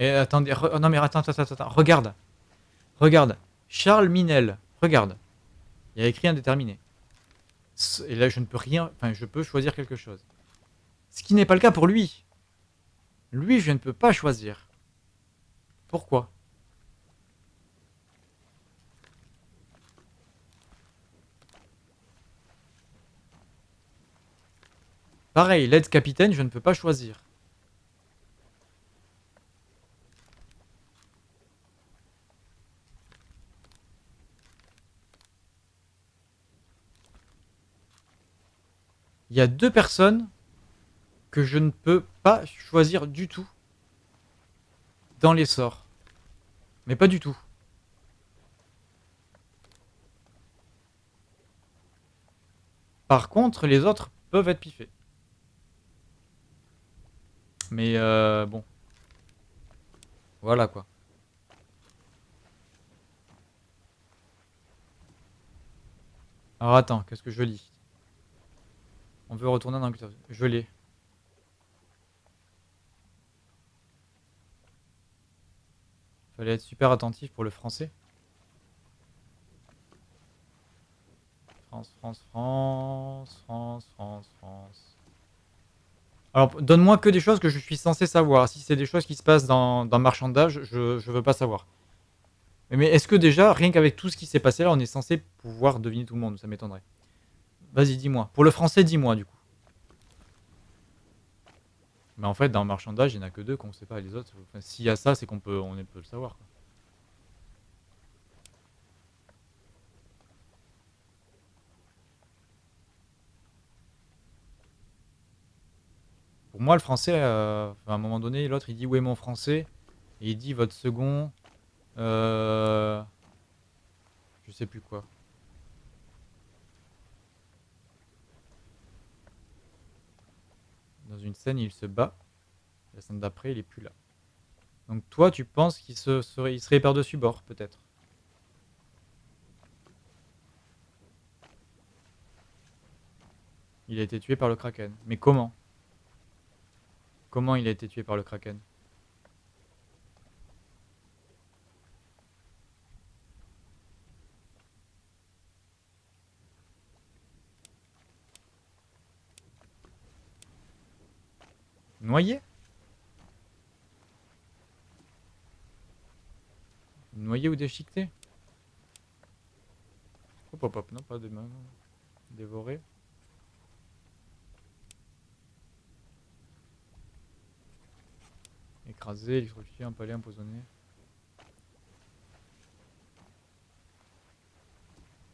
Et attendez, re- oh non mais attends, attends, attends, regarde. Regarde. Charles Minel, regarde. Il y a écrit indéterminé. Et là, je ne peux rien... Enfin, je peux choisir quelque chose. Ce qui n'est pas le cas pour lui. Lui, je ne peux pas choisir. Pourquoi? Pareil, l'aide capitaine, je ne peux pas choisir. Il y a deux personnes que je ne peux pas choisir du tout dans les sorts. Mais pas du tout. Par contre, les autres peuvent être piffés. Mais euh, bon. Voilà quoi. Alors attends, qu'est-ce que je lis? On veut retourner dans Angleterre. Je l'ai. Fallait être super attentif pour le français. France, France, France, France, France, France. Alors, donne-moi que des choses que je suis censé savoir. Si c'est des choses qui se passent dans, dans marchandage, je, je veux pas savoir. Mais, est-ce que déjà, rien qu'avec tout ce qui s'est passé là, on est censé pouvoir deviner tout le monde? Ça m'étonnerait. Vas-y, dis-moi. Pour le français, dis-moi du coup. Mais en fait, dans marchandage, il n'y en a que deux qu'on ne sait pas. Les autres, s'il y a ça, c'est qu'on peut, on peut le savoir. Pour moi, le français, euh, à un moment donné, l'autre il dit où est mon français? Et il dit votre second. Euh, je sais plus quoi. Dans une scène, il se bat. La scène d'après, il est plus là. Donc toi, tu penses qu'il se serait, serait par-dessus bord, peut-être? Il a été tué par le Kraken. Mais comment? Comment il a été tué par le Kraken? Noyé Noyé ou déchiqueté Hop, hop, hop, non, pas de main. Dévoré. Écrasé, électrocuté, empalé, empoisonné.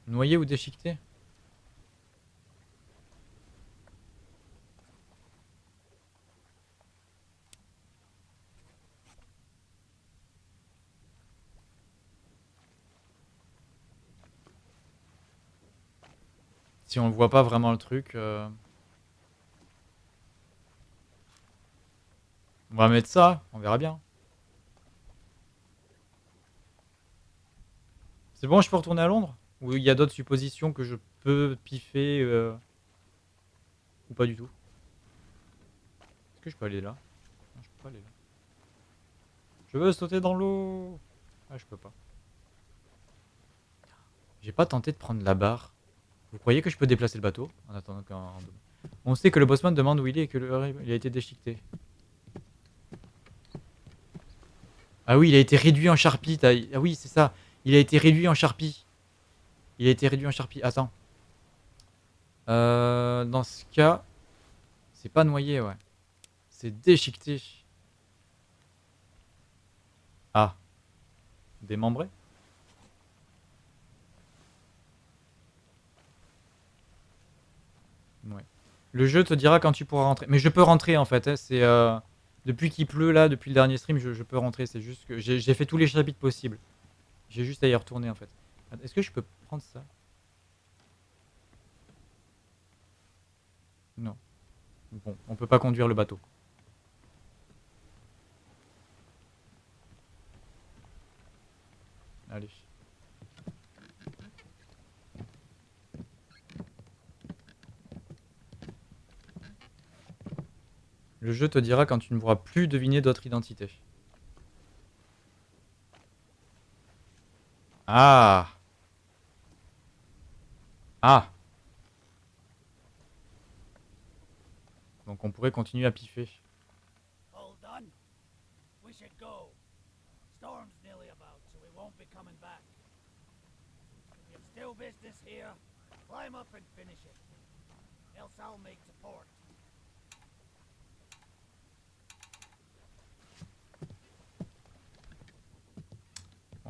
Noyé ou déchiqueté? Si on ne voit pas vraiment le truc... euh, On va mettre ça, on verra bien. C'est bon, je peux retourner à Londres? Ou il y a d'autres suppositions que je peux piffer euh, Ou pas du tout? Est-ce que je peux aller là? Non, je peux pas aller là. Je veux sauter dans l'eau Ah, je peux pas. J'ai pas tenté de prendre la barre. Vous croyez que je peux déplacer le bateau? En attendant. On sait que le bossman demande où il est et que le... il a été déchiqueté. Ah oui, il a été réduit en charpie. Ah oui, c'est ça. Il a été réduit en charpie. Il a été réduit en charpie. Attends. Euh, dans ce cas, c'est pas noyé, ouais. C'est déchiqueté. Ah. Démembré Ouais. Le jeu te dira quand tu pourras rentrer. Mais je peux rentrer en fait. hein, C'est euh, depuis qu'il pleut là, depuis le dernier stream, je, peux rentrer. C'est juste que j'ai fait tous les chapitres possibles. J'ai juste à y retourner en fait. Est-ce que je peux prendre ça? Non. Bon, on peut pas conduire le bateau. Allez. Le jeu te dira quand tu ne pourras plus deviner d'autres identités. Ah Ah Donc on pourrait continuer à piffer. All done? We should go. Storm's nearly about, so we won't be coming back. If you've still business here, climb up and finish it. Else I'll make to port.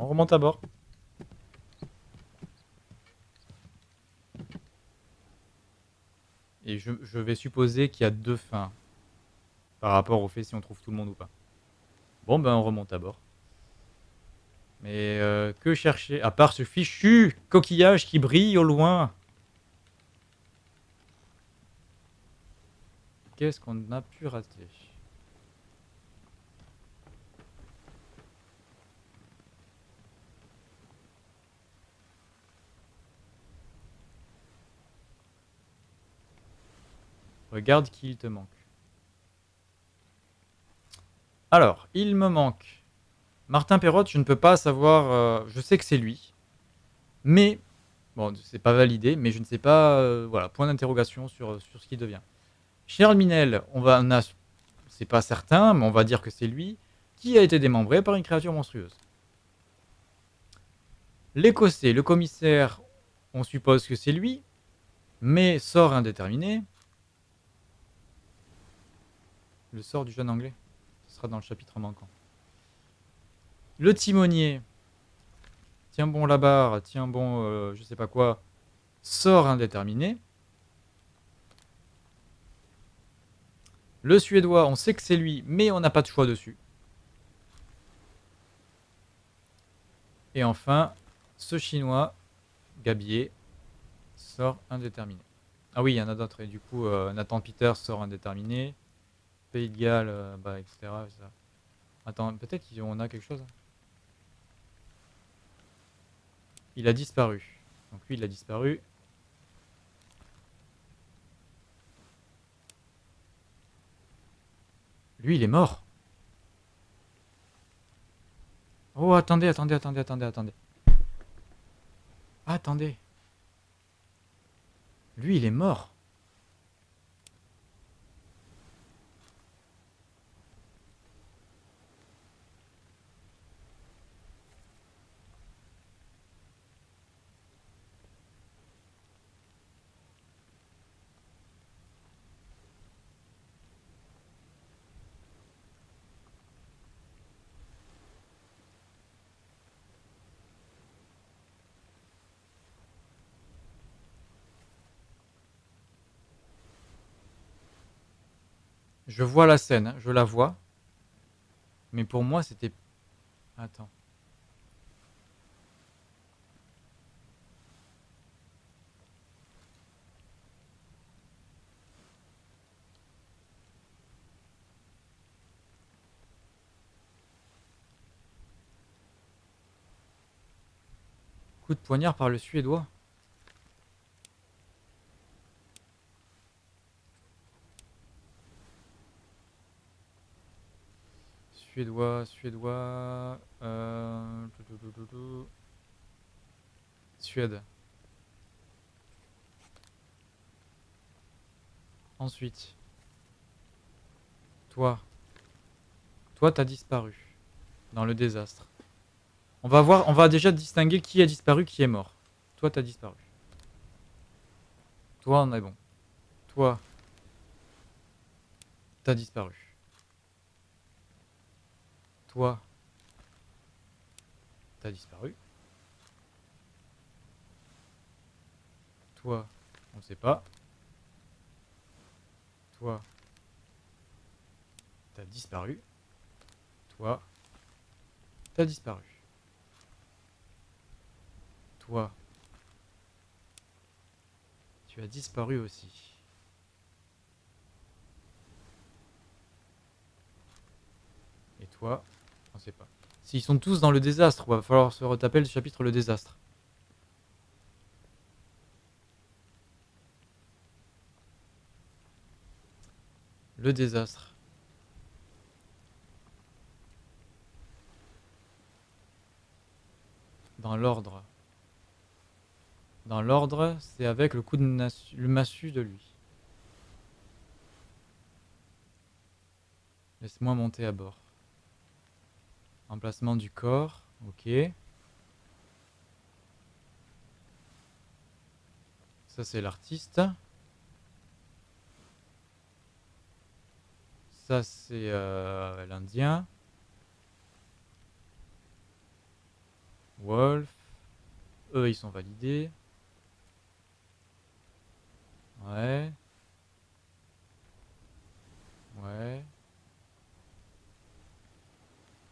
On remonte à bord. Et je, vais supposer qu'il y a deux fins par rapport au fait si on trouve tout le monde ou pas. Bon, ben on remonte à bord. Mais euh, que chercher à part ce fichu coquillage qui brille au loin? Qu'est-ce qu'on a pu rater? Regarde qui il te manque. Alors, il me manque Martin Perrotte, je ne peux pas savoir. euh, je sais que c'est lui, mais bon, c'est pas validé, mais je ne sais pas. euh, voilà, point d'interrogation sur, ce qui devient. Charles Minel, on va, on c'est pas certain, mais on va dire que c'est lui qui a été démembré par une créature monstrueuse. L'Écossais, le commissaire, on suppose que c'est lui, mais sort indéterminé. Le sort du jeune anglais, ce sera dans le chapitre manquant. Le timonier, tiens bon la barre, tiens bon euh, je sais pas quoi, sort indéterminé. Le suédois, on sait que c'est lui, mais on n'a pas de choix dessus. Et enfin, ce chinois, Gabier, sort indéterminé. Ah oui, il y en a d'autres. Et du coup, euh, Nathan Peters sort indéterminé. Pays de Galles, euh, bah, etc. ça. Attends, peut-être qu'on a quelque chose. hein. Il a disparu. Donc lui, il a disparu. Lui, il est mort. Oh, attendez, attendez, attendez, attendez, attendez. Attendez. Lui, il est mort. Je vois la scène, hein, je la vois. Mais pour moi, c'était... Attends. Coup de poignard par le Suédois. Suédois, Suédois. Euh... Suède. Ensuite. Toi. Toi, t'as disparu. Dans le désastre. On va voir, on va déjà distinguer qui a disparu, qui est mort. Toi, t'as disparu. Toi, on est bon. Toi, t'as disparu. Toi, t'as disparu. Toi, on sait pas. Toi, t'as disparu. Toi, t'as disparu. Toi, tu as disparu aussi. Et toi, on sait pas. S'ils sont tous dans le désastre, il va falloir se retaper le chapitre le désastre. Le désastre. Dans l'ordre. Dans l'ordre, c'est avec le coup de le massue de lui. Laisse-moi monter à bord. Emplacement du corps, ok. Ça c'est l'artiste. Ça c'est euh, l'Indien. Wolf. Eux ils sont validés. Ouais. Ouais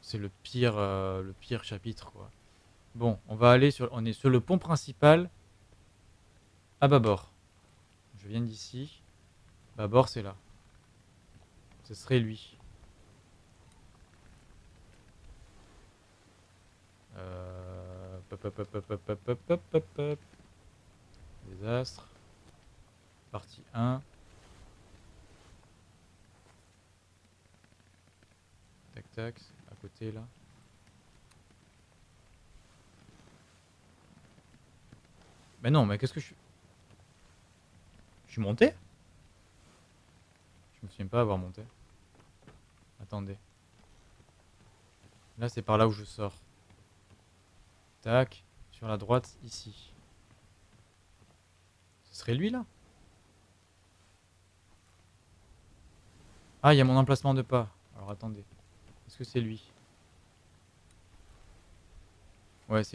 c'est le pire, euh, le pire chapitre. Quoi. Bon, on va aller sur, on est sur le pont principal à bâbord. Je viens d'ici. Bâbord, c'est là. Ce serait lui. Euh... Désastre. Partie 1. Tac tac côté là. Mais non, mais qu'est-ce que je suis? Je suis monté? Je me souviens pas avoir monté. Attendez. Là, c'est par là où je sors. Tac, sur la droite, ici. Ce serait lui là? Ah, il y a mon emplacement de pas. Alors attendez. Est-ce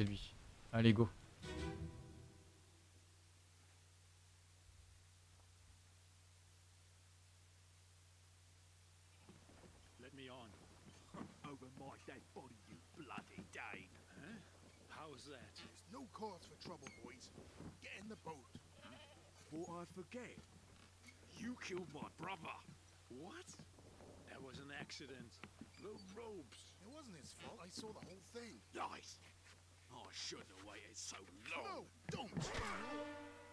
que. Allez, go. Let me on. Over my dead body, you bloody dane. Huh? How's that? There's no cause for trouble, boys. Get in the boat. Before I forget, you killed my brother. What? That was an accident. The ropes. It wasn't his fault. I saw the whole thing. Lies. I shouldn't have waited so No, long. don't.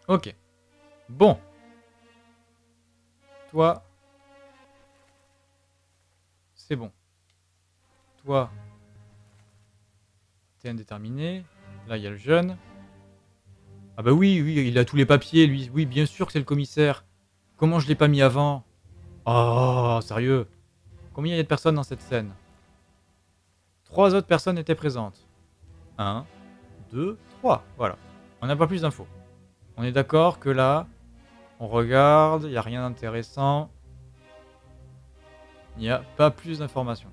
Ok. Bon. Toi. C'est bon. Toi. T'es indéterminé. Là, il y a le jeune. Ah bah oui, oui, il a tous les papiers, lui. Oui, bien sûr que c'est le commissaire. Comment je l'ai pas mis avant? Oh, sérieux? Combien il y a de personnes dans cette scène? Trois autres personnes étaient présentes. Un, deux, trois. Voilà. On n'a pas plus d'infos. On est d'accord que là, on regarde, il n'y a rien d'intéressant. Il n'y a pas plus d'informations.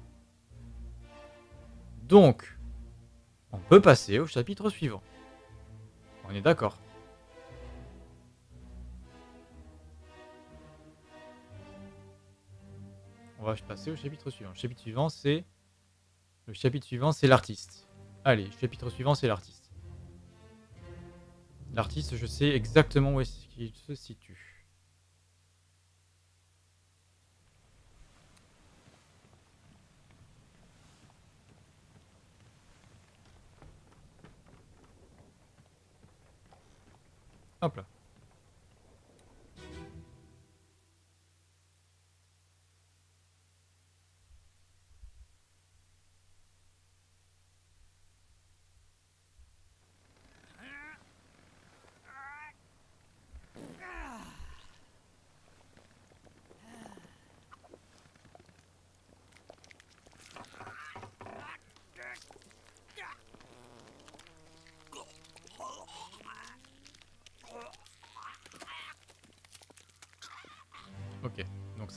Donc, on peut passer au chapitre suivant. On est d'accord. Va passer au chapitre suivant. Le chapitre suivant, c'est... Le chapitre suivant, c'est l'artiste. Allez, le chapitre suivant, c'est l'artiste. L'artiste, je sais exactement où est-ce qu'il se situe. Hop là.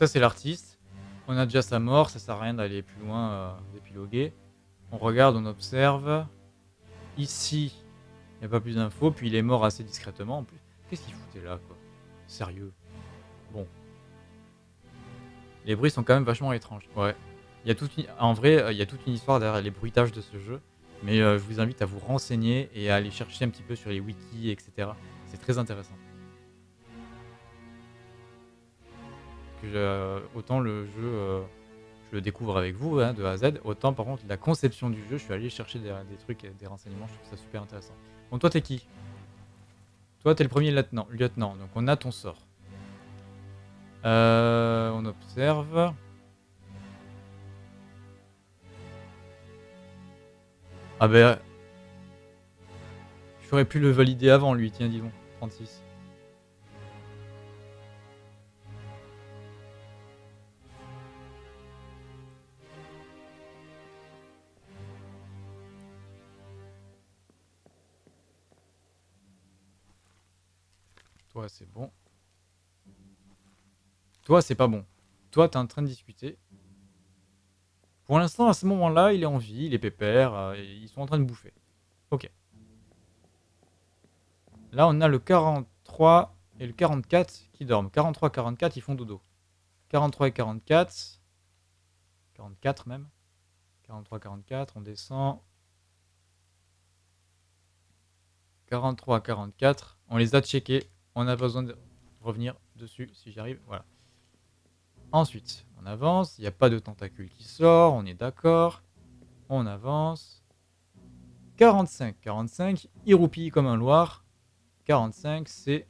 Ça c'est l'artiste. On a déjà sa mort, ça sert à rien d'aller plus loin, euh, d'épiloguer. On regarde, on observe. Ici, il n'y a pas plus d'infos, puis il est mort assez discrètement en plus. Qu'est-ce qu'il foutait là, quoi? Sérieux? Bon. Les bruits sont quand même vachement étranges. Ouais. Il y a toute une- En vrai, euh, il y a toute une histoire derrière les bruitages de ce jeu. Mais euh, je vous invite à vous renseigner et à aller chercher un petit peu sur les wikis, etc. C'est très intéressant. Je- autant le jeu, euh, je le découvre avec vous hein, de A à Z, autant par contre la conception du jeu, je suis allé chercher des, des trucs, des renseignements, je trouve ça super intéressant. Bon, toi t'es qui? Toi t'es le premier lieutenant, lieutenant, donc on a ton sort. Euh, on observe. Ah ben... J'aurais pu le valider avant lui, tiens dis donc, 36. Toi, c'est bon. Toi, c'est pas bon. Toi, t'es en train de discuter. Pour l'instant, à ce moment-là, il est en vie, il est pépère, euh, ils sont en train de bouffer. Ok. Là, on a le 43 et le 44 qui dorment. 43 44, ils font dodo. 43 et 44. 44 même. 43 44, on descend. 43 44, on les a checkés. On a besoin de revenir dessus si j'y arrive. Voilà. Ensuite, on avance. Il n'y a pas de tentacule qui sort. On est d'accord. On avance. 45. 45. Il roupille comme un loir. 45, c'est...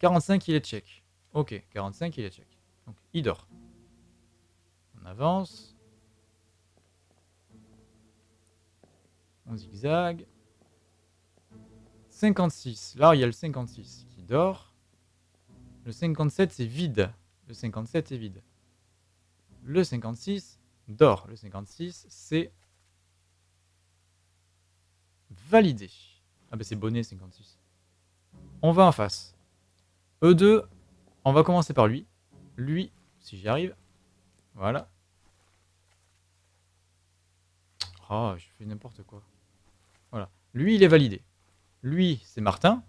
45, il est check. Ok, 45, il est check. Donc, il dort. On avance. On zigzag. 56. Là, il y a le 56 qui dort. Le 57, c'est vide. Le 57 est vide. Le 56 dort. Le 56, c'est validé. Ah bah c'est bonnet 56. On va en face. E2, on va commencer par lui. Lui, si j'y arrive. Voilà. Ah, je fais n'importe quoi. Voilà. Lui, il est validé. Lui, c'est Martin.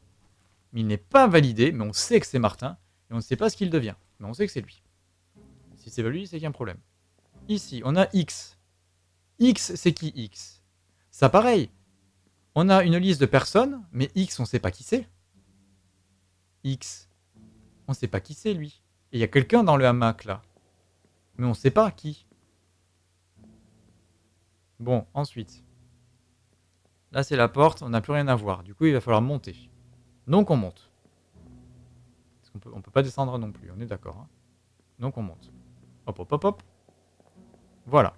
Mais il n'est pas validé, mais on sait que c'est Martin. Et on ne sait pas ce qu'il devient. Mais on sait que c'est lui. Si c'est lui, c'est qu'il y a un problème. Ici, on a X. X, c'est qui X? Ça, pareil. On a une liste de personnes, mais X, on ne sait pas qui c'est. X, on ne sait pas qui c'est, lui. Et il y a quelqu'un dans le hamac, là. Mais on ne sait pas qui. Bon, ensuite. Là, c'est la porte, on n'a plus rien à voir. Du coup, il va falloir monter. Donc, on monte. Qu'on peut, on peut pas descendre non plus, on est d'accord. hein. Donc, on monte. Hop, hop, hop, hop. Voilà.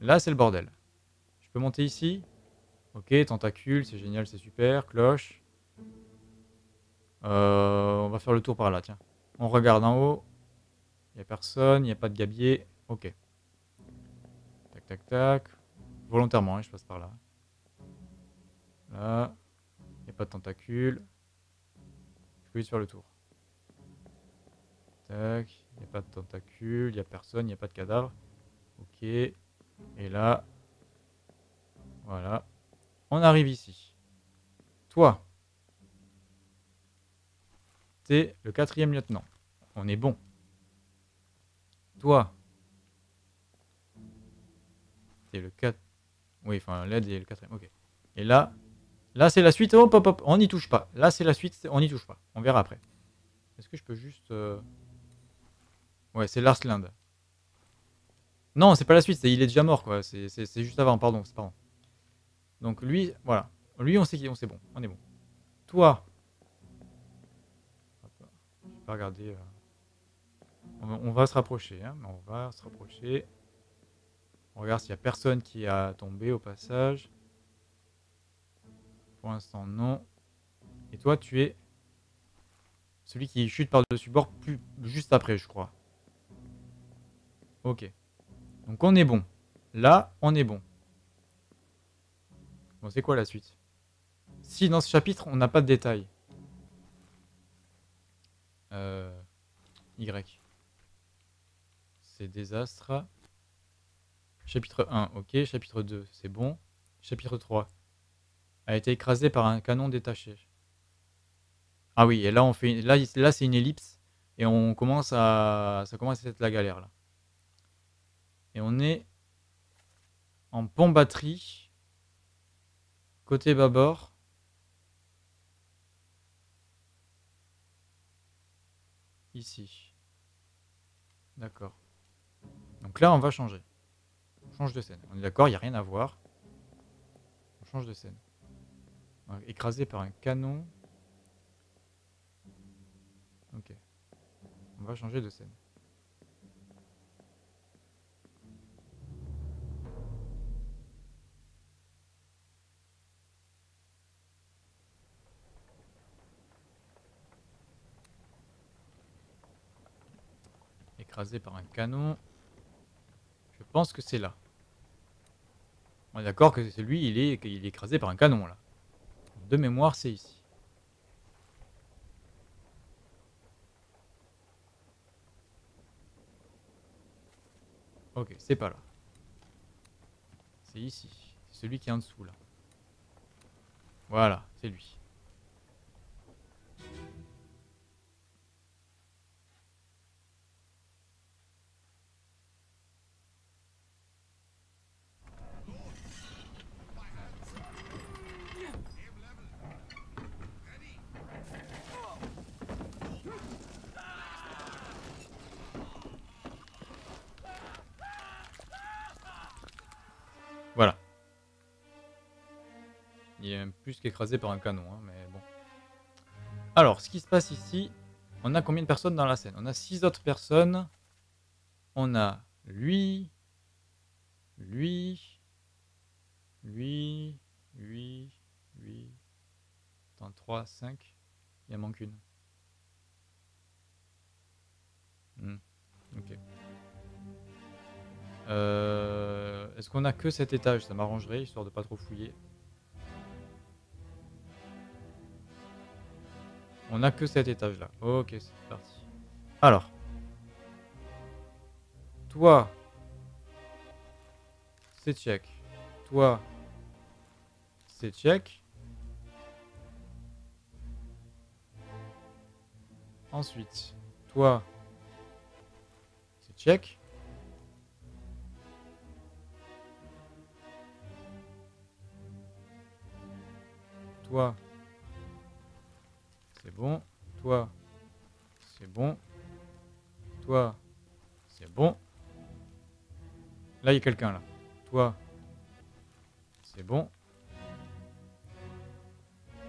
Là, c'est le bordel. Je peux monter ici Ok, tentacule, c'est génial, c'est super. Cloche. Euh, on va faire le tour par là, tiens. On regarde en haut. Il n'y a personne, il n'y a pas de gabier. Ok. Tac, tac, tac. Volontairement, hein, je passe par là. Là. Il n'y a pas de tentacule. Je peux juste faire le tour. Tac. Il n'y a pas de tentacule, il n'y a personne, il n'y a pas de cadavre. Ok. Et là. Voilà. On arrive ici. Toi. T'es le quatrième lieutenant. On est bon. Toi. C'est le 4. Oui, enfin, l'aide est le 4 Ok. Et là, là c'est la suite. Hop, hop, hop. On n'y touche pas. Là, c'est la suite. On n'y touche pas. On verra après. Est-ce que je peux juste... euh, Ouais, c'est Larsland. Non, c'est pas la suite. Il est déjà mort, quoi. C'est juste avant, pardon. C'est pardon. Donc lui, voilà. Lui, on sait qui on sait bon. On est bon. Toi. Je vais pas regarder. euh. On, va, se rapprocher. Hein, on va se rapprocher. On regarde s'il y a personne qui a tombé au passage. Pour l'instant, non. Et toi, tu es celui qui chute par-dessus bord plus, juste après, je crois. Ok. Donc on est bon. Là, on est bon. Bon, c'est quoi la suite? Si dans ce chapitre, on n'a pas de détails. Euh, y. C'est désastre. Chapitre 1, ok. Chapitre 2, c'est bon. Chapitre 3. A été écrasé par un canon détaché. Ah oui, et là, on fait, là, là c'est une ellipse. Et on commence à. Ça commence à être la galère là. Et on est en pont batterie. Côté bâbord. Ici. D'accord. Donc là, on va changer. On change de scène. On est d'accord, il n'y a rien à voir. On change de scène. Écrasé par un canon. Ok. On va changer de scène. Écrasé par un canon. Je pense que c'est là. On est d'accord que c'est lui, il est, il est écrasé par un canon là. De mémoire, c'est ici. Ok, c'est pas là. C'est ici. C'est celui qui est en dessous là. Voilà, c'est lui. Plus qu'écrasé par un canon, hein, mais bon. Alors, ce qui se passe ici, on a combien de personnes dans la scène? On a six autres personnes. On a lui, lui, lui, lui, lui. Attends, 3, 5. Il en manque une. Hmm, Ok. Euh, Est-ce qu'on a que cet étage? Ça m'arrangerait, histoire de pas trop fouiller. On a que cet étage là. Ok, c'est parti. Alors. Toi. C'est check. Toi. C'est check. Ensuite. Toi. C'est check. Toi, c'est bon. Toi, c'est bon. Toi, c'est bon. Là, il y a quelqu'un là. Toi, c'est bon.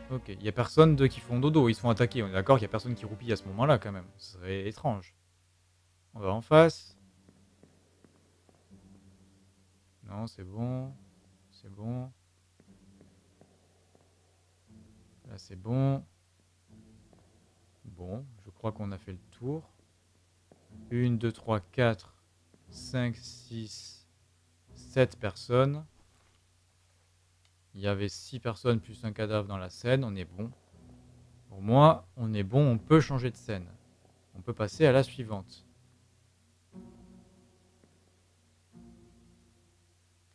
Ok, il y a personne de qui font dodo, ils se font attaquer. On est d'accord qu'il y a personne qui roupille à ce moment-là quand même. Ce serait étrange. On va en face. Non, c'est bon. C'est bon. Là, c'est bon. Bon, je crois qu'on a fait le tour. 1, 2, 3, 4, 5, 6, 7 personnes. Il y avait 6 personnes plus un cadavre dans la scène. On est bon. Pour moi, on est bon. On peut changer de scène. On peut passer à la suivante.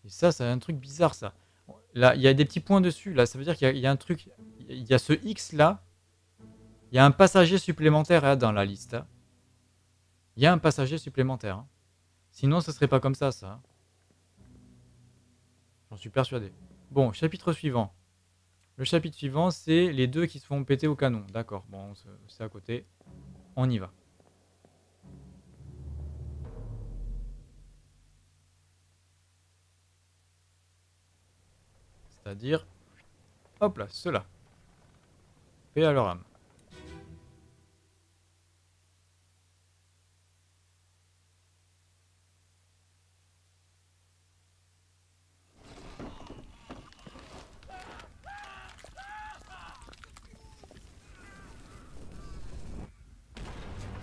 Et ça, c'est un truc bizarre, ça. Là, il y a des petits points dessus. Là, ça veut dire qu'il y a- il y, a un truc. Il y a ce X là. Il y a un passager supplémentaire hein, dans la liste. hein. Il y a un passager supplémentaire. hein. Sinon, ce serait pas comme ça, ça. J'en suis persuadé. Bon, chapitre suivant. Le chapitre suivant, c'est les deux qui se font péter au canon. D'accord, bon, c'est- à côté. On y va. C'est-à-dire, hop là, ceux-là. Paix à leur âme.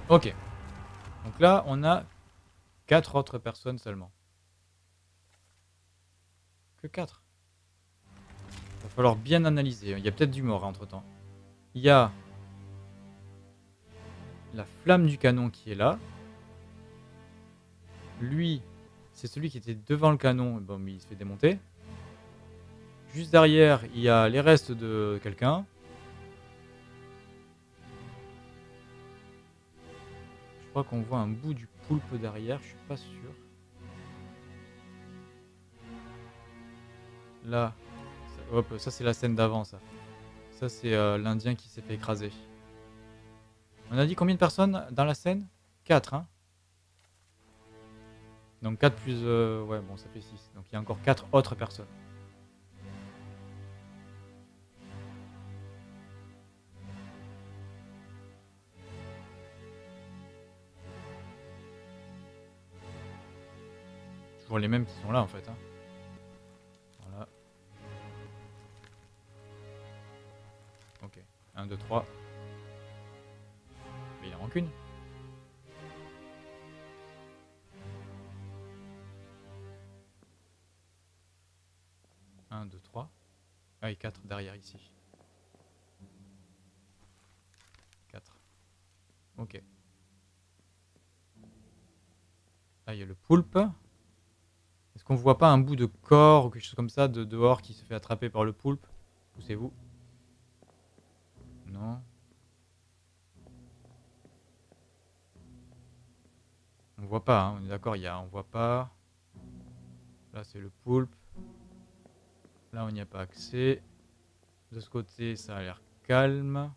Ok. Donc là, on a quatre autres personnes seulement. Que quatre? Va falloir bien analyser. Il y a peut-être du mort entre temps. Il y a la flamme du canon qui est là. Lui, c'est celui qui était devant le canon. Bon, mais il se fait démonter. Juste derrière, il y a les restes de quelqu'un. Crois qu'on voit un bout du poulpe derrière, je suis pas sûr. Là, ça, hop, ça c'est la scène d'avant, ça. Ça c'est euh, l'Indien qui s'est fait écraser. On a dit combien de personnes dans la scène? 4, hein Donc 4 plus... euh, ouais, bon, ça fait 6. Donc il y a encore 4 autres personnes. Toujours les mêmes qui sont là en fait. hein. Voilà. Ok. 1, 2, 3. Mais il en manque une. Un, deux, trois. Ah, et 4 derrière ici. 4. Ok. Là, il y a le poulpe. Qu'on voit pas un bout de corps ou quelque chose comme ça de dehors qui se fait attraper par le poulpe Poussez-vous. Non. On voit pas, hein, on est d'accord, il y a, on voit pas. Là c'est le poulpe. Là on n'y a pas accès. De ce côté ça a l'air calme.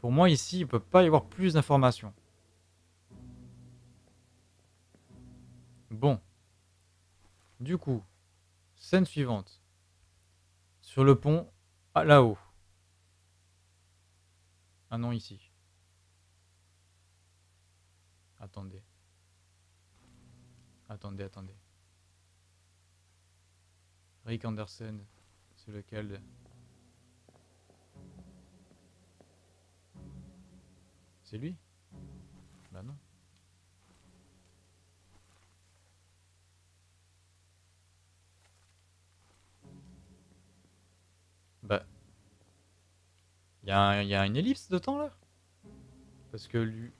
Pour moi ici il peut pas y avoir plus d'informations. Bon. Du coup, scène suivante. Sur le pont, là-haut. Ah non, ici. Attendez. Attendez, attendez. Rick Anderson, c'est lequel? C'est lui? Bah non. Bah. Il y, a une ellipse de temps là? Parce que lui.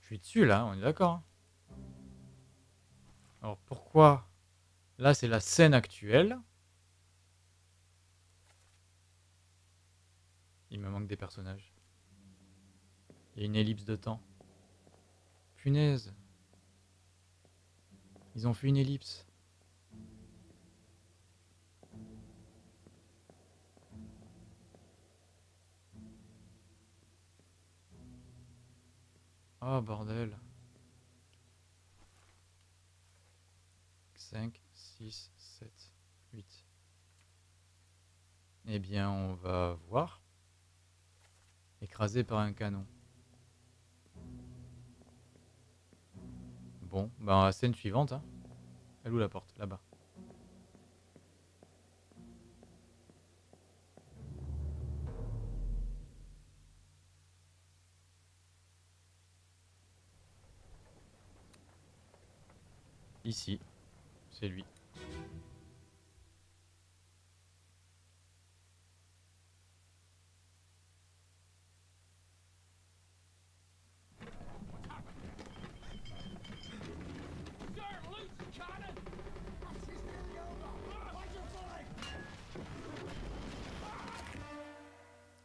Je suis dessus là, on est d'accord. hein. Alors pourquoi? Là c'est la scène actuelle. Il me manque des personnages. Il y a une ellipse de temps. Punaise. Ils ont fait une ellipse. Oh bordel. 5, 6, 7, 8. Eh bien, on va voir. Écrasé par un canon. Bon, ben scène suivante. Hein. Elle où la porte Là-bas. Ici, c'est lui.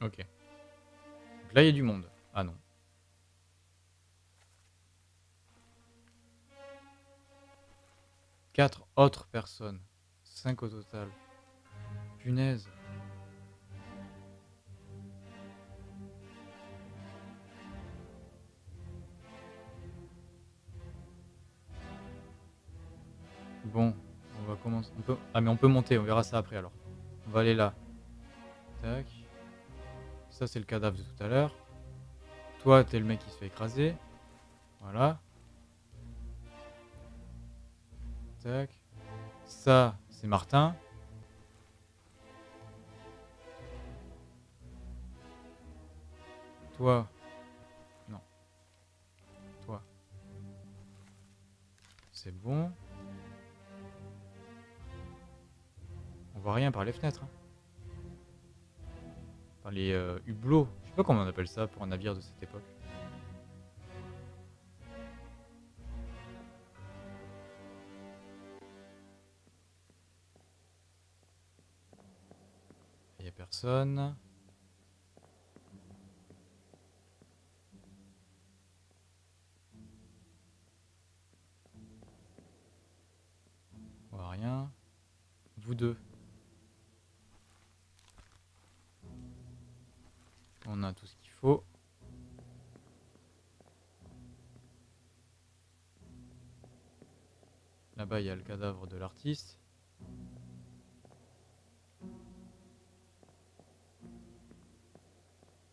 Ok. Donc là, il y a du monde. Ah non. Quatre autres personnes. Cinq au total. Punaise. Bon, on va commencer. On peut... Ah mais on peut monter, on verra ça après alors. On va aller là. Tac. Ça c'est le cadavre de tout à l'heure. Toi t'es le mec qui se fait écraser. Voilà. Tac. Ça c'est Martin. Toi. Non. Toi. C'est bon. On voit rien par les fenêtres. hein. Les euh, hublots. Je sais pas comment on appelle ça pour un navire de cette époque. Il y a personne. On voit rien. Vous deux. Il y a le cadavre de l'artiste.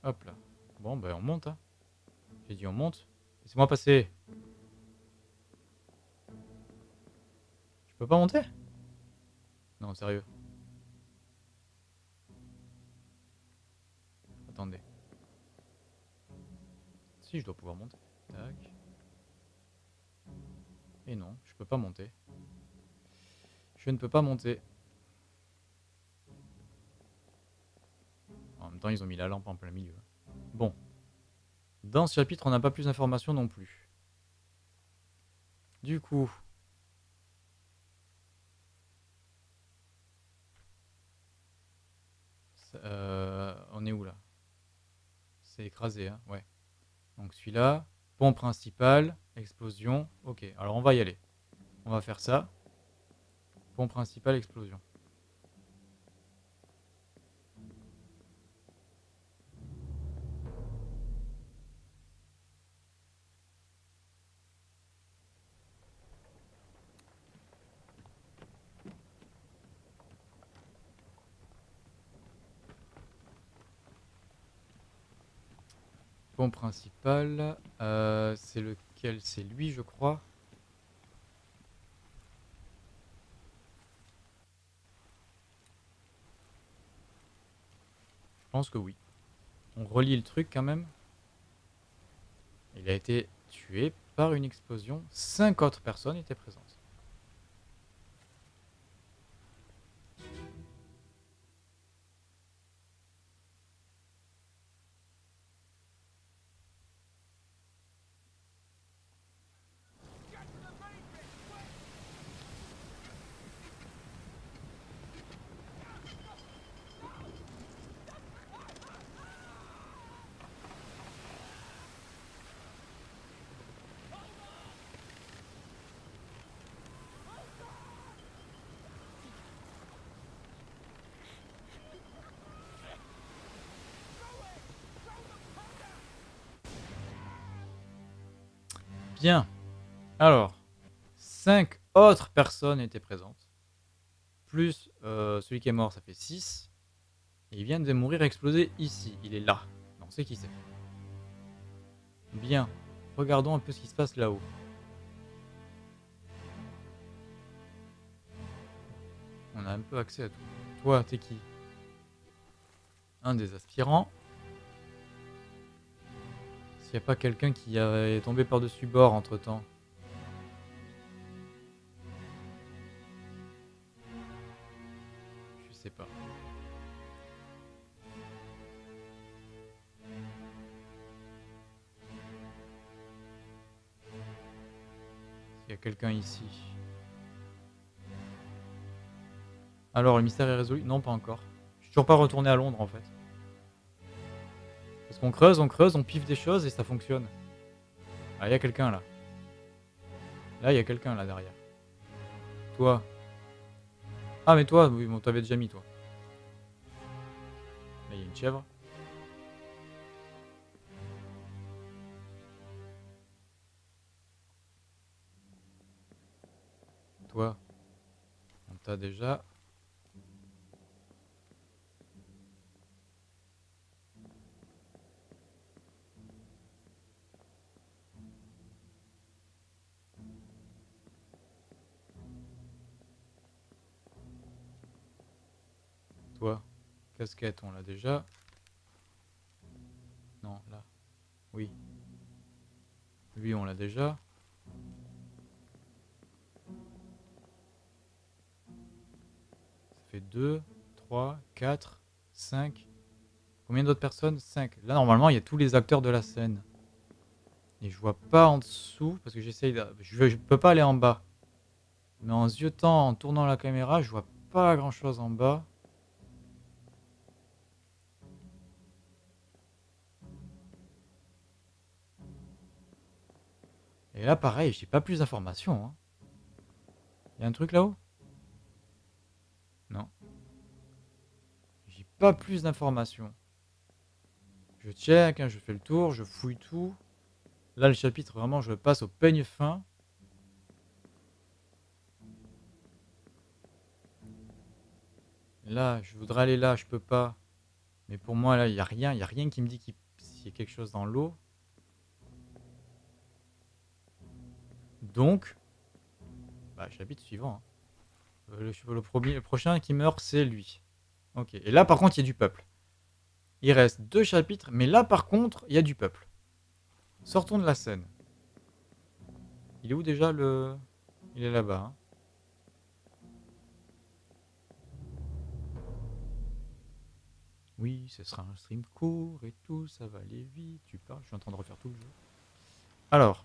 Hop là. Bon, ben on monte. Hein. J'ai dit on monte. Laissez-moi passer. Je peux pas monter? Non, sérieux. Attendez. Si, je dois pouvoir monter. Et non, peux pas monter. Je ne peux pas monter. En même temps, ils ont mis la lampe en plein milieu. Bon. Dans ce chapitre, on n'a pas plus d'informations non plus. Du coup... euh, on est où là? C'est écrasé, hein Ouais. Donc celui-là, pont principal, explosion. Ok, alors on va y aller. On va faire ça. Pont principal, explosion. Pont principal, euh, c'est lequel? C'est lui, je crois. Que oui. On relie le truc quand même. Il a été tué par une explosion. Cinq autres personnes étaient présentes. Bien. Alors, cinq autres personnes étaient présentes. Plus euh, celui qui est mort, ça fait 6. Et il vient de mourir explosé ici. Il est là. On sait qui c'est. Bien. Regardons un peu ce qui se passe là-haut. On a un peu accès à tout. Toi, t'es qui? Un des aspirants. S'il n'y a pas quelqu'un qui est tombé par-dessus bord entre temps. Je sais pas. S'il y a quelqu'un ici. Alors, le mystère est résolu? Non, pas encore. Je suis toujours pas retourné à Londres en fait. Parce qu'on creuse, on creuse, on piffe des choses et ça fonctionne. Ah, il y a quelqu'un là. Là, il y a quelqu'un là derrière. Toi. Ah, mais toi, oui, bon, t'avais déjà mis toi. Là, il y a une chèvre. Toi. On t'a déjà. Toi, casquette, on l'a déjà. Non, là. Oui. Lui, on l'a déjà. Ça fait 2, 3, 4, 5. Combien d'autres personnes? 5. Là, normalement, il y a tous les acteurs de la scène. Et je vois pas en dessous, parce que j'essaye de... Je, peux pas aller en bas. Mais en ziotant, en tournant la caméra, je vois pas grand chose en bas. Et là, pareil, j'ai pas plus d'informations. Hein. Y a un truc là-haut? Non. J'ai pas plus d'informations. Je check, hein, je fais le tour, je fouille tout. Là, le chapitre, vraiment, je passe au peigne fin. Là, je voudrais aller là, je peux pas. Mais pour moi, là, il n'y a rien. Il a rien qui me dit qu'il y a quelque chose dans l'eau. Donc, bah, chapitre suivant. hein. Euh, Le, prochain qui meurt, c'est lui. Ok. Et là, par contre, il y a du peuple. Il reste deux chapitres, mais là, par contre, il y a du peuple. Sortons de la scène. Il est où déjà le... Il est là-bas. hein. Oui, ce sera un stream court et tout, ça va aller vite. Tu parles, je suis en train de refaire tout le jeu. Alors.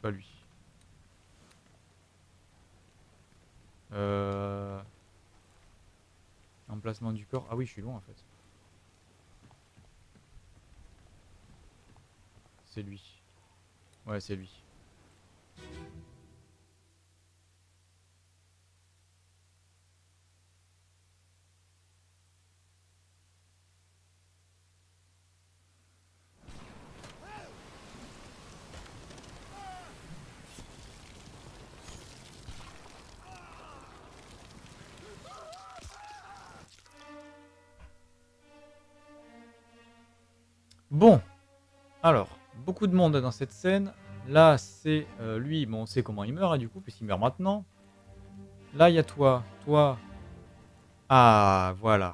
Pas lui. Euh... Emplacement du corps. Ah oui, je suis loin en fait. C'est lui. Ouais, c'est lui. Bon, alors, beaucoup de monde dans cette scène. Là, c'est euh, lui, bon, on sait comment il meurt, hein, du coup, puisqu'il meurt maintenant. Là, il y a toi, toi. Ah, voilà.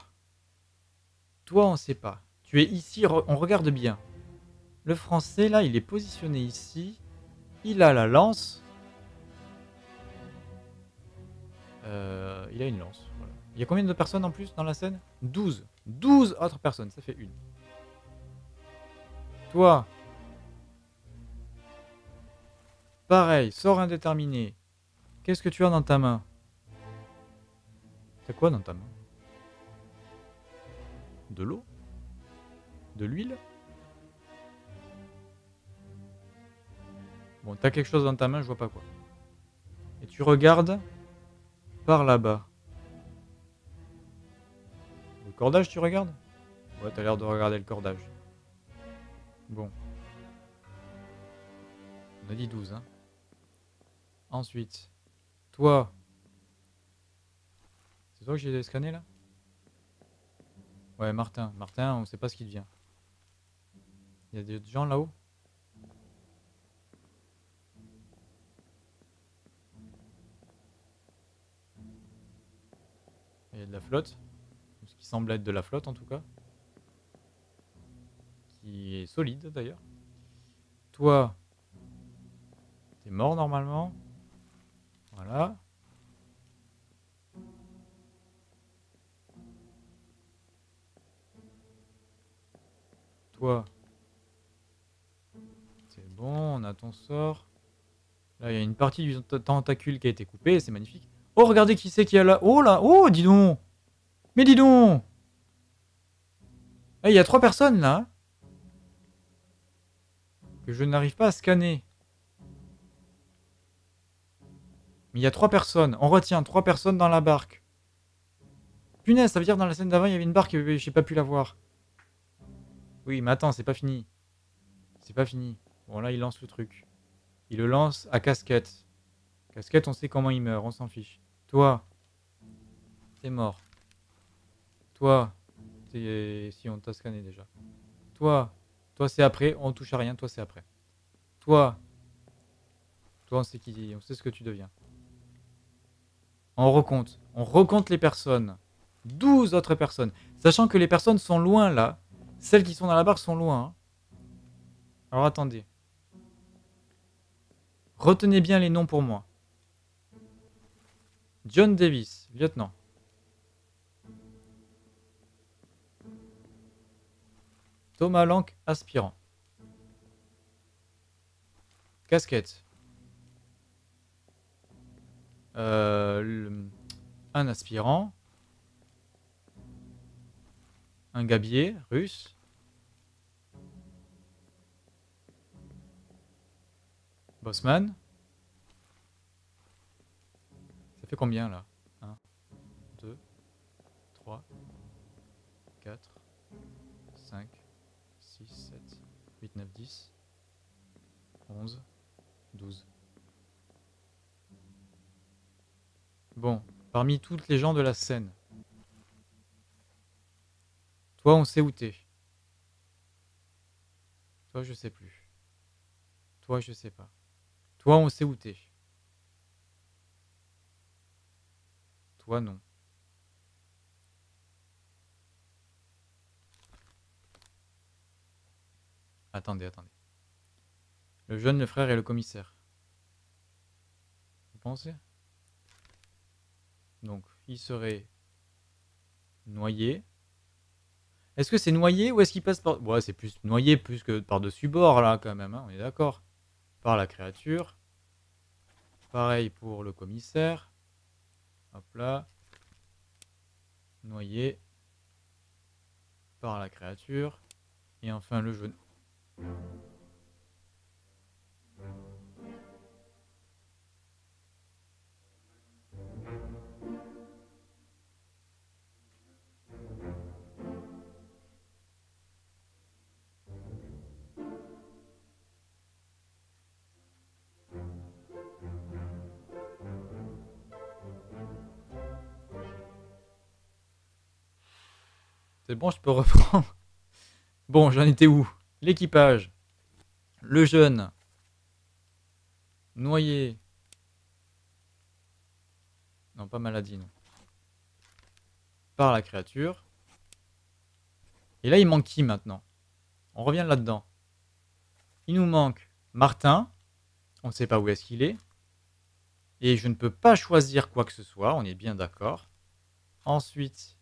Toi, on sait pas. Tu es ici, on regarde bien. Le français, là, il est positionné ici. Il a la lance. Euh, il a une lance. Il y a combien de personnes en plus dans la scène? 12. 12 autres personnes, ça fait une. Toi. Pareil, sort indéterminé. Qu'est-ce que tu as dans ta main? T'as quoi dans ta main? De l'eau? De l'huile? Bon, t'as quelque chose dans ta main, je vois pas quoi. Et tu regardes par là-bas. Le cordage, tu regardes? Ouais, t'as l'air de regarder le cordage. Bon. On a dit 12, hein. Ensuite, toi. C'est toi que j'ai scanné là? Ouais, Martin. Martin, on sait pas ce qu'il devient. Il y a des gens là-haut? Il y a de la flotte? Ce qui semble être de la flotte en tout cas. Qui est solide d'ailleurs. Toi, t'es mort normalement. Voilà. Toi, c'est bon, on a ton sort. Là, il y a une partie du tentacule qui a été coupée, c'est magnifique. Oh, regardez qui c'est qui a là. Oh là, oh, dis donc. Mais dis donc. Ah, il y a trois personnes là. Je n'arrive pas à scanner. Mais il y a trois personnes. On retient trois personnes dans la barque. Punaise, ça veut dire dans la scène d'avant, il y avait une barque et j'ai pas pu la voir. Oui, mais attends, c'est pas fini. C'est pas fini. Bon, là, il lance le truc. Il le lance à casquette. Casquette, on sait comment il meurt, on s'en fiche. Toi, t'es mort. Toi. Si, on t'a scanné déjà. Toi, toi c'est après, on touche à rien, toi c'est après. Toi, toi on sait qui, on sait ce que tu deviens. On recompte, on recompte les personnes. 12 autres personnes. Sachant que les personnes sont loin là. Celles qui sont dans la barre sont loin. hein. Alors attendez. Retenez bien les noms pour moi. John Davis, lieutenant. Thomas Lank, aspirant. Casquette. Euh, un aspirant. Un gabier russe. Bossman. Ça fait combien là? 9, 10, 11, 12. Bon, parmi toutes les gens de la scène, toi on sait où t'es. Toi je sais plus. Toi je sais pas. Toi on sait où t'es. Toi non. Attendez, attendez. Le jeune, le frère et le commissaire. Vous pensez? Donc, il serait noyé. Est-ce que c'est noyé ou est-ce qu'il passe par... Ouais, c'est plus noyé plus que par-dessus bord, là, quand même, hein, on est d'accord. Par la créature. Pareil pour le commissaire. Hop là. Noyé. Par la créature. Et enfin le jeune. C'est bon, je peux reprendre. Bon, j'en étais où? L'équipage. Le jeune. Noyé. Non, pas maladie, non. Par la créature. Et là, il manque qui maintenant? On revient là-dedans. Il nous manque Martin. On ne sait pas où est-ce qu'il est. Et je ne peux pas choisir quoi que ce soit, on est bien d'accord. Ensuite,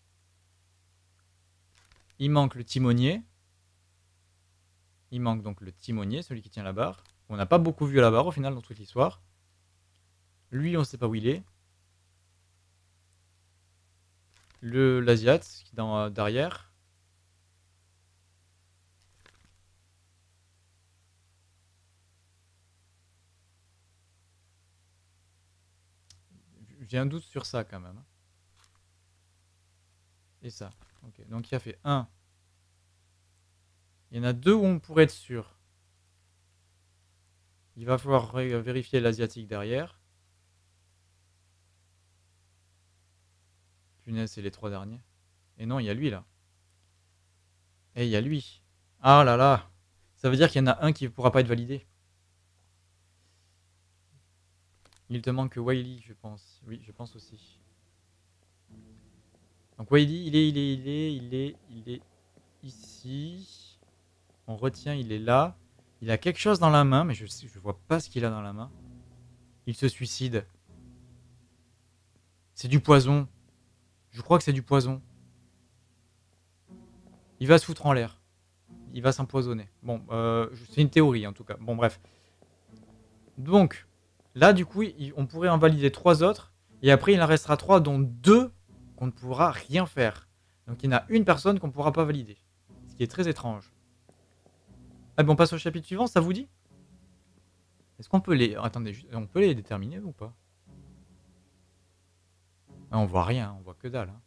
il manque le timonier. Il manque donc le timonier, celui qui tient la barre. On n'a pas beaucoup vu la barre au final dans toute l'histoire. Lui, on ne sait pas où il est. Le l'Asiat qui est euh, derrière. J'ai un doute sur ça quand même. hein. Et ça. Ok, donc il a fait 1. Il y en a deux où on pourrait être sûr. Il va falloir vérifier l'asiatique derrière. Punaise, c'est les trois derniers. Et non, il y a lui là. Et il y a lui. Ah là là. Ça veut dire qu'il y en a un qui ne pourra pas être validé. Il te manque Wiley, je pense. Oui, je pense aussi. Donc Wiley, il est, il est, il est, il est, il est ici. On retient, il est là. Il a quelque chose dans la main, mais je je vois pas ce qu'il a dans la main. Il se suicide. C'est du poison. Je crois que c'est du poison. Il va se foutre en l'air. Il va s'empoisonner. Bon, euh, c'est une théorie en tout cas. Bon, bref. Donc, là, du coup, on pourrait en valider trois autres. Et après, il en restera trois, dont deux qu'on ne pourra rien faire. Donc, il y en a une personne qu'on ne pourra pas valider. Ce qui est très étrange. Ah bon, on passe au chapitre suivant, ça vous dit? Est-ce qu'on peut les... Attendez, on peut les déterminer ou pas? Ah, On voit rien, on voit que dalle. hein.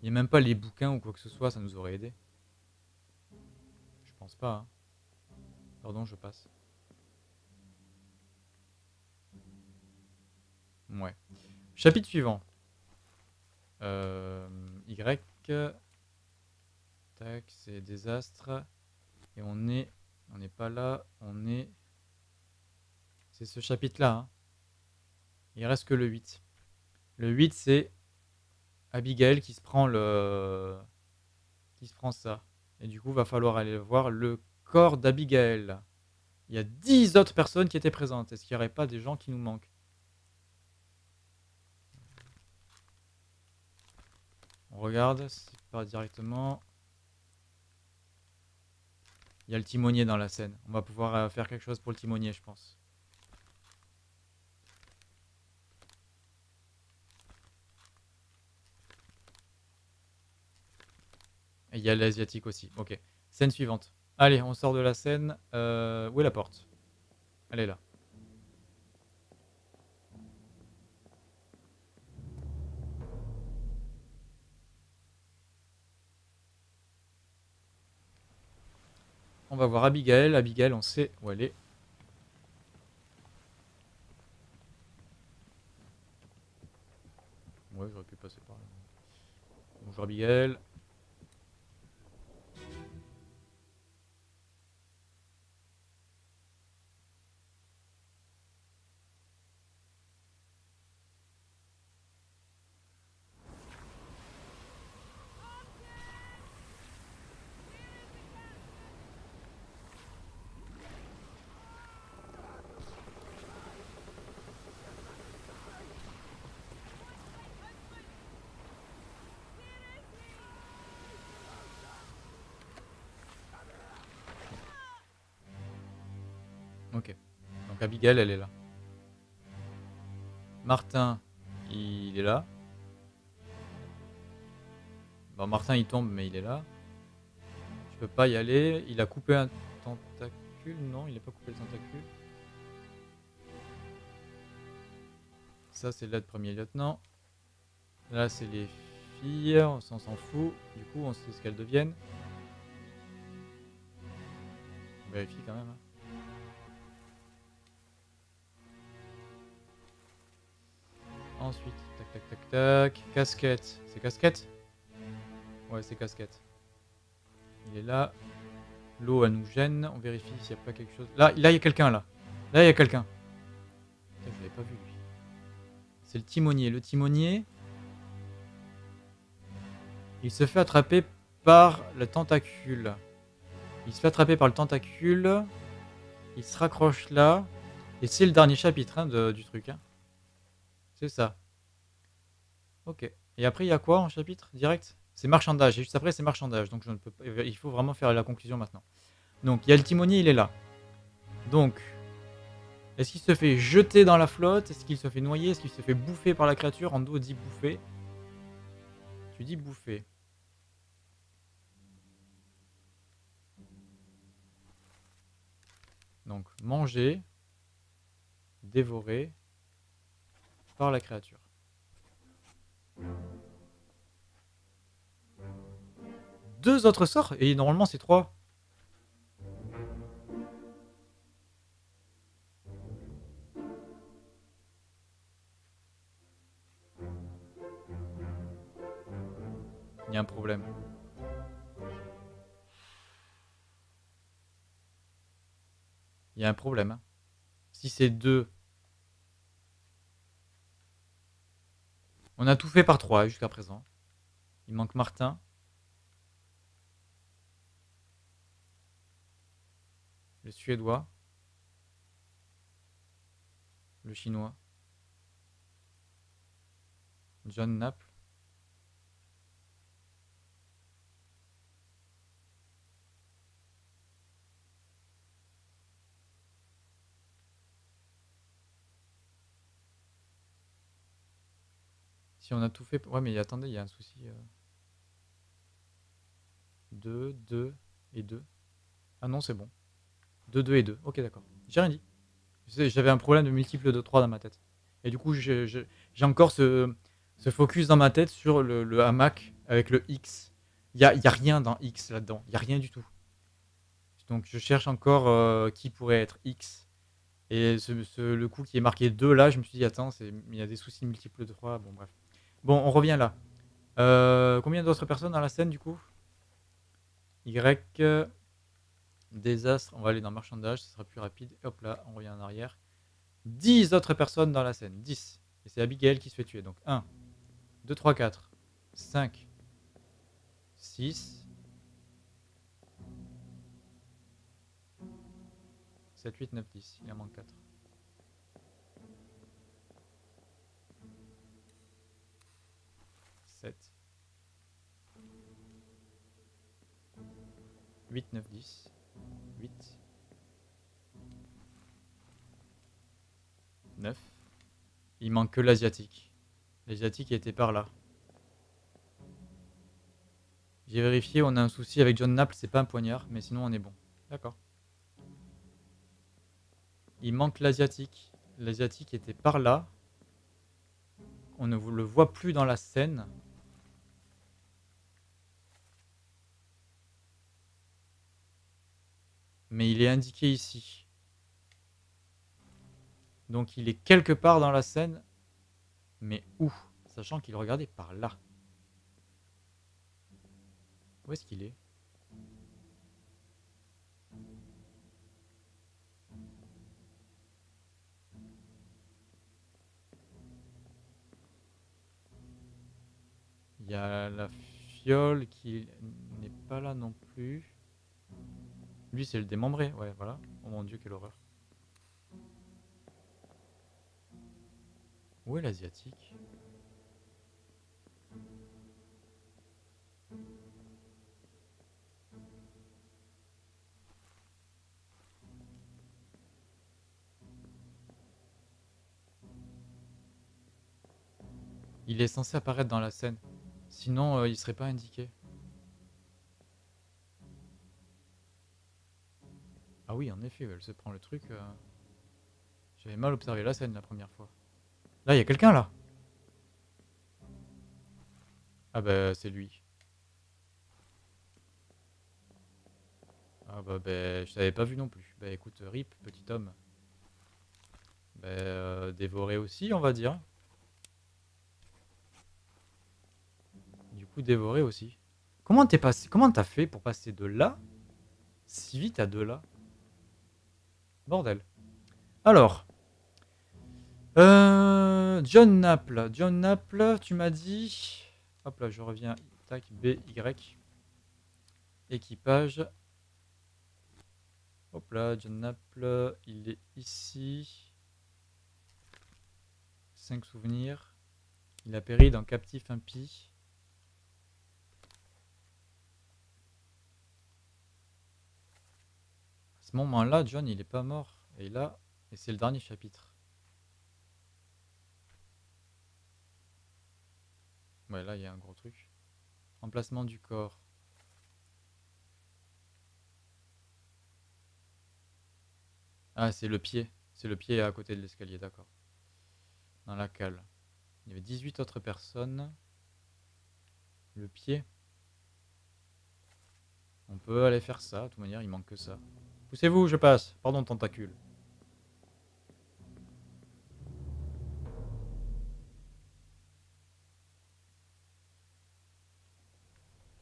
Il n'y a même pas les bouquins ou quoi que ce soit, ça nous aurait aidé. Je pense pas. hein. Pardon, je passe. Ouais. Chapitre suivant. Euh, y. Tac, c'est désastre. Et on est. On n'est pas là. On est. C'est ce chapitre-là. hein. Il reste que le 8. Le 8, c'est Abigail qui se prend le. Qui se prend ça. Et du coup, va falloir aller voir le corps d'Abigail. Il y a 10 autres personnes qui étaient présentes. Est-ce qu'il n'y aurait pas des gens qui nous manquent? On regarde, c'est pas directement. Il y a le timonier dans la scène. On va pouvoir euh, faire quelque chose pour le timonier, je pense. Et il y a l'asiatique aussi. Ok. Scène suivante. Allez, on sort de la scène. Euh, où est la porte? Elle est là. On va voir Abigail. Abigail, on sait où elle est. Ouais, j'aurais pu passer par là. Bonjour Abigail. Abigail, elle est là. Martin, il est là. Bon, Martin, il tombe, mais il est là. Je peux pas y aller. Il a coupé un tentacule. Non, il n'a pas coupé le tentacule. Ça, c'est l'aide premier lieutenant. Là, c'est les filles. On s'en fout. Du coup, on sait ce qu'elles deviennent. On vérifie quand même. hein. Ensuite, tac tac tac tac. Casquette. C'est casquette? Ouais, c'est casquette. Il est là. L'eau, elle nous gêne. On vérifie s'il n'y a pas quelque chose. Là, là, il y a quelqu'un là. Là, il y a quelqu'un. Je l'avais pas vu lui. C'est le timonier. Le timonier. Il se fait attraper par le tentacule. Il se fait attraper par le tentacule. Il se raccroche là. Et c'est le dernier chapitre hein, du truc. hein. C'est ça. Ok. Et après, il y a quoi en chapitre direct? C'est marchandage. Et juste après, c'est marchandage. Donc, il faut vraiment faire la conclusion maintenant. Donc, il y a le timonier, il est là. Donc, est-ce qu'il se fait jeter dans la flotte? Est-ce qu'il se fait noyer? Est-ce qu'il se fait bouffer par la créature? Ando dit bouffer. Tu dis bouffer. Donc, manger, dévorer par la créature. Deux autres sorts et normalement c'est trois. Il y a un problème. Il y a un problème. Si c'est deux On a tout fait par trois jusqu'à présent. Il manque Martin. Le Suédois. Le Chinois. John Naples. Si on a tout fait. Ouais, mais attendez, il y a un souci. 2, 2, 2 et 2. Ah non, c'est bon. 2, 2 et 2. Ok, d'accord. J'ai rien dit. J'avais un problème de multiple de 3 dans ma tête. Et du coup, j'ai encore ce, focus dans ma tête sur le, hamac avec le X. Il n'y a, a rien dans X là-dedans. Il n'y a rien du tout. Donc je cherche encore euh, qui pourrait être X. Et ce, le coup qui est marqué 2 là, je me suis dit, attends, il y a des soucis multiples de 3. Bon, bref. Bon, on revient là. Euh, combien d'autres personnes dans la scène du coup? Y. euh, Désastre. On va aller dans marchandage, ce sera plus rapide. Hop là, on revient en arrière. 10 autres personnes dans la scène. 10. Et c'est Abigail qui se fait tuer. Donc 1, 2, 3, 4, 5, 6, 7, 8, 9, 10. Il en manque 4. 8, 9, 10, 8, 9. Il manque que l'asiatique. L'asiatique était par là. J'ai vérifié, on a un souci avec John Naples, c'est pas un poignard, mais sinon on est bon. D'accord. Il manque l'asiatique. L'asiatique était par là. On ne vous le voit plus dans la scène. Mais il est indiqué ici. Donc il est quelque part dans la scène. Mais où? Sachant qu'il regardait par là. Où est-ce qu'il est? Il y a la fiole qui n'est pas là non plus. Lui, c'est le démembré. Ouais, voilà. Oh mon dieu, quelle horreur. Où est l'asiatique? Il est censé apparaître dans la scène. Sinon, euh, il serait pas indiqué. Ah oui, en effet, elle se prend le truc. euh. J'avais mal observé la scène la première fois. Là, il y a quelqu'un là? Ah bah, c'est lui. Ah bah, bah, je t'avais pas vu non plus. Bah écoute, rip, petit homme. Bah, euh, dévoré aussi, on va dire. Du coup, dévoré aussi. Comment t'es passé Comment t'as fait pour passer de là si vite à de là? Bordel. Alors, euh, John Naples. John Naples, tu m'as dit. Hop là, je reviens. Tac, B, Y. Équipage. Hop là, John Naples, il est ici. 5 souvenirs. Il a péri dans Captif impie. Moment-là, John, il est pas mort. Et là, et c'est le dernier chapitre. Ouais, là, il y a un gros truc. Emplacement du corps. Ah, c'est le pied. C'est le pied à côté de l'escalier, d'accord. Dans la cale. Il y avait 18 autres personnes. Le pied. On peut aller faire ça. De toute manière, il manque que ça. Poussez-vous, je passe. Pardon, tentacule.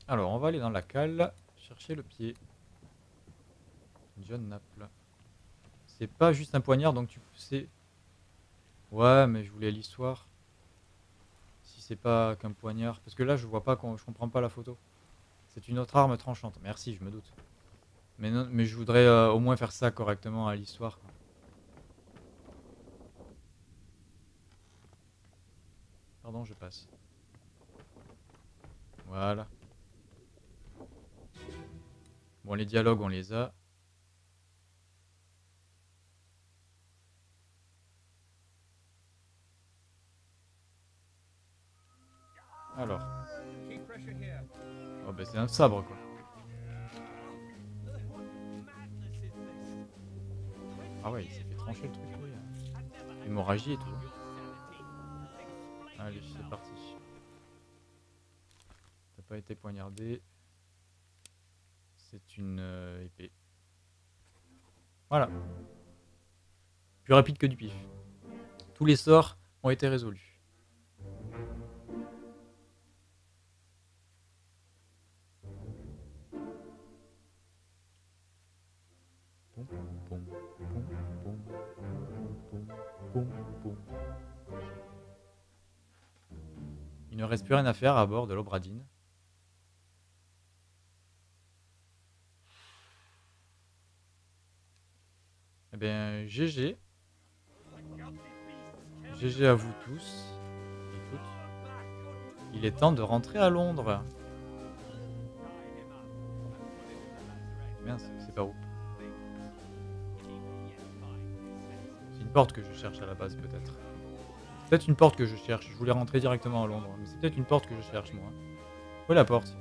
Alors, on va aller dans la cale, chercher le pied. John Naples. C'est pas juste un poignard, donc tu sais. Ouais, mais je voulais l'histoire. Si c'est pas qu'un poignard. Parce que là, je vois pas, je comprends pas la photo. C'est une autre arme tranchante. Merci, je me doute. Mais, non, mais je voudrais euh, au moins faire ça correctement à l'histoire. Pardon, je passe. Voilà. Bon, les dialogues, on les a. Alors. Oh, bah, c'est un sabre, quoi. Ouais, il s'est fait trancher le truc, oui. hein. Hémorragie et tout. Allez, c'est parti. T'as pas été poignardé. C'est une euh, épée. Voilà. Plus rapide que du pif. Tous les sorts ont été résolus. Il ne reste plus rien à faire à bord de l'Obradine. Eh bien, GG. GG à vous tous. Il est temps de rentrer à Londres. Mince, c'est par où C'est une porte que je cherche à la base, peut-être. Peut-être une porte que je cherche. Je voulais rentrer directement à Londres, mais c'est peut-être une porte que je cherche, moi. Où est la porte?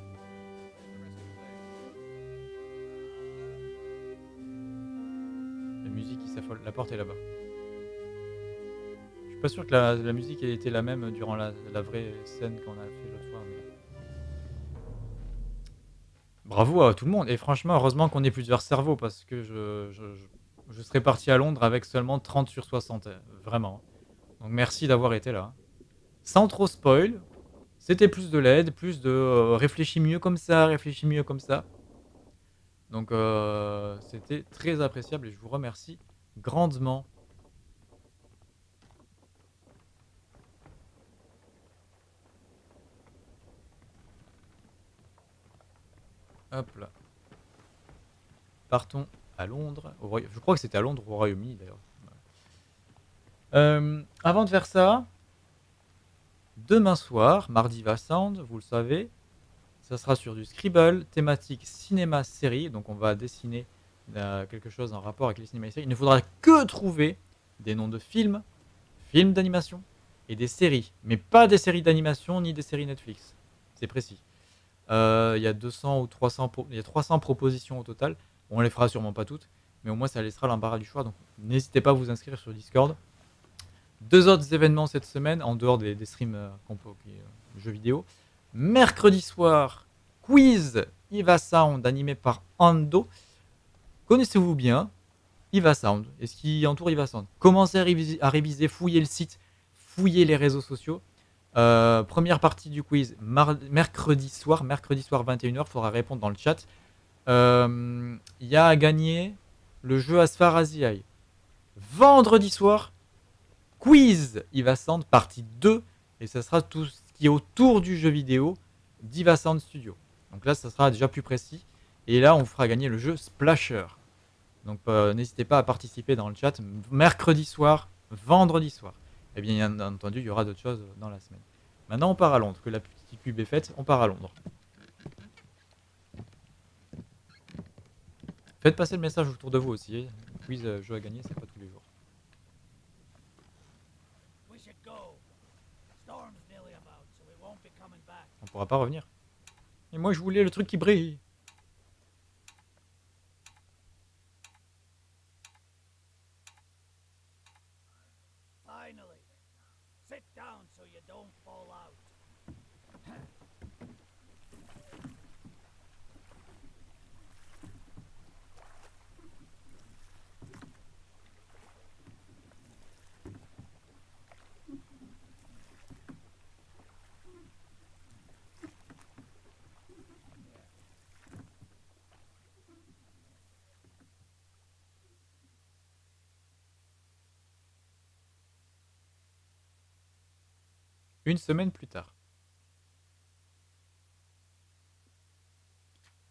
La musique qui s'affole. La porte est là-bas. Je suis pas sûr que la, musique ait été la même durant la, vraie scène qu'on a fait l'autre fois. Bravo à tout le monde. Et franchement, heureusement qu'on est plusieurs cerveaux parce que je, je, serais parti à Londres avec seulement 30 sur 60. euh, Vraiment. Donc merci d'avoir été là. Sans trop spoil, c'était plus de l'aide, plus de euh, réfléchis mieux comme ça, réfléchis mieux comme ça. Donc euh, c'était très appréciable et je vous remercie grandement. Hop là. Partons à Londres. Je crois que c'était à Londres au Royaume-Uni d'ailleurs. Euh, avant de faire ça, demain soir, mardi va Sound, vous le savez, ça sera sur du Scribble, thématique cinéma-série. Donc on va dessiner euh, quelque chose en rapport avec les cinémas et séries. Il ne faudra que trouver des noms de films, films d'animation et des séries. Mais pas des séries d'animation ni des séries Netflix. C'est précis. Euh, Il y a 200 ou 300, pro- il y a 300 propositions au total. On les fera sûrement pas toutes, mais au moins ça laissera l'embarras du choix. Donc n'hésitez pas à vous inscrire sur Discord. Deux autres événements cette semaine, en dehors des, streams euh, compo, qui, euh, jeux vidéo. Mercredi soir, quiz Iva Sound animé par Ando. Connaissez-vous bien Iva Sound? Et ce qui entoure Iva Sound? Commencez à réviser, à fouiller le site, fouiller les réseaux sociaux? Euh, première partie du quiz, mercredi soir, mercredi soir 21h, il faudra répondre dans le chat. Euh, Il y a à gagner le jeu Asphar. Vendredi soir, quiz Sound partie 2 et ça sera tout ce qui est autour du jeu vidéo d'Iva Sound Studio. Donc là, ça sera déjà plus précis. Et là, on fera gagner le jeu Splasher. Donc euh, n'hésitez pas à participer dans le chat mercredi soir, vendredi soir. Et bien, bien entendu, il y aura d'autres choses dans la semaine. Maintenant, on part à Londres. Que la petite pub est faite, on part à Londres. Faites passer le message autour de vous aussi. Quiz euh, jeu à gagner, c'est pas tous les jours. We should go. Storm's nearly about, so we won't be coming back. On pourra pas revenir. Et moi, je voulais le truc qui brille. Une semaine plus tard.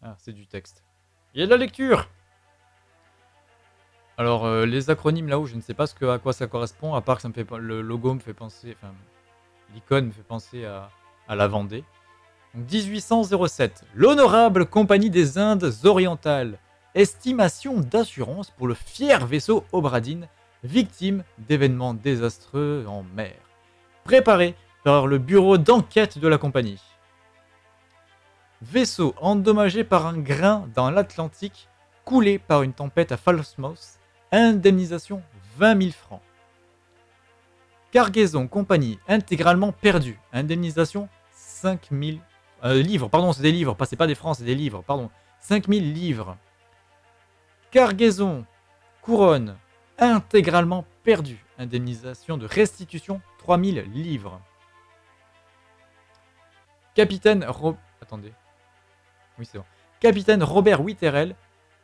Ah, c'est du texte. Il y a de la lecture Alors, euh, les acronymes là-haut, je ne sais pas ce que, à quoi ça correspond, à part que ça me fait, le logo me fait penser, enfin, l'icône me fait penser à, à la Vendée. Donc, 1807, l'honorable Compagnie des Indes orientales, estimation d'assurance pour le fier vaisseau Obradine, victime d'événements désastreux en mer. Préparé par le bureau d'enquête de la compagnie. Vaisseau endommagé par un grain dans l'Atlantique, coulé par une tempête à Falmouth, Indemnisation 20 000 francs. Cargaison, compagnie, intégralement perdue. Indemnisation 5 000 euh, livres. Pardon, c'est des livres, pas, c'est pas des francs, c'est des livres. Pardon. 5 000 livres. Cargaison, couronne, intégralement perdue. Indemnisation de restitution 3 000 livres. Capitaine. Capitaine Robert Witterel,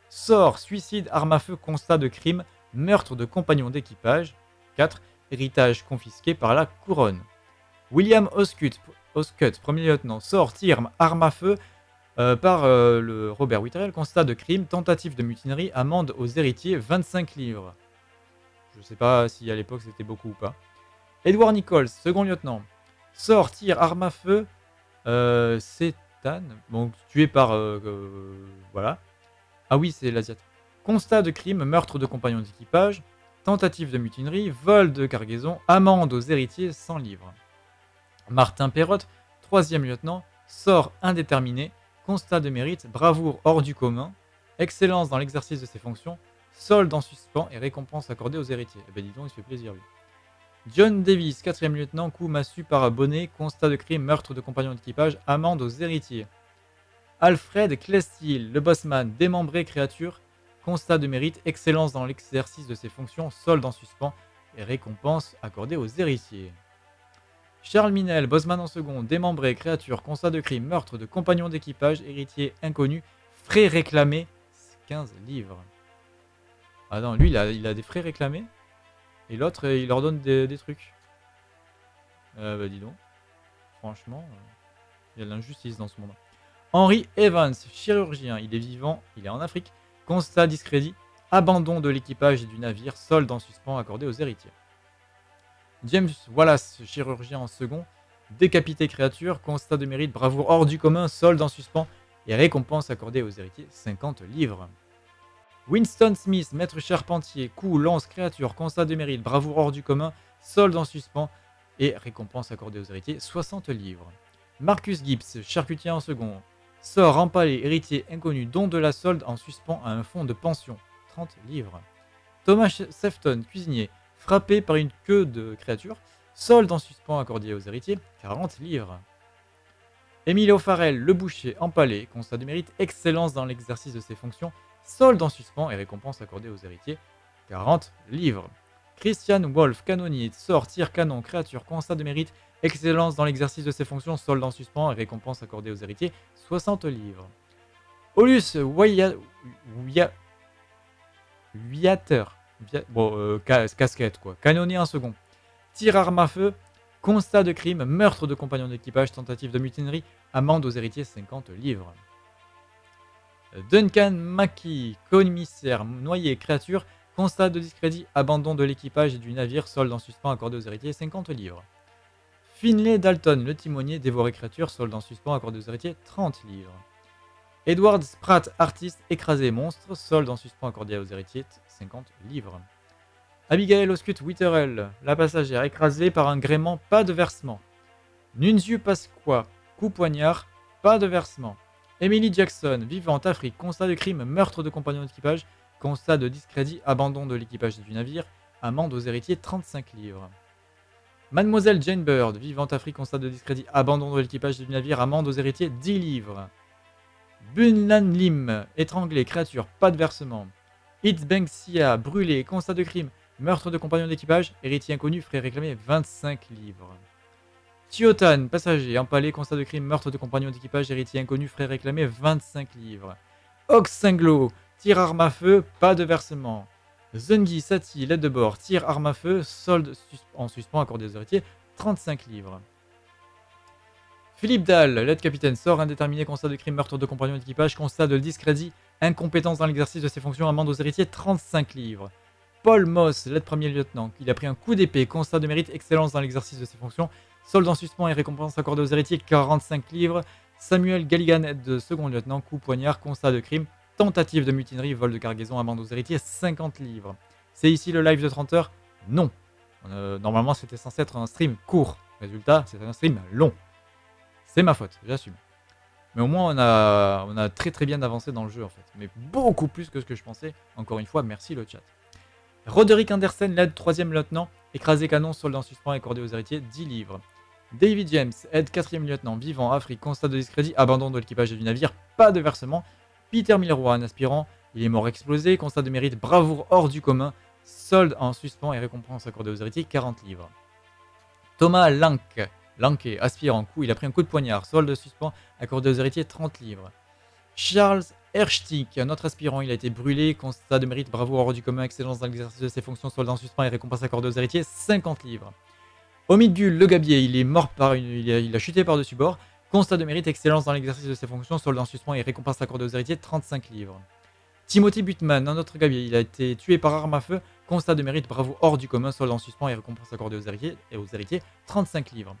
sort, suicide, arme à feu, constat de crime, meurtre de compagnon d'équipage. 4. Héritage confisqué par la couronne. William Oscut, Oscut premier lieutenant, sort, tir, arme à feu euh, par euh, le Robert Witterel, constat de crime, tentative de mutinerie, amende aux héritiers, 25 livres. Je sais pas si à l'époque c'était beaucoup ou pas. Edward Nichols, second lieutenant, sort, tir, arme à feu, euh, Cétan, bon, tué par. euh, euh, voilà. Ah oui, c'est l'Asiate. Constat de crime, meurtre de compagnon d'équipage, tentative de mutinerie, vol de cargaison, amende aux héritiers 100 livres. Martin Perrotte, troisième lieutenant, sort indéterminé, constat de mérite, bravoure hors du commun, excellence dans l'exercice de ses fonctions, solde en suspens et récompense accordée aux héritiers. Eh ben dis donc, il se fait plaisir lui. John Davis, quatrième lieutenant, coup massue par bonnet, constat de crime, meurtre de compagnon d'équipage, amende aux héritiers. Alfred Klestil, le bossman, démembré créature, constat de mérite, excellence dans l'exercice de ses fonctions, solde en suspens et récompense accordée aux héritiers. Charles Minel, bossman en second, démembré créature, constat de crime, meurtre de compagnon d'équipage, héritier inconnu, frais réclamés, 15 livres. Ah non, lui il a des frais réclamés? Et l'autre il leur donne des, des trucs. Euh, bah dis donc. Franchement, euh, il y a de l'injustice dans ce monde. Henry Evans, chirurgien, il est vivant, il est en Afrique. Constat discrédit, abandon de l'équipage et du navire, solde en suspens accordé aux héritiers. James Wallace, chirurgien en second, décapité créature, constat de mérite, bravoure hors du commun, solde en suspens et récompense accordée aux héritiers, 50 livres. Winston Smith, maître charpentier, coup, lance, créature, constat de mérite, bravoure hors du commun, solde en suspens et récompense accordée aux héritiers, 60 livres. Marcus Gibbs, charcutier en second, sort empalé, héritier inconnu, don de la solde en suspens à un fonds de pension, 30 livres. Thomas Sefton, cuisinier, frappé par une queue de créature, solde en suspens accordé aux héritiers, 40 livres. Émile O'Farrell, le boucher, empalé, constat de mérite, excellence dans l'exercice de ses fonctions, solde en suspens et récompense accordée aux héritiers, 40 livres. Christian Wolf, canonnier, sort, tir, canon, créature, constat de mérite, excellence dans l'exercice de ses fonctions, solde en suspens et récompense accordée aux héritiers, 60 livres. Olus Waya... Wya- Wiater, Via- bon, euh, ca- casquette quoi, canonnier en second, tir arme à feu, constat de crime, meurtre de compagnon d'équipage, tentative de mutinerie, amende aux héritiers, 50 livres. Duncan Mackie, commissaire, noyé, créature, constat de discrédit, abandon de l'équipage et du navire, solde en suspens accordé aux héritiers, 50 livres. Finlay Dalton, le timonier, dévoré créature, solde en suspens accordé aux héritiers, 30 livres. Edward Spratt, artiste, écrasé monstre, solde en suspens accordé aux héritiers, 50 livres. Abigail Oscut Witterell, la passagère, écrasée par un gréement, pas de versement. Nunziu Pasqua, coup poignard, pas de versement. Emily Jackson, vivante, Afrique, constat de crime, meurtre de compagnon d'équipage, constat de discrédit, abandon de l'équipage du navire, amende aux héritiers 35 livres. Mademoiselle Jane Bird, vivante, Afrique, constat de discrédit, abandon de l'équipage du navire, amende aux héritiers 10 livres. Bunlan Lim, étranglé, créature, pas de versement. Itzbengsia, brûlé, constat de crime, meurtre de compagnon d'équipage, héritier inconnu, frais réclamé 25 livres. Tiotan, passager, empalé, constat de crime, meurtre de compagnon d'équipage, héritier inconnu, frais réclamé 25 livres. Oxinglo, tir arme à feu, pas de versement. Zungi, Sati, l'aide de bord, tir arme à feu, solde en suspens accordé aux héritiers, 35 livres. Philippe Dahl, l'aide capitaine, sort indéterminé, constat de crime, meurtre de compagnon d'équipage, constat de discrédit, incompétence dans l'exercice de ses fonctions, amende aux héritiers, 35 livres. Paul Moss, l'aide premier lieutenant, il a pris un coup d'épée, constat de mérite, excellence dans l'exercice de ses fonctions, solde en suspens et récompense accordée aux héritiers, 45 livres. Samuel Galligan, de second lieutenant, coup poignard, constat de crime, tentative de mutinerie, vol de cargaison, amende aux héritiers, 50 livres. C'est ici le live de 30 heures? Non. Euh, normalement, c'était censé être un stream court. Résultat, c'est un stream long. C'est ma faute, j'assume. Mais au moins, on a, on a très très bien avancé dans le jeu en fait. Mais beaucoup plus que ce que je pensais. Encore une fois, merci le chat. Roderick Andersen, l'aide troisième lieutenant, écrasé canon, soldat en suspens, accordé aux héritiers, 10 livres. David James, aide quatrième lieutenant, vivant, Afrique, constat de discrédit, abandon de l'équipage du navire, pas de versement. Peter Milroy, un aspirant, il est mort explosé, constat de mérite, bravoure hors du commun, solde en suspens et récompense accordée aux héritiers, 40 livres. Thomas Lanke, Lanke, aspirant, coup, il a pris un coup de poignard, solde suspens, accordé aux héritiers, 30 livres. Charles Erstick, un autre aspirant, il a été brûlé, constat de mérite, bravo hors du commun, excellence dans l'exercice de ses fonctions, soldat en suspens et récompense accordée aux héritiers, 50 livres. Omidgul, le gabier, il est mort par une, il a, il a chuté par-dessus bord, constat de mérite, excellence dans l'exercice de ses fonctions, soldat en suspens et récompense accordée aux héritiers, 35 livres. Timothy Butman, un autre gabier, il a été tué par arme à feu, constat de mérite, bravo hors du commun, soldat en suspens et récompense accordée aux héritiers, et aux héritiers, 35 livres.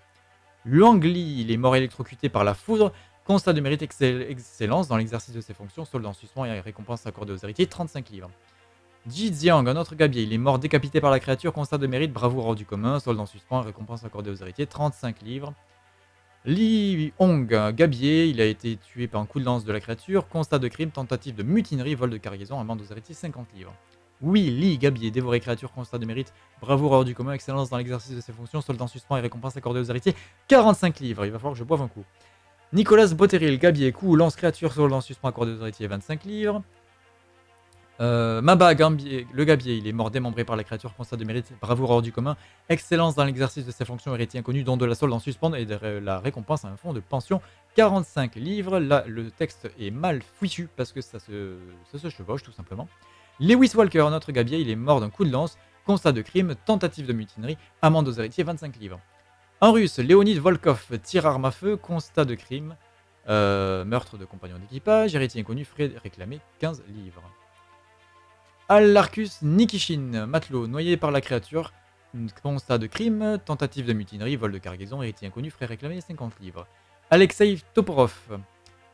Luang Li, il est mort électrocuté par la foudre, Constat de mérite excell- excellence dans l'exercice de ses fonctions, soldat en suspens et récompense accordée aux héritiers, 35 livres. Ji Ziang, un autre gabier, il est mort décapité par la créature, constat de mérite, bravoure hors du commun, soldat en suspens récompense accordée aux héritiers, 35 livres. Li Hong, gabier, il a été tué par un coup de lance de la créature, constat de crime, tentative de mutinerie, vol de cargaison, amende aux héritiers, 50 livres. Oui, Li, gabier, dévoré créature, constat de mérite, bravoure hors du commun, excellence dans l'exercice de ses fonctions, soldat en suspens et récompense accordée aux héritiers, 45 livres. Il va falloir que je boive un coup. Nicolas Botteril, gabier, coup, lance créature le lance suspens accordé aux héritiers, 25 livres. Euh, le gabier, il est mort démembré par la créature, constat de mérite, bravoure hors du commun, excellence dans l'exercice de ses fonctions, héritier inconnu, don de la solde en suspens et de la récompense à un fonds de pension, 45 livres. Là, le texte est mal fichu parce que ça se, ça se chevauche tout simplement. Lewis Walker, notre gabier, il est mort d'un coup de lance, constat de crime, tentative de mutinerie, amende aux héritiers, 25 livres. En russe, Léonid Volkov, tir arme à feu, constat de crime, euh, meurtre de compagnon d'équipage, héritier inconnu, frais réclamé, 15 livres. Alarcus Nikishin, matelot, noyé par la créature, constat de crime, tentative de mutinerie, vol de cargaison, héritier inconnu, frais réclamé, 50 livres. Alexei Toporov,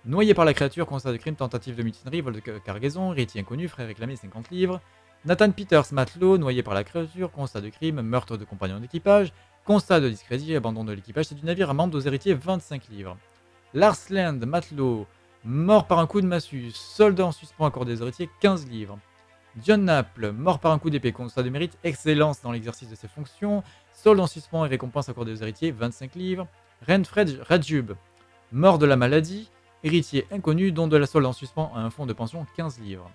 noyé par la créature, constat de crime, tentative de mutinerie, vol de ca- cargaison, héritier inconnu, frais réclamé, 50 livres. Nathan Peters, matelot, noyé par la créature, constat de crime, meurtre de compagnon d'équipage, Constat de discrédit, abandon de l'équipage du navire, amende aux héritiers 25 livres. Lars Land, matelot, mort par un coup de massue, soldat en suspens accordé aux héritiers 15 livres. John Naple, mort par un coup d'épée, constat de mérite, excellence dans l'exercice de ses fonctions, solde en suspens et récompense accordée aux héritiers 25 livres. Renfred Radjub, mort de la maladie, héritier inconnu, don de la solde en suspens à un fonds de pension 15 livres.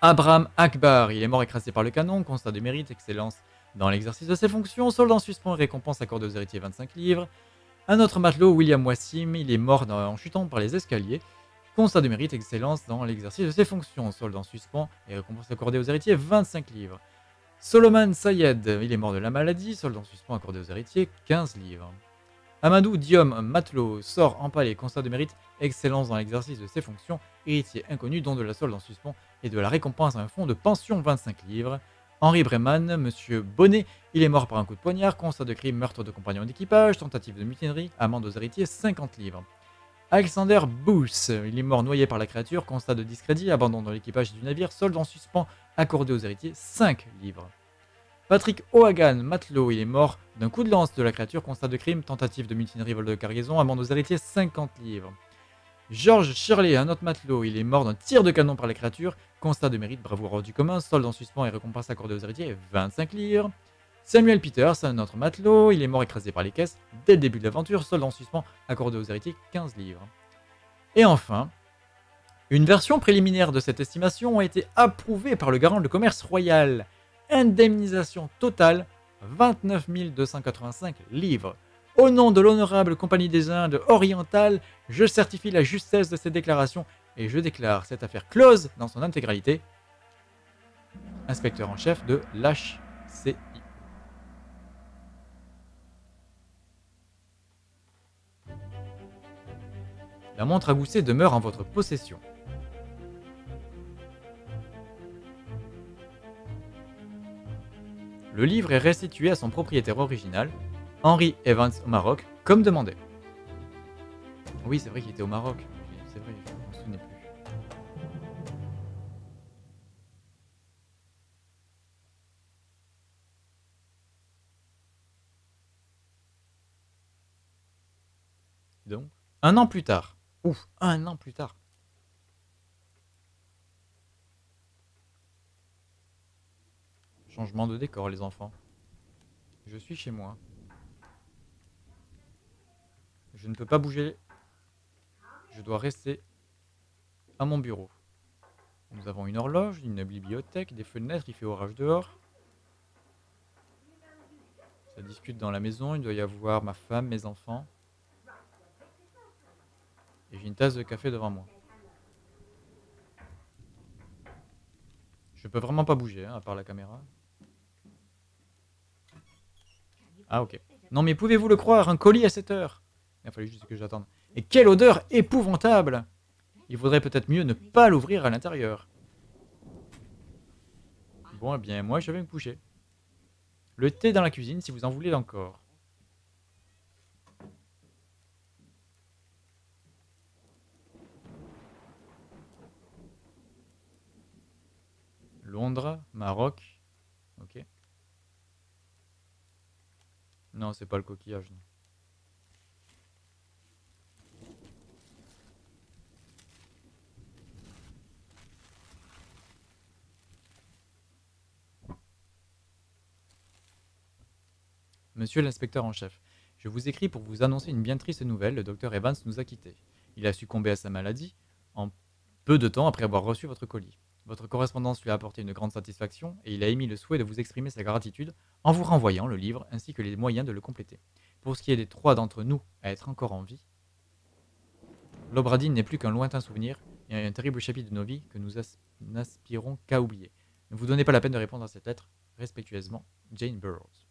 Abraham Akbar, il est mort écrasé par le canon, constat de mérite, excellence dans l'exercice de ses fonctions, soldat en suspens et récompense accordée aux héritiers 25 livres. Un autre matelot, William Wassim, il est mort en chutant par les escaliers. Constat de mérite, excellence dans l'exercice de ses fonctions, soldat en suspens et récompense accordée aux héritiers 25 livres. Solomon Sayed, il est mort de la maladie, soldat en suspens accordé aux héritiers 15 livres. Amadou Diom, matelot, sort empalé, constat de mérite, excellence dans l'exercice de ses fonctions, héritier inconnu, don de la solde en suspens et de la récompense à un fonds de pension 25 livres. Henri Breman, Monsieur Bonnet, il est mort par un coup de poignard, constat de crime, meurtre de compagnon d'équipage, tentative de mutinerie, amende aux héritiers, 50 livres. Alexander Booth, il est mort noyé par la créature, constat de discrédit, abandon dans l'équipage du navire, solde en suspens, accordé aux héritiers, 5 livres. Patrick O'Hagan, matelot, il est mort d'un coup de lance de la créature, constat de crime, tentative de mutinerie, vol de cargaison, amende aux héritiers, 50 livres. George Shirley, un autre matelot, il est mort d'un tir de canon par la créature, constat de mérite, bravoure hors du commun, solde en suspens et récompense accordée aux héritiers, 25 livres. Samuel Peters, un autre matelot, il est mort écrasé par les caisses dès le début de l'aventure, solde en suspens accordé aux héritiers, 15 livres. Et enfin, une version préliminaire de cette estimation a été approuvée par le garant de commerce royal. Indemnisation totale 29 285 livres. Au nom de l'honorable Compagnie des Indes orientales, je certifie la justesse de ces déclarations et je déclare cette affaire close dans son intégralité. Inspecteur en chef de l'HCI. La montre à gousset demeure en votre possession. Le livre est restitué à son propriétaire original, Henry Evans au Maroc, comme demandé. Oui, c'est vrai qu'il était au Maroc. C'est vrai, je m'en souvenais plus. Donc, un an plus tard. Un an plus tard. Changement de décor, les enfants. Je suis chez moi. Je ne peux pas bouger. Je dois rester à mon bureau. Nous avons une horloge, une bibliothèque, des fenêtres, il fait orage dehors. Ça discute dans la maison, il doit y avoir ma femme, mes enfants. Et j'ai une tasse de café devant moi. Je peux vraiment pas bouger, hein, à part la caméra. Ah ok. Non mais pouvez-vous le croire, un colis à cette heure Il a fallu juste que j'attende. Et quelle odeur épouvantable Il vaudrait peut-être mieux ne pas l'ouvrir à l'intérieur. Bon, eh bien, moi, je vais me coucher. Le thé dans la cuisine, si vous en voulez encore. Londres, Maroc. Ok. Non, c'est pas le coquillage. Monsieur l'inspecteur en chef, je vous écris pour vous annoncer une bien triste nouvelle. Le docteur Evans nous a quittés. Il a succombé à sa maladie en peu de temps après avoir reçu votre colis. Votre correspondance lui a apporté une grande satisfaction et il a émis le souhait de vous exprimer sa gratitude en vous renvoyant le livre ainsi que les moyens de le compléter. Pour ce qui est des trois d'entre nous à être encore en vie, l'Obradine n'est plus qu'un lointain souvenir et un terrible chapitre de nos vies que nous as- n'aspirons qu'à oublier. Ne vous donnez pas la peine de répondre à cette lettre. Respectueusement, Jane Burroughs.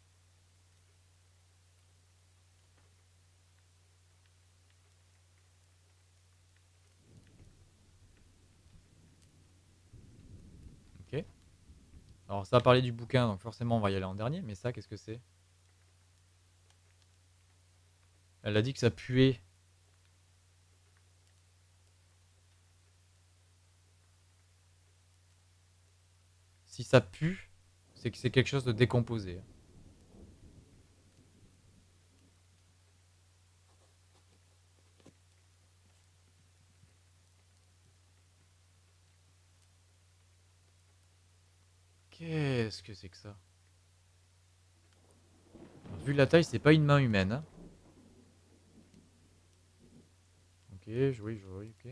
Ok. Alors ça a parlé du bouquin, donc forcément on va y aller en dernier, mais ça qu'est-ce que c'est? Elle a dit que ça puait. Si ça pue, c'est que c'est quelque chose de décomposé. Qu'est-ce que c'est que ça? Vu la taille, c'est pas une main humaine. hein. Ok, oui, oui, ok.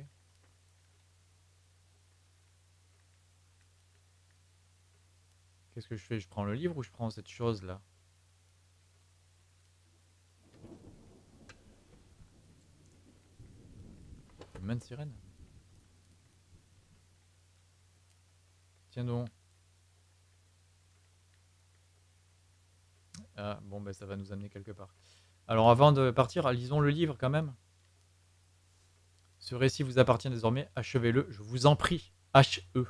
Qu'est-ce que je fais? Je prends le livre ou je prends cette chose-là? Main de sirène? Tiens donc. Ah, bon, ben ça va nous amener quelque part. Alors avant de partir, lisons le livre quand même. Ce récit vous appartient désormais, achevez-le, je vous en prie. H-E.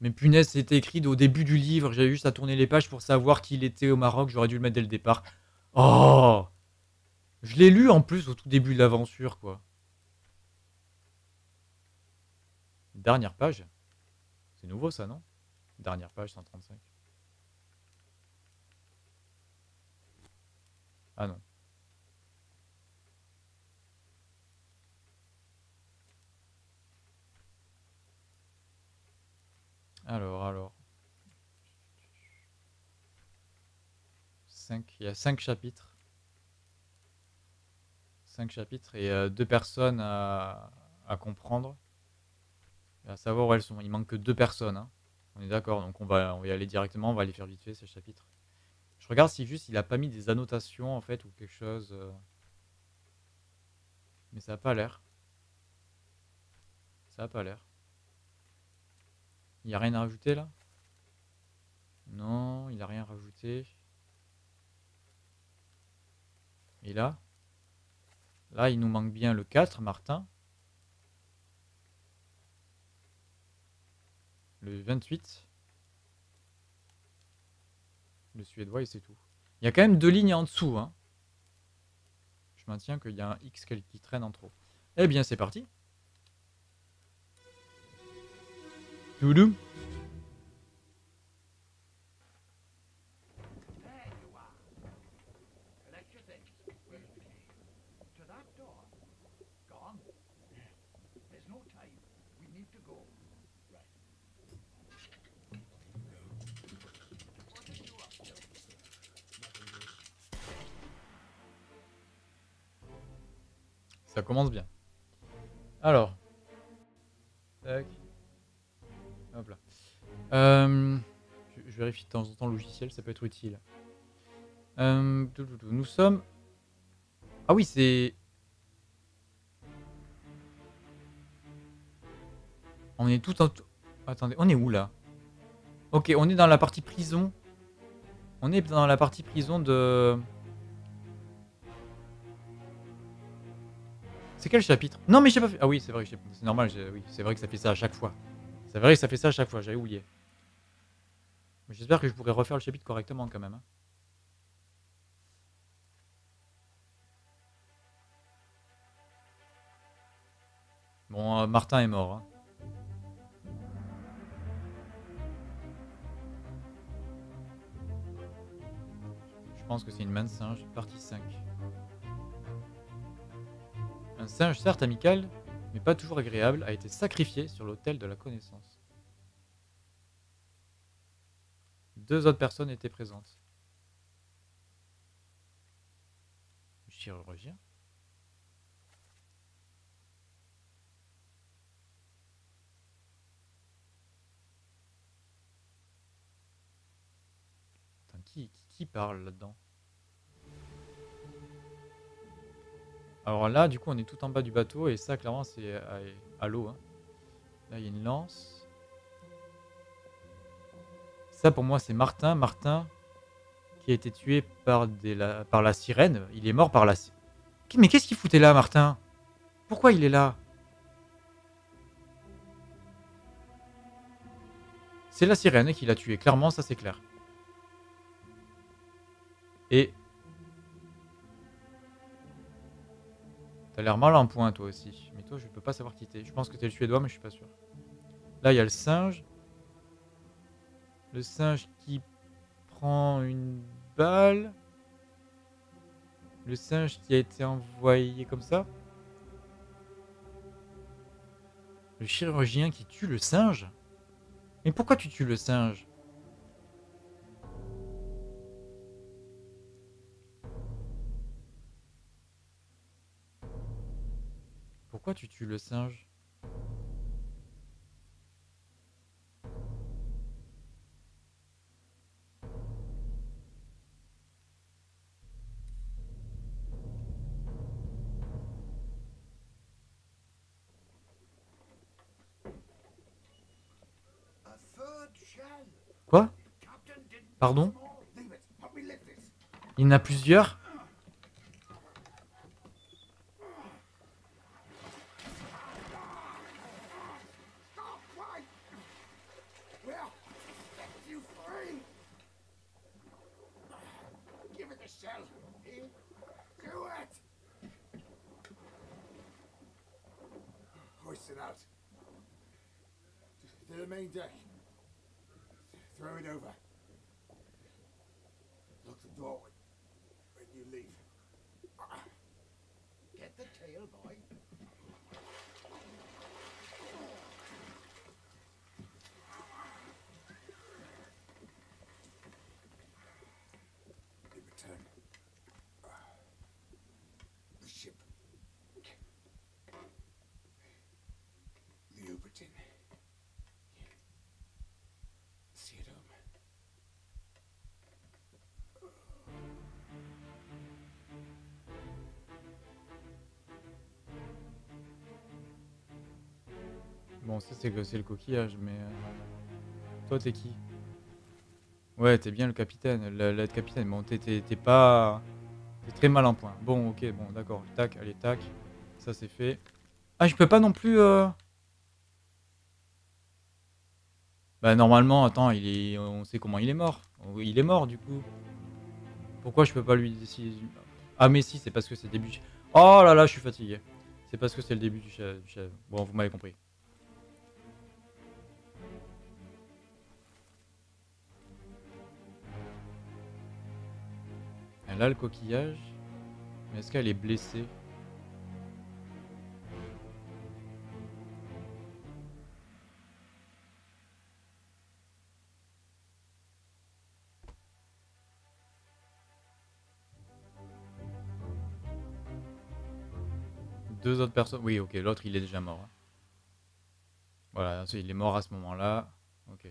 Mais punaise, c'était écrit au début du livre, j'avais juste à tourner les pages pour savoir qu'il était au Maroc, j'aurais dû le mettre dès le départ. Oh Je l'ai lu en plus au tout début de l'aventure, quoi. Dernière page. C'est nouveau ça, non? Dernière page, 135. Ah non. Alors, alors. 5, il y a 5 chapitres. 5 chapitres et euh, deux personnes à, à comprendre. À savoir où elles sont. Il manque que deux personnes. hein. On est d'accord, donc on va, on va y aller directement, on va les faire vite fait ces chapitres. Je regarde si juste il a pas mis des annotations en fait ou quelque chose. euh. Mais ça a pas l'air. Ça a pas l'air. Il y a rien à rajouter là? Non, il a rien rajouté. Et là? Là, il nous manque bien le 4, Martin. Le 28. Le suédois et c'est tout. Il y a quand même deux lignes en dessous. Hein. Je maintiens qu'il y a un X qui traîne en trop. Eh bien, c'est parti. Touloum. Ça commence bien. Alors. Hop là. Euh, je, vérifie de temps en temps le logiciel, ça peut être utile. Euh. Nous sommes. Ah oui, c'est. On est tout en. Attendez, on est où là? Ok, on est dans la partie prison. On est dans la partie prison de. C'est quel chapitre? Non, mais j'ai pas fait. Ah oui, c'est vrai, c'est normal. Oui, c'est vrai que ça fait ça à chaque fois. C'est vrai que ça fait ça à chaque fois. J'avais oublié. J'espère que je pourrai refaire le chapitre correctement quand même. hein. Bon, euh, Martin est mort. hein. Je pense que c'est une main de singe, partie 5. Un singe certes amical, mais pas toujours agréable, a été sacrifié sur l'autel de la connaissance. Deux autres personnes étaient présentes. Chirurgien Attends, qui, qui, qui parle là-dedans? Alors là, du coup, on est tout en bas du bateau et ça, clairement, c'est à, l'eau. hein. Là, il y a une lance. Ça, pour moi, c'est Martin. Martin qui a été tué par, la, par la sirène. Il est mort par la... si- Qui- Mais qu'est-ce qu'il foutait là, Martin? Pourquoi il est là? C'est la sirène qui l'a tué. Clairement, ça, c'est clair. Et T'as l'air mal en point, toi aussi. Mais toi, je peux pas savoir qui t'es. Je pense que t'es le suédois, mais je suis pas sûr. Là, il y a le singe. Le singe qui prend une balle. Le singe qui a été envoyé comme ça. Le chirurgien qui tue le singe. Mais pourquoi tu tues le singe? Pourquoi tu tues le singe? Quoi? Pardon? Il y en a plusieurs? The main deck. Throw it over. Lock the door when, you leave. Get the tail, Bon, ça c'est le, le coquillage, mais... euh, Toi, t'es qui? Ouais, t'es bien le capitaine, le- l'aide-capitaine. Bon, t'es- pas... T'es très mal en point. Bon, ok, bon, d'accord. Tac, allez, tac. Ça, c'est fait. Ah, je peux pas non plus... euh, Bah, normalement, attends, il est... on sait comment il est mort. Il est mort, du coup. Pourquoi je peux pas lui décider Ah, mais si, c'est parce que c'est début... du- Oh là là, je suis fatigué. C'est parce que c'est le début du chef. Bon, vous m'avez compris. Elle a le coquillage. Mais est-ce qu'elle est blessée? Deux autres personnes. Oui, ok, l'autre il est déjà mort. Hein. Voilà, il est mort à ce moment-là. Ok.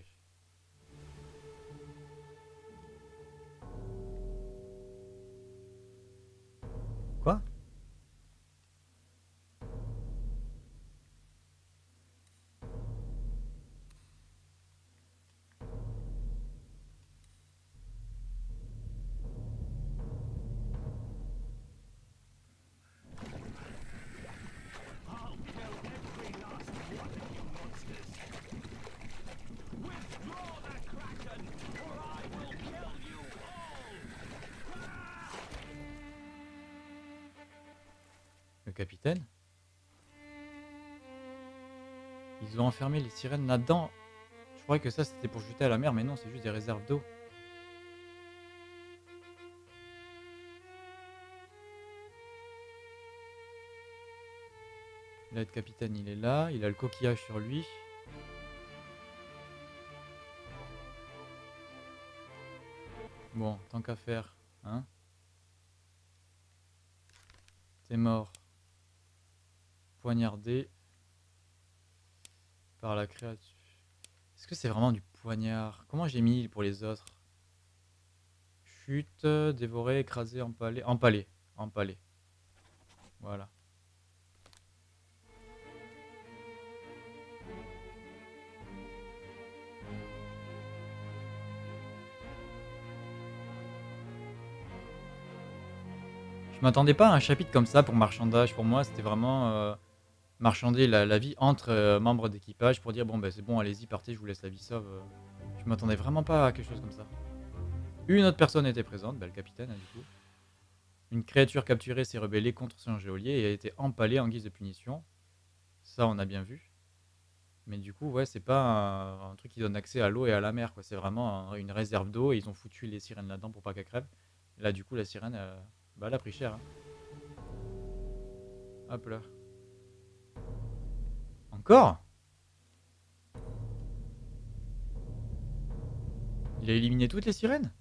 Enfermé les sirènes là-dedans. Je croyais que ça c'était pour jeter à la mer, mais non, c'est juste des réserves d'eau. Le capitaine, il est là. Il a le coquillage sur lui. Bon, tant qu'à faire, hein T'es mort. Poignardé la créature. Est-ce que c'est vraiment du poignard? Comment j'ai mis pour les autres? Chute, dévoré, écrasé, empalé. Empalé. Empalé. Voilà. Je m'attendais pas à un chapitre comme ça pour marchandage. Pour moi, c'était vraiment euh, marchander la, vie entre euh, membres d'équipage pour dire bon, ben c'est bon, allez-y, partez, je vous laisse la vie sauve. euh. Je m'attendais vraiment pas à quelque chose comme ça. Une autre personne était présente, ben, le capitaine, hein, du coup. Une créature capturée s'est rebellée contre son geôlier et a été empalée en guise de punition. Ça, on a bien vu. Mais du coup, ouais, c'est pas un, truc qui donne accès à l'eau et à la mer, quoi. C'est vraiment un- une réserve d'eau et ils ont foutu les sirènes là-dedans pour pas qu'elles crèvent. Là, du coup, la sirène, euh, bah, elle a pris cher. hein. Hop là. Il a éliminé toutes les sirènes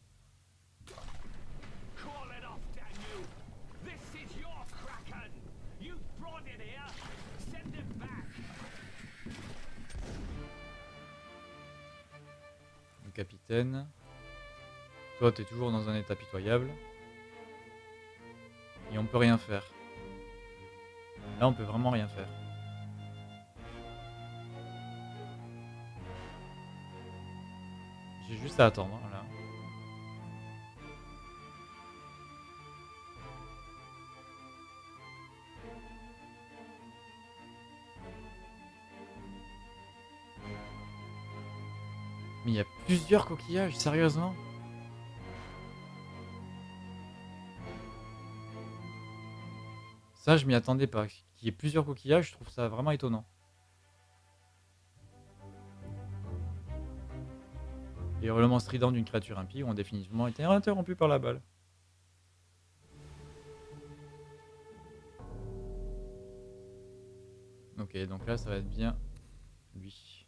capitaine. Toi, t'es toujours dans un état pitoyable. Et on peut rien faire. Là, on peut vraiment rien faire. J'ai juste à attendre, là. Mais il y a plusieurs coquillages, sérieusement Ça, je m'y attendais pas. Qu'il y ait plusieurs coquillages, je trouve ça vraiment étonnant. Les hurlements stridents d'une créature impie ont définitivement été interrompus par la balle. Ok, donc là, ça va être bien lui.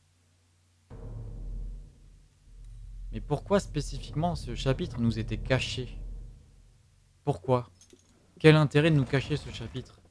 Mais pourquoi spécifiquement ce chapitre nous était caché? Pourquoi? Quel intérêt de nous cacher ce chapitre?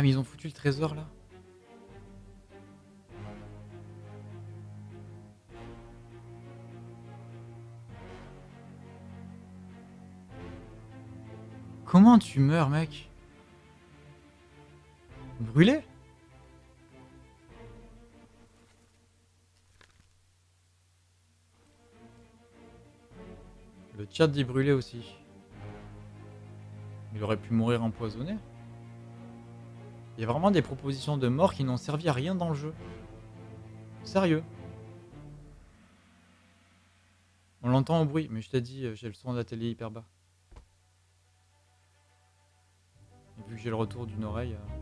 Ah mais ils ont foutu le trésor là Comment tu meurs mec? Brûlé? Le chat dit brûlé aussi. Il aurait pu mourir empoisonné. Il y a vraiment des propositions de mort qui n'ont servi à rien dans le jeu. Sérieux. On l'entend au bruit, mais je t'ai dit, euh, j'ai le son de la hyper bas. Et vu que j'ai le retour d'une oreille... Euh,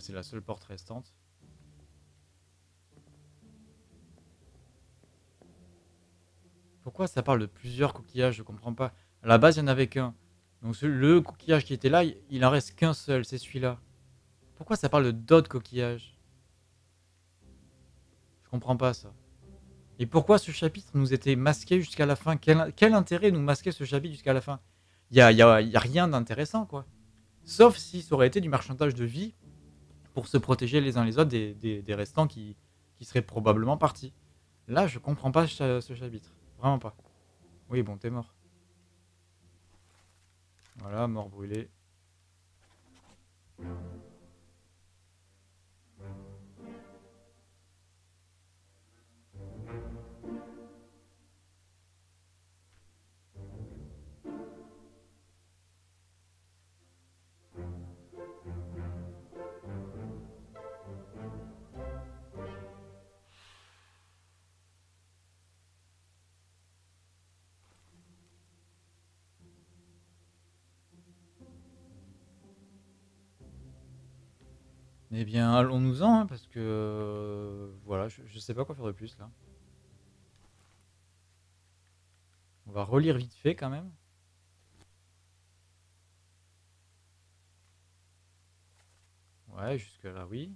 c'est la seule porte restante. Pourquoi ça parle de plusieurs coquillages Je comprends pas. À la base, il n'y en avait qu'un. Donc le coquillage qui était là, il, en reste qu'un seul, c'est celui-là. Pourquoi ça parle de d'autres coquillages? Je comprends pas ça. Et pourquoi ce chapitre nous était masqué jusqu'à la fin? Quel, intérêt nous masquer ce chapitre jusqu'à la fin? Il y a, y a- a rien d'intéressant, quoi. Sauf si ça aurait été du marchandage de vie pour se protéger les uns les autres des, restants qui, seraient probablement partis. Là, je comprends pas ce, ce chapitre. Vraiment pas. Oui, bon, t'es mort. Voilà, mort brûlé. Eh bien, allons-nous-en, hein, parce que... euh, voilà, je, je sais pas quoi faire de plus, là. On va relire vite fait, quand même. Ouais, jusque-là, oui.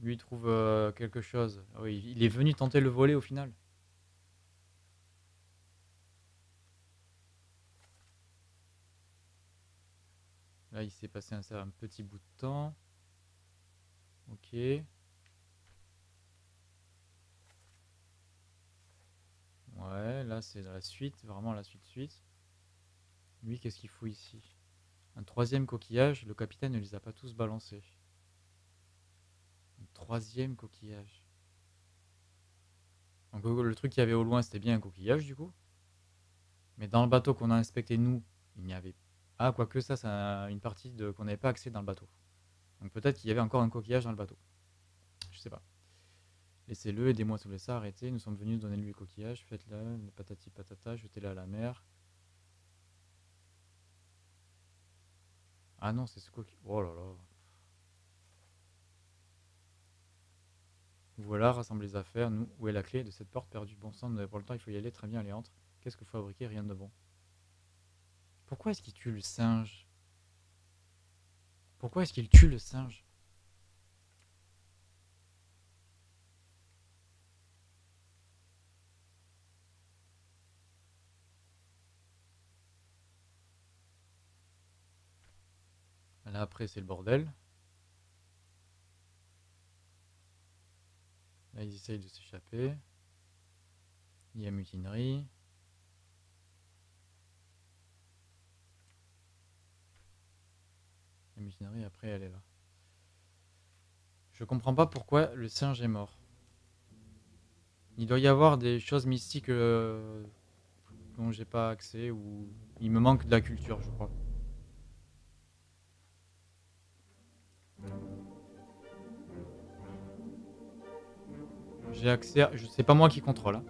Lui, trouve euh, quelque chose. Oui, il est venu tenter le voler, au final. Il s'est passé un, petit bout de temps. Ok. Ouais, là, c'est la suite, vraiment la suite suite. Lui, qu'est-ce qu'il fout ici? Un troisième coquillage, le capitaine ne les a pas tous balancés. Troisième coquillage. Donc le truc qu'il y avait au loin, c'était bien un coquillage du coup. Mais dans le bateau qu'on a inspecté nous, il n'y avait ah, quoique ça, c'est un- une partie de qu'on n'avait pas accès dans le bateau. Donc peut-être qu'il y avait encore un coquillage dans le bateau. Je sais pas. Laissez-le, aidez-moi à soulever ça, arrêtez. Nous sommes venus donner lui le coquillage. Faites-le, le patati patata, jetez-le à la mer. Ah non, c'est ce coquillage. Oh là là. Voilà, rassemblez les affaires. Nous, où est la clé de cette porte perdue? Bon sang, nous n'avons pas le temps, il faut y aller. Très bien, allez, entre. Qu'est-ce que vous fabriquez Rien de bon. Pourquoi est-ce qu'il tue le singe? Pourquoi est-ce qu'il tue le singe? Là après c'est le bordel. Là ils essayent de s'échapper. Il y a mutinerie. Après, elle est là. Je comprends pas pourquoi le singe est mort. Il doit y avoir des choses mystiques euh, dont j'ai pas accès ou il me manque de la culture, je crois. J'ai accès à... Sais pas moi qui contrôle. hein.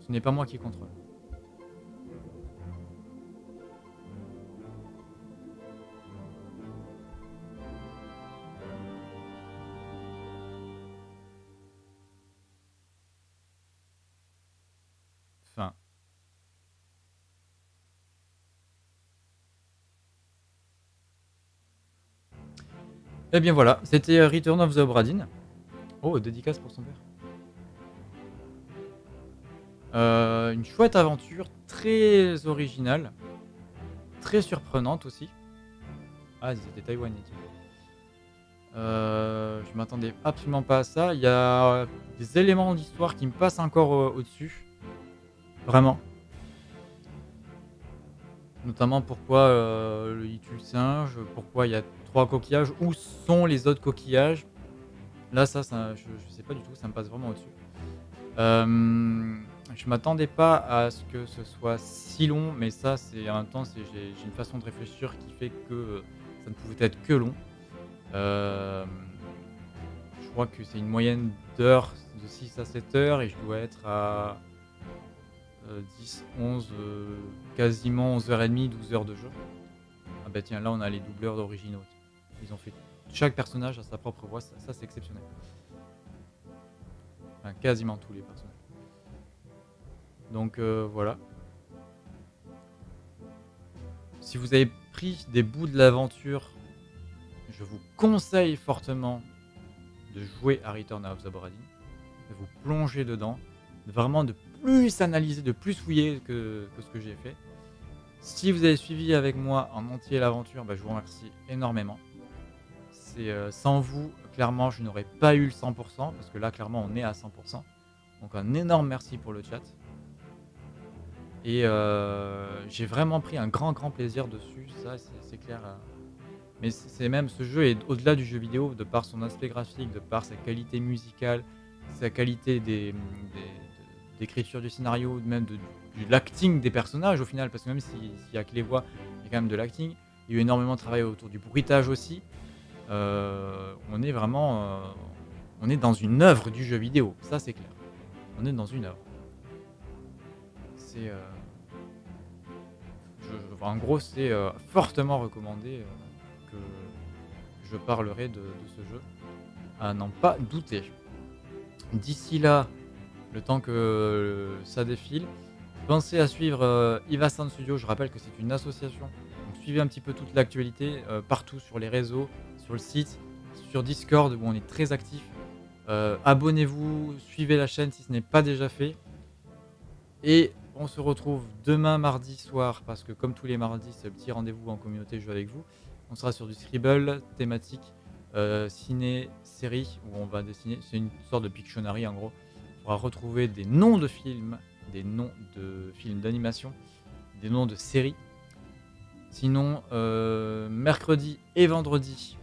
Ce n'est pas moi qui contrôle. Eh bien voilà, c'était euh, Return of the Obra Dinn. Oh, dédicace pour son père. Euh, une chouette aventure, très originale, très surprenante aussi. Ah, ils étaient taïwanais. Euh, je m'attendais absolument pas à ça. Il y a des éléments d'histoire qui me passent encore euh, au-dessus. Vraiment. Notamment pourquoi euh, il tue le singe, pourquoi il y a coquillages. Où sont les autres coquillages Là, ça, ça je, sais pas du tout, ça me passe vraiment au-dessus. Euh, je m'attendais pas à ce que ce soit si long, mais ça, c'est en même temps, j'ai une façon de réfléchir qui fait que euh, ça ne pouvait être que long. Euh, je crois que c'est une moyenne d'heures, de 6 à 7 heures, et je dois être à euh, 10, 11, euh, quasiment 11h30, 12 heures de jeu. Ah bah tiens, là on a les doubleurs d'originaux. Ils ont fait chaque personnage à sa propre voix, ça, c'est exceptionnel. Enfin, quasiment tous les personnages. Donc euh, voilà. Si vous avez pris des bouts de l'aventure, je vous conseille fortement de jouer à Return of the Obra Dinn, de vous plonger dedans, de vraiment de plus analyser, de plus fouiller que, que ce que j'ai fait. Si vous avez suivi avec moi en entier l'aventure, bah, je vous remercie énormément. Euh, sans vous, clairement, je n'aurais pas eu le 100%, parce que là, clairement, on est à 100%. Donc un énorme merci pour le chat. Et euh, j'ai vraiment pris un grand, grand plaisir dessus, ça, c'est clair. euh. Mais c'est même, ce jeu est au-delà du jeu vidéo, de par son aspect graphique, de par sa qualité musicale, sa qualité des- des- de- d'écriture du scénario, même de, l'acting des personnages au final, parce que même si- s'il y a que les voix, il y a quand même de l'acting. Il y a eu énormément de travail autour du bruitage aussi. Euh, on est vraiment, euh, on est dans une œuvre du jeu vidéo, ça c'est clair. On est dans une œuvre. C'est, euh, en gros, c'est fortement recommandé que je parlerai de, ce jeu, à n'en pas douter. D'ici là, le temps que ça défile, pensez à suivre Ivasan Studio. Je rappelle que c'est une association. Donc, suivez un petit peu toute l'actualité partout sur les réseaux, sur le site, sur Discord où on est très actif. Euh, Abonnez-vous, suivez la chaîne si ce n'est pas déjà fait. Et on se retrouve demain mardi soir parce que comme tous les mardis, c'est le petit rendez-vous en communauté jeu avec vous. On sera sur du scribble thématique euh, ciné série où on va dessiner. C'est une sorte de Pictionary en gros. On pourra retrouver des noms de films, des noms de films d'animation, des noms de séries. Sinon, euh, mercredi et vendredi,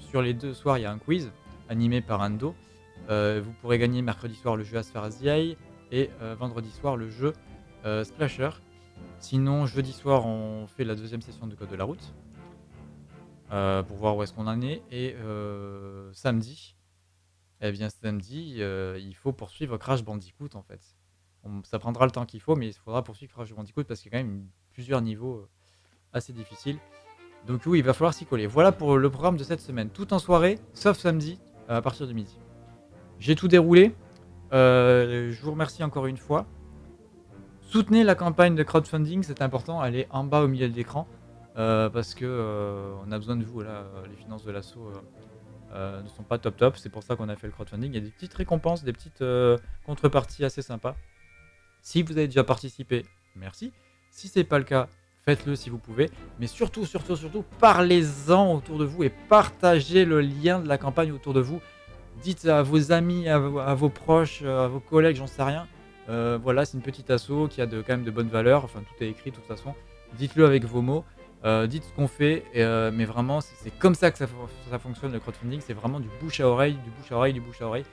sur les deux soirs, il y a un quiz animé par Ando. Euh, vous pourrez gagner mercredi soir le jeu As Far As the Eye et euh, vendredi soir le jeu Splasher. Sinon, jeudi soir, on fait la deuxième session de Code de la route pour voir où est-ce qu'on en est. Et samedi, eh bien samedi, il faut poursuivre Crash Bandicoot en fait. Ça prendra le temps qu'il faut, mais il faudra poursuivre Crash Bandicoot parce qu'il y a quand même plusieurs niveaux assez difficiles. Donc oui, il va falloir s'y coller. Voilà pour le programme de cette semaine. Tout en soirée, sauf samedi, à partir de midi. J'ai tout déroulé. Euh, je vous remercie encore une fois. Soutenez la campagne de crowdfunding, c'est important. Elle est en bas au milieu de l'écran euh, parce que euh, on a besoin de vous. Là, les finances de l'assaut euh, euh, ne sont pas top top. C'est pour ça qu'on a fait le crowdfunding. Il y a des petites récompenses, des petites euh, contreparties assez sympas. Si vous avez déjà participé, merci. Si c'est pas le cas, faites-le si vous pouvez. Mais surtout, surtout, surtout, parlez-en autour de vous et partagez le lien de la campagne autour de vous. Dites à vos amis, à vos, proches, euh, à vos collègues, j'en sais rien. Euh, voilà, c'est une petite asso qui a quand même de bonnes valeurs. Enfin, tout est écrit de toute façon. Dites-le avec vos mots. Euh, dites ce qu'on fait. mais vraiment, c'est comme ça que ça, fo- ça fonctionne le crowdfunding. C'est vraiment du bouche à oreille, du bouche à oreille, du bouche à oreille,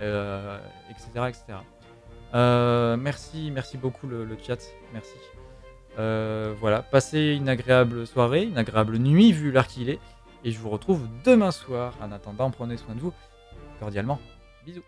etc. etc. Merci, merci beaucoup le chat. Merci. Euh, voilà, passez une agréable soirée, une agréable nuit vu l'heure qu'il est. Et je vous retrouve demain soir. En attendant, prenez soin de vous. Cordialement. Bisous.